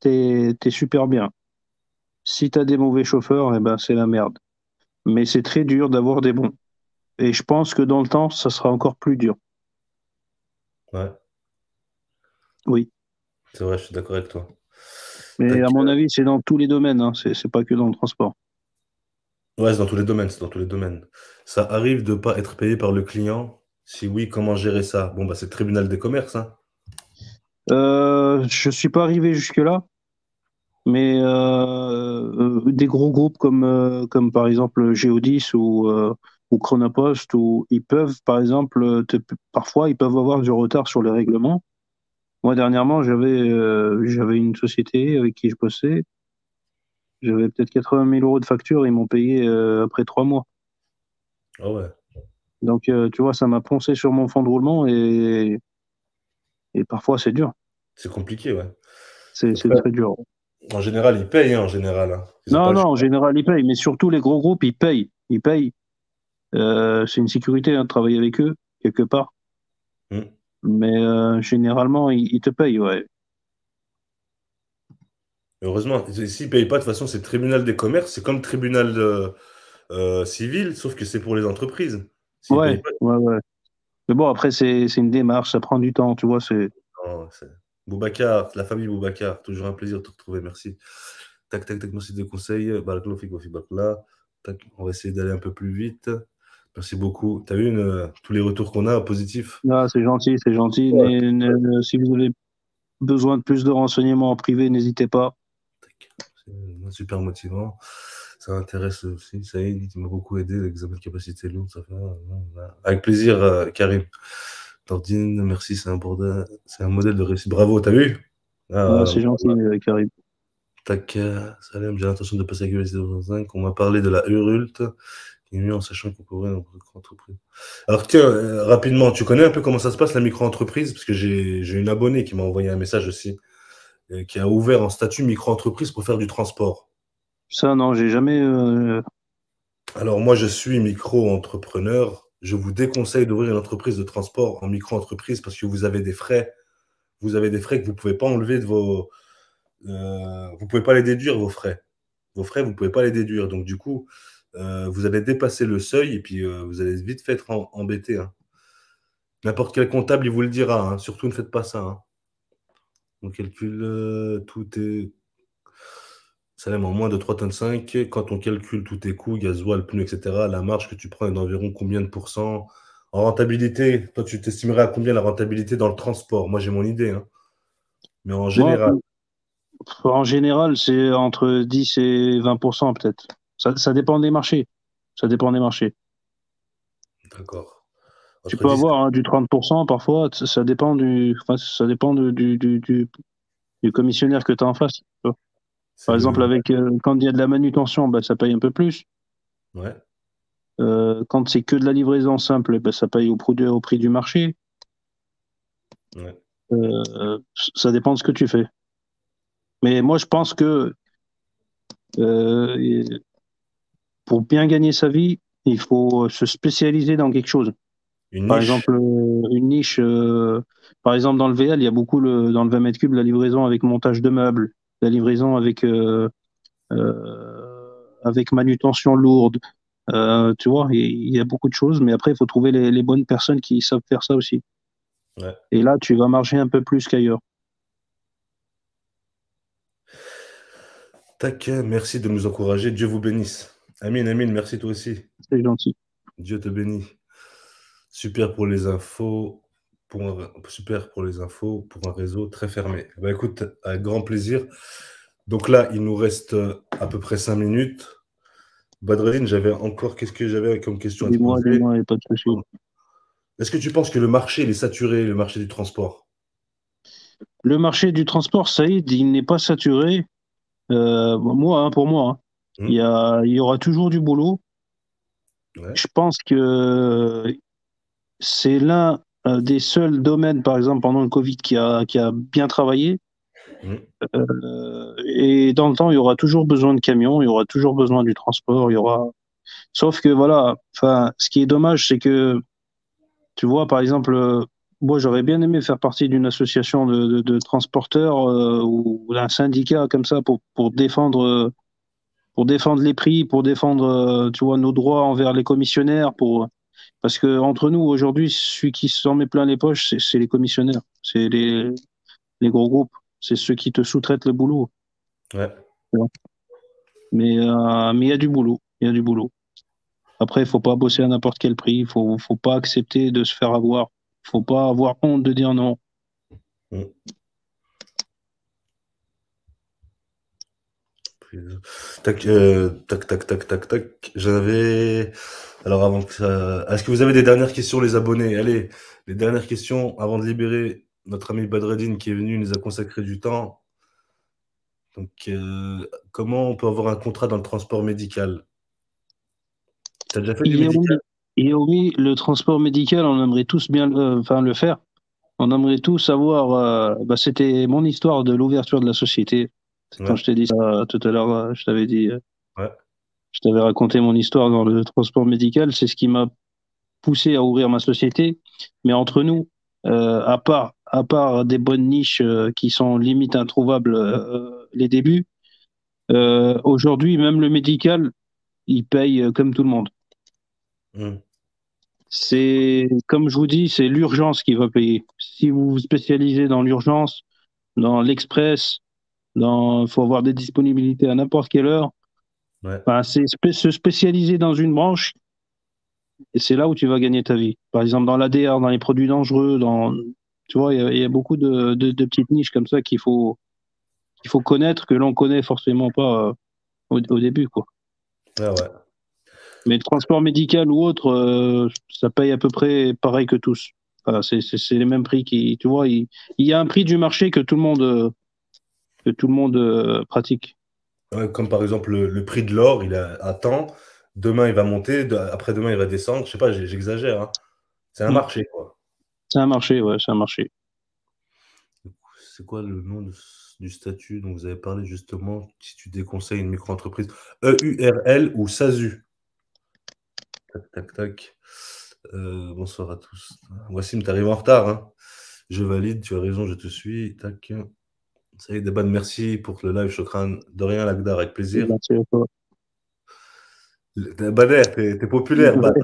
tu es, super bien. Si tu as des mauvais chauffeurs, eh ben, c'est la merde. Mais c'est très dur d'avoir des bons. Et je pense que dans le temps, ça sera encore plus dur. Ouais. Oui. C'est vrai, je suis d'accord avec toi. Mais à mon avis, c'est dans tous les domaines, hein. c'est pas que dans le transport. Ouais, c'est dans tous les domaines, c'est dans tous les domaines. Ça arrive de ne pas être payé par le client Si oui, comment gérer ça? Bon, bah, c'est le tribunal des commerces. Hein. Euh, je ne suis pas arrivé jusque-là, mais euh, des gros groupes comme, euh, comme par exemple Geodis ou, ou Chronopost, où ils peuvent, par exemple, parfois, ils peuvent avoir du retard sur les règlements. Moi, dernièrement, j'avais j'avais une société avec qui je bossais. J'avais peut-être 80 000 euros de facture, ils m'ont payé après trois mois. Ah ouais. Donc, tu vois, ça m'a poncé sur mon fond de roulement et, et parfois c'est dur. C'est compliqué, ouais. C'est très dur. En général, ils payent, hein, en général. Hein. Non, non, en général, ils payent, mais surtout les gros groupes, ils payent. Ils payent. Euh, c'est une sécurité hein, de travailler avec eux, quelque part. Hmm. Mais euh, généralement, ils, te payent, ouais. Heureusement, s'ils ne payent pas, de toute façon, c'est le tribunal des commerces, c'est comme le tribunal euh, civil, sauf que c'est pour les entreprises. Ouais, ouais, ouais. Mais bon, après, c'est une démarche, ça prend du temps, tu vois. c'est Boubacar, la famille Boubacar, toujours un plaisir de te retrouver, merci. Tac, tac, tac, merci des conseils. Tac, on va essayer d'aller un peu plus vite. Merci beaucoup. Tu as vu euh, tous les retours qu'on a positifs? Ah, C'est gentil, c'est gentil. si vous avez besoin de plus de renseignements en privé, n'hésitez pas. C'est super motivant. Ça intéresse aussi. Ça y il m'a beaucoup aidé. L'examen de capacité lourde, ça fait. Avec plaisir, euh, Karim. Tordine, merci, c'est un, c'est un modèle de réussite. Bravo, t'as vu? Ah, C'est gentil, euh, Karim. Tac, Salam, j'ai l'intention de passer à QVC 5. On m'a parlé de la Urult, qui est mieux en sachant qu'on pourrait dans micro-entreprise. Alors, tiens, euh, rapidement, tu connais un peu comment ça se passe, la micro-entreprise? Parce que j'ai une abonnée qui m'a envoyé un message aussi, euh, qui a ouvert en statut micro-entreprise pour faire du transport. Ça, non, j'ai jamais. Euh, Alors, moi, je suis micro-entrepreneur. Je vous déconseille d'ouvrir une entreprise de transport en micro-entreprise parce que vous avez des frais. Vous avez des frais que vous ne pouvez pas enlever de vos vous ne pouvez pas les déduire, vos frais. Vos frais, vous ne pouvez pas les déduire. Donc, du coup, euh, vous allez dépasser le seuil et puis euh, vous allez vite fait être embêté. Hein. N'importe quel comptable, il vous le dira. Hein. Surtout, ne faites pas ça. Hein. On calcule tout est. Ça en moins de 3 tonnes 5. Quand on calcule tous tes coûts, gasoil, pneus, etc., la marge que tu prends est d'environ combien de pourcents? En rentabilité, toi, tu t'estimerais à combien la rentabilité dans le transport? Moi, j'ai mon idée. Mais en général. En général, c'est entre 10 et 20% peut-être. Ça, dépend des marchés. Ça dépend des marchés. D'accord. Tu peux avoir hein, du 30% parfois, ça dépend du, ça dépend du, du, commissionnaire que tu as en face. Par exemple, avec, euh, quand il y a de la manutention, bah, ça paye un peu plus. Ouais. Euh, quand c'est que de la livraison simple, bah, ça paye au, au prix du marché. Ouais. Euh, ça dépend de ce que tu fais. Mais moi, je pense que euh, pour bien gagner sa vie, il faut se spécialiser dans quelque chose. Une par exemple, euh, une niche. Euh, par exemple, dans le VL, il y a beaucoup le, dans le 20 mètres cubes la livraison avec montage de meubles, la livraison avec avec manutention lourde. tu vois, il y a beaucoup de choses, mais après, il faut trouver les, les, bonnes personnes qui savent faire ça aussi. Ouais. Et là, tu vas marcher un peu plus qu'ailleurs. Tac, merci de nous encourager. Dieu vous bénisse. Amine, Amine, merci toi aussi. C'est gentil. Dieu te bénisse. Super pour les infos. Pour super pour les infos, pour un réseau très fermé. Bah, écoute, avec grand plaisir. Donc là, il nous reste à peu près cinq minutes. Badreddin, j'avais encore, qu'est-ce que j'avais comme question à te poser? pas de Est-ce que tu penses que le marché est saturé, le marché du transport? Le marché du transport, Saïd, il n'est pas saturé. Euh, moi, hein, pour moi, hein, hmm. il, y a, il y aura toujours du boulot. Je pense que c'est l'un euh, des seuls domaines, par exemple, pendant le Covid, qui a, qui a bien travaillé. Hmm. Euh, et dans le temps, il y aura toujours besoin de camions, il y aura toujours besoin du transport, il y aura. Sauf que voilà, enfin, ce qui est dommage, c'est que tu vois, par exemple, euh, moi, j'aurais bien aimé faire partie d'une association de, de, transporteurs euh, ou d'un syndicat comme ça pour, pour défendre, pour défendre les prix, pour défendre, tu vois, nos droits envers les commissionnaires, pour parce que entre nous aujourd'hui, celui qui s'en met plein les poches, c'est les commissionnaires, c'est les, les gros groupes, c'est ceux qui te sous-traitent le boulot. Ouais. Mais mais il y a du boulot, il y a du boulot. Après, il faut pas bosser à n'importe quel prix. Il faut, faut pas accepter de se faire avoir. Il faut pas avoir honte de dire non. Mm. Tac, euh, tac, tac, tac, tac, tac. J'avais. Alors avant que ça. Est-ce que vous avez des dernières questions, les abonnés? Allez, les dernières questions avant de libérer notre ami Badreddin qui est venu, nous a consacré du temps. Donc, euh, comment on peut avoir un contrat dans le transport médical? T'as déjà fait du médical? Et oui, le transport médical, on aimerait tous bien enfin, le faire. On aimerait tous savoir. Euh, bah, C'était mon histoire de l'ouverture de la société. Quand je t'ai dit ça tout à l'heure, euh, je t'avais dit. Euh, ouais. Je t'avais raconté mon histoire dans le transport médical. C'est ce qui m'a poussé à ouvrir ma société. Mais entre nous, à part à part des bonnes niches qui sont limite introuvables les débuts, aujourd'hui même le médical, il paye comme tout le monde. Hmm. C'est, comme je vous dis, c'est l'urgence qui va payer. Si vous vous spécialisez dans l'urgence, dans l'express, dans, faut avoir des disponibilités à n'importe quelle heure. c'est se spécialiser dans une branche, et c'est là où tu vas gagner ta vie. Par exemple, dans l'ADR, dans les produits dangereux, dans, tu vois, il y, a beaucoup de, petites niches comme ça qu'il faut, qu'il faut connaître, que l'on connaît forcément pas euh, au, au, début, quoi. Ah ouais. Mais le transport médical ou autre, euh, ça paye à peu près pareil que tous. c'est les mêmes prix qui, tu vois, il, y a un prix du marché que tout le monde, euh, que tout le monde euh, pratique. comme par exemple le, prix de l'or, il a temps. Demain, il va monter. après demain, il va descendre. Je sais pas, j'exagère. Hein. C'est un mm. marché, quoi. C'est un marché, ouais, c'est un marché. C'est quoi le nom du statut dont vous avez parlé justement si tu déconseilles une micro-entreprise? EURL ou SASU Tac, tac, tac. Euh, bonsoir à tous. Wassim, tu arrives en retard. Hein. je valide, tu as raison, je te suis. Tac. Merci pour le live, Chokran. De rien, Lagdar, avec plaisir. Merci à toi. Bader, t'es es populaire, Bader.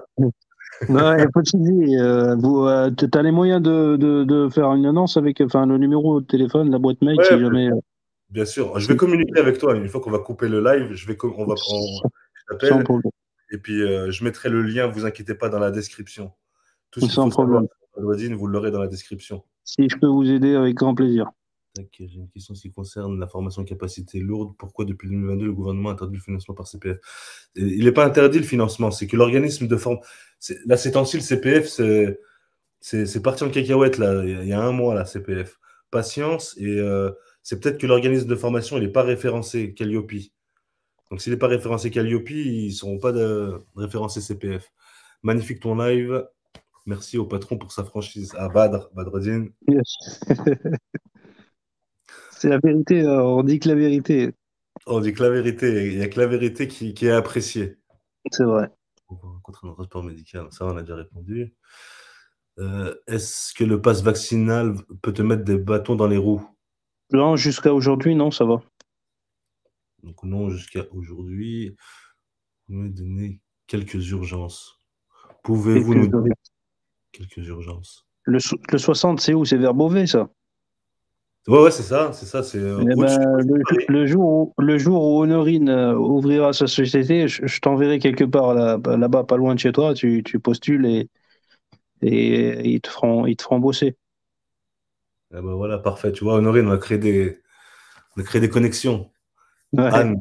de euh, vous, euh, tu as les moyens de, de, de, faire une annonce avec enfin, le numéro de téléphone, la boîte mail, si jamais. Bien sûr, je vais communiquer avec toi. Une fois qu'on va couper le live, je vais on va prendre. Et puis, euh, je mettrai le lien, vous inquiétez pas, dans la description. Tout Sans problème. vous l'aurez dans la description. Si je peux vous aider, avec grand plaisir. J'ai une question qui concerne la formation capacité lourde. Pourquoi depuis 2022 le gouvernement interdit le financement par CPF Il n'est pas interdit le financement, c'est que l'organisme de forme. Là, ces temps-ci, le CPF, c'est parti en cacahuète, là, il y a un mois, la CPF. Patience, et euh, c'est peut-être que l'organisme de formation n'est pas référencé, Calliope. Donc, s'il n'est pas référencé Calliope, ils ne seront pas référencés CPF. Magnifique ton live. Merci au patron pour sa franchise. À Badr, Badreddin. C'est la vérité, hein. on dit que la vérité. On dit que la vérité, il n'y a que la vérité qui, est appréciée. C'est vrai. Rencontrer un transport médical, ça on a déjà répondu. Euh, est-ce que le pass vaccinal peut te mettre des bâtons dans les roues? Non, jusqu'à aujourd'hui, non, ça va. Donc non, jusqu'à aujourd'hui, vous me donnez quelques urgences. Pouvez-vous nous donner quelques urgences? Le, 60, c'est où? C'est vers Beauvais, ça? Ouais, ouais, c'est ça, c'est ça. C'est euh, eh ben, le, jour où, le jour où Honorine euh, ouvrira sa société, je, t'enverrai quelque part là-bas, pas loin de chez toi. Tu, postules et, et ils te feront, ils te feront bosser. Ah ben voilà, parfait. Tu vois, Honorine, on a créé des, on a créé des connexions. Anne,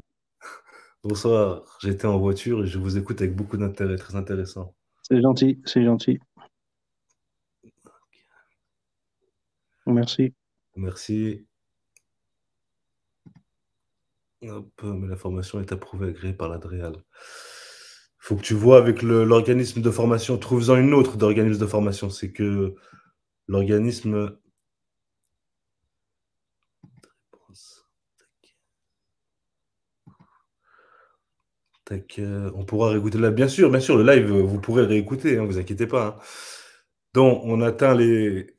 bonsoir. J'étais en voiture et je vous écoute avec beaucoup d'intérêt, très intéressant. C'est gentil, c'est gentil. Merci. Merci. mais la formation est approuvée, agréée par l'Adréal. Faut que tu vois avec l'organisme de formation, trouve-en une autre d'organisme de formation. C'est que l'organisme on pourra réécouter là. Bien sûr, bien sûr, le live, vous pourrez réécouter, ne hein, vous inquiétez pas. Hein. Donc, on atteint les,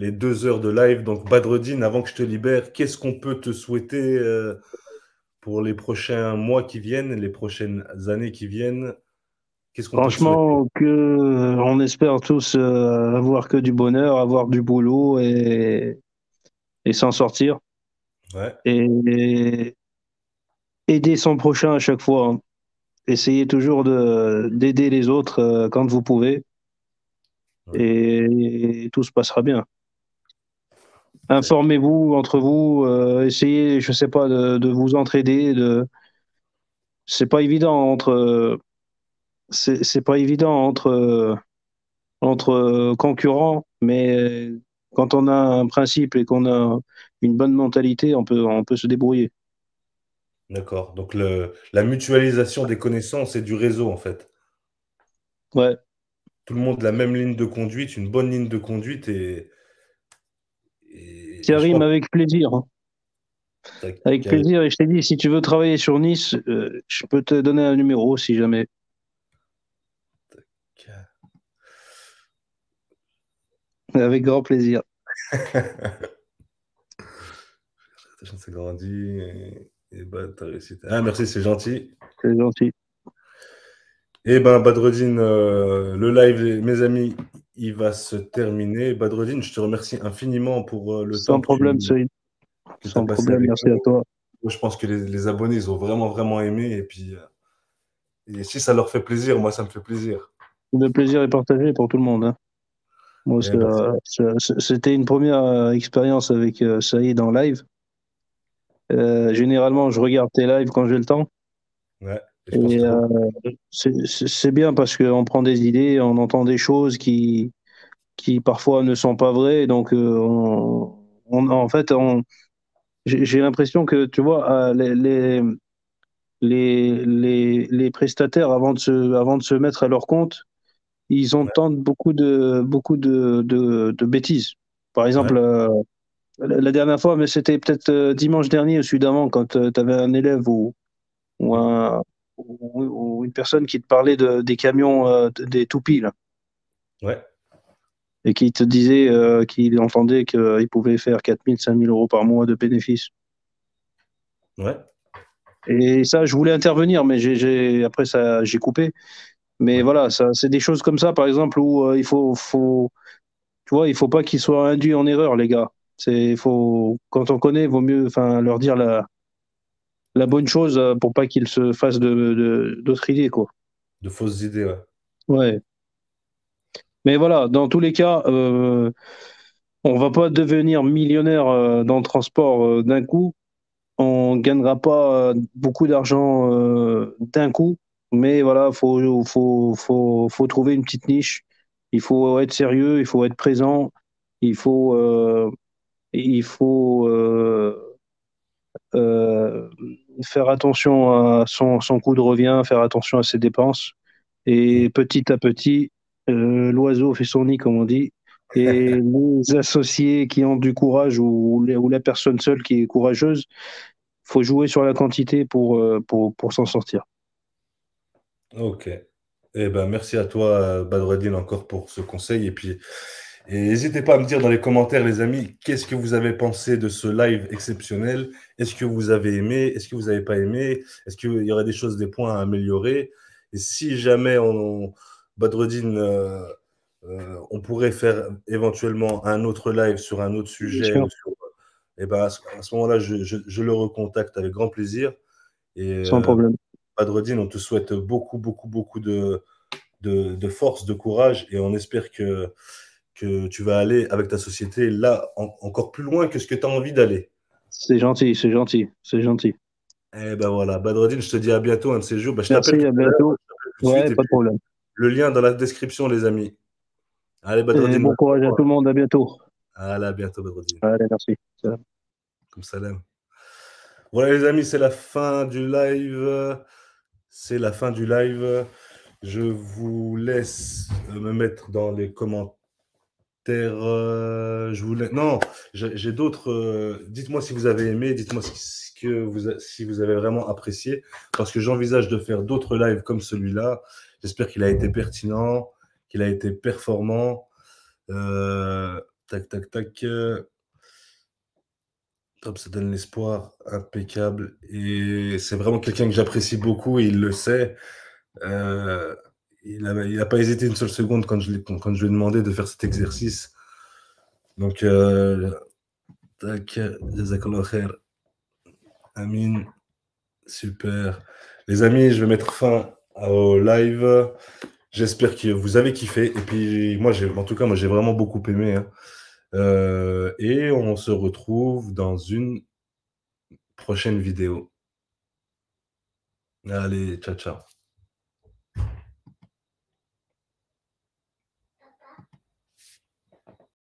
les deux heures de live. Donc, Badreddin, avant que je te libère, qu'est-ce qu'on peut te souhaiter euh, pour les prochains mois qui viennent, les prochaines années qui viennent? Franchement, que on espère tous euh, avoir que du bonheur, avoir du boulot et, et s'en sortir. Ouais. Et, aider son prochain à chaque fois. Hein. Essayez toujours d'aider les autres euh, quand vous pouvez. Et, tout se passera bien. Informez-vous entre vous, euh, essayez, je sais pas, de, de vous entraider. De... C'est pas évident entre c'est pas évident entre, entre concurrents, mais quand on a un principe et qu'on a une bonne mentalité, on peut, on peut se débrouiller. D'accord. Donc le, la mutualisation des connaissances et du réseau, en fait. Ouais. Tout le monde la même ligne de conduite, une bonne ligne de conduite et. Et rime avec plaisir. Hein. Avec plaisir. Et je t'ai dit, si tu veux travailler sur Nice, euh, je peux te donner un numéro si jamais. Avec grand plaisir. grandi. Et, bah, réussi. Ah, merci, c'est gentil. C'est gentil. Et eh ben, Badreddin, euh, le live, mes amis, il va se terminer. Badreddin, je te remercie infiniment pour euh, le Sans temps. Sans problème, Saïd. Sans problème, merci à toi. Je pense que les, abonnés, ils ont vraiment, vraiment aimé. Et puis, euh, et si ça leur fait plaisir, moi, ça me fait plaisir. Le plaisir est partagé pour tout le monde. Hein. Eh ben, c'était une première euh, expérience avec euh, Saïd en live. Euh, généralement, je regarde tes lives quand j'ai le temps. Ouais, c'est bien parce qu'on prend des idées, on entend des choses qui, qui parfois ne sont pas vraies. Donc, on, en fait, j'ai l'impression que, tu vois, les, les, les, les, prestataires, avant de, se, avant de se mettre à leur compte, ils entendent beaucoup de beaucoup de, de, bêtises. Par exemple, euh, la dernière fois, mais c'était peut-être euh, dimanche dernier ou celui d'avant, quand euh, tu avais un élève ou, ou, un, ou, une personne qui te parlait de, des camions, des toupies, là. Ouais. Et qui te disait qu'il entendait qu'il pouvait faire 4000, 5000 euros par mois de bénéfices. Ouais. Et ça, je voulais intervenir, mais j'ai, après ça, j'ai coupé. Mais voilà, c'est des choses comme ça, par exemple, où euh, il faut, faut, tu vois, il faut pas qu'ils soient induits en erreur, les gars. C'est, faut, quand on connaît, il vaut mieux, enfin, leur dire la, la bonne chose euh, pour pas qu'ils se fassent de, d'autres idées, quoi. De fausses idées, ouais. Ouais. Mais voilà, dans tous les cas, euh, on va pas devenir millionnaire euh, dans le transport d'un coup. On gagnera pas beaucoup d'argent d'un coup. Mais voilà, faut, faut, faut, faut trouver une petite niche. Il faut être sérieux, il faut être présent, il faut, euh, il faut euh, euh, faire attention à son, son coût de revient, faire attention à ses dépenses. Et petit à petit, l'oiseau fait son nid, comme on dit. Et les associés qui ont du courage ou, ou la personne seule qui est courageuse, faut jouer sur la quantité pour, pour, pour s'en sortir. Ok. Eh ben, merci à toi, Badreddin, encore pour ce conseil. Et puis, n'hésitez pas à me dire dans les commentaires, les amis, qu'est-ce que vous avez pensé de ce live exceptionnel? Est-ce que vous avez aimé? Est-ce que vous n'avez pas aimé? Est-ce qu'il y aurait des choses, des points à améliorer? Et si jamais on, Badreddin, euh, euh, on pourrait faire éventuellement un autre live sur un autre sujet, et eh ben, à ce, moment-là, je, le recontacte avec grand plaisir. Et, Sans euh, problème. Badreddin, on te souhaite beaucoup, beaucoup, beaucoup de, de, force, de courage et on espère que, que tu vas aller avec ta société là encore plus loin que ce que tu as envie d'aller. C'est gentil, c'est gentil, c'est gentil. Eh ben voilà, Badreddin, je te dis à bientôt un de ces jours. Ben, je Merci, à bientôt. Ouais, pas de problème. Le lien dans la description, les amis. Allez, Badreddin. Bon courage à tout le monde, à bientôt. Allez, à bientôt, Badreddin. Allez, merci. Comme salam. Voilà, les amis, c'est la fin du live. C'est la fin du live. Je vous laisse me mettre dans les commentaires. Euh, je vous Non, j'ai d'autres. Euh, dites-moi si vous avez aimé, dites-moi si, que vous, si vous avez vraiment apprécié, parce que j'envisage de faire d'autres lives comme celui-là. J'espère qu'il a été pertinent, qu'il a été performant. Euh, tac, tac, tac. euh, Top, ça donne l'espoir, impeccable. Et c'est vraiment quelqu'un que j'apprécie beaucoup et il le sait. Il n'a pas hésité une seule seconde quand je, quand, je lui ai demandé de faire cet exercice. Donc, euh, tac, jazakallah khair. Amin, super. Les amis, je vais mettre fin au live. J'espère que vous avez kiffé. Et puis, moi, en tout cas, moi, j'ai vraiment beaucoup aimé. hein. Euh, et on se retrouve dans une prochaine vidéo. Allez, ciao, ciao.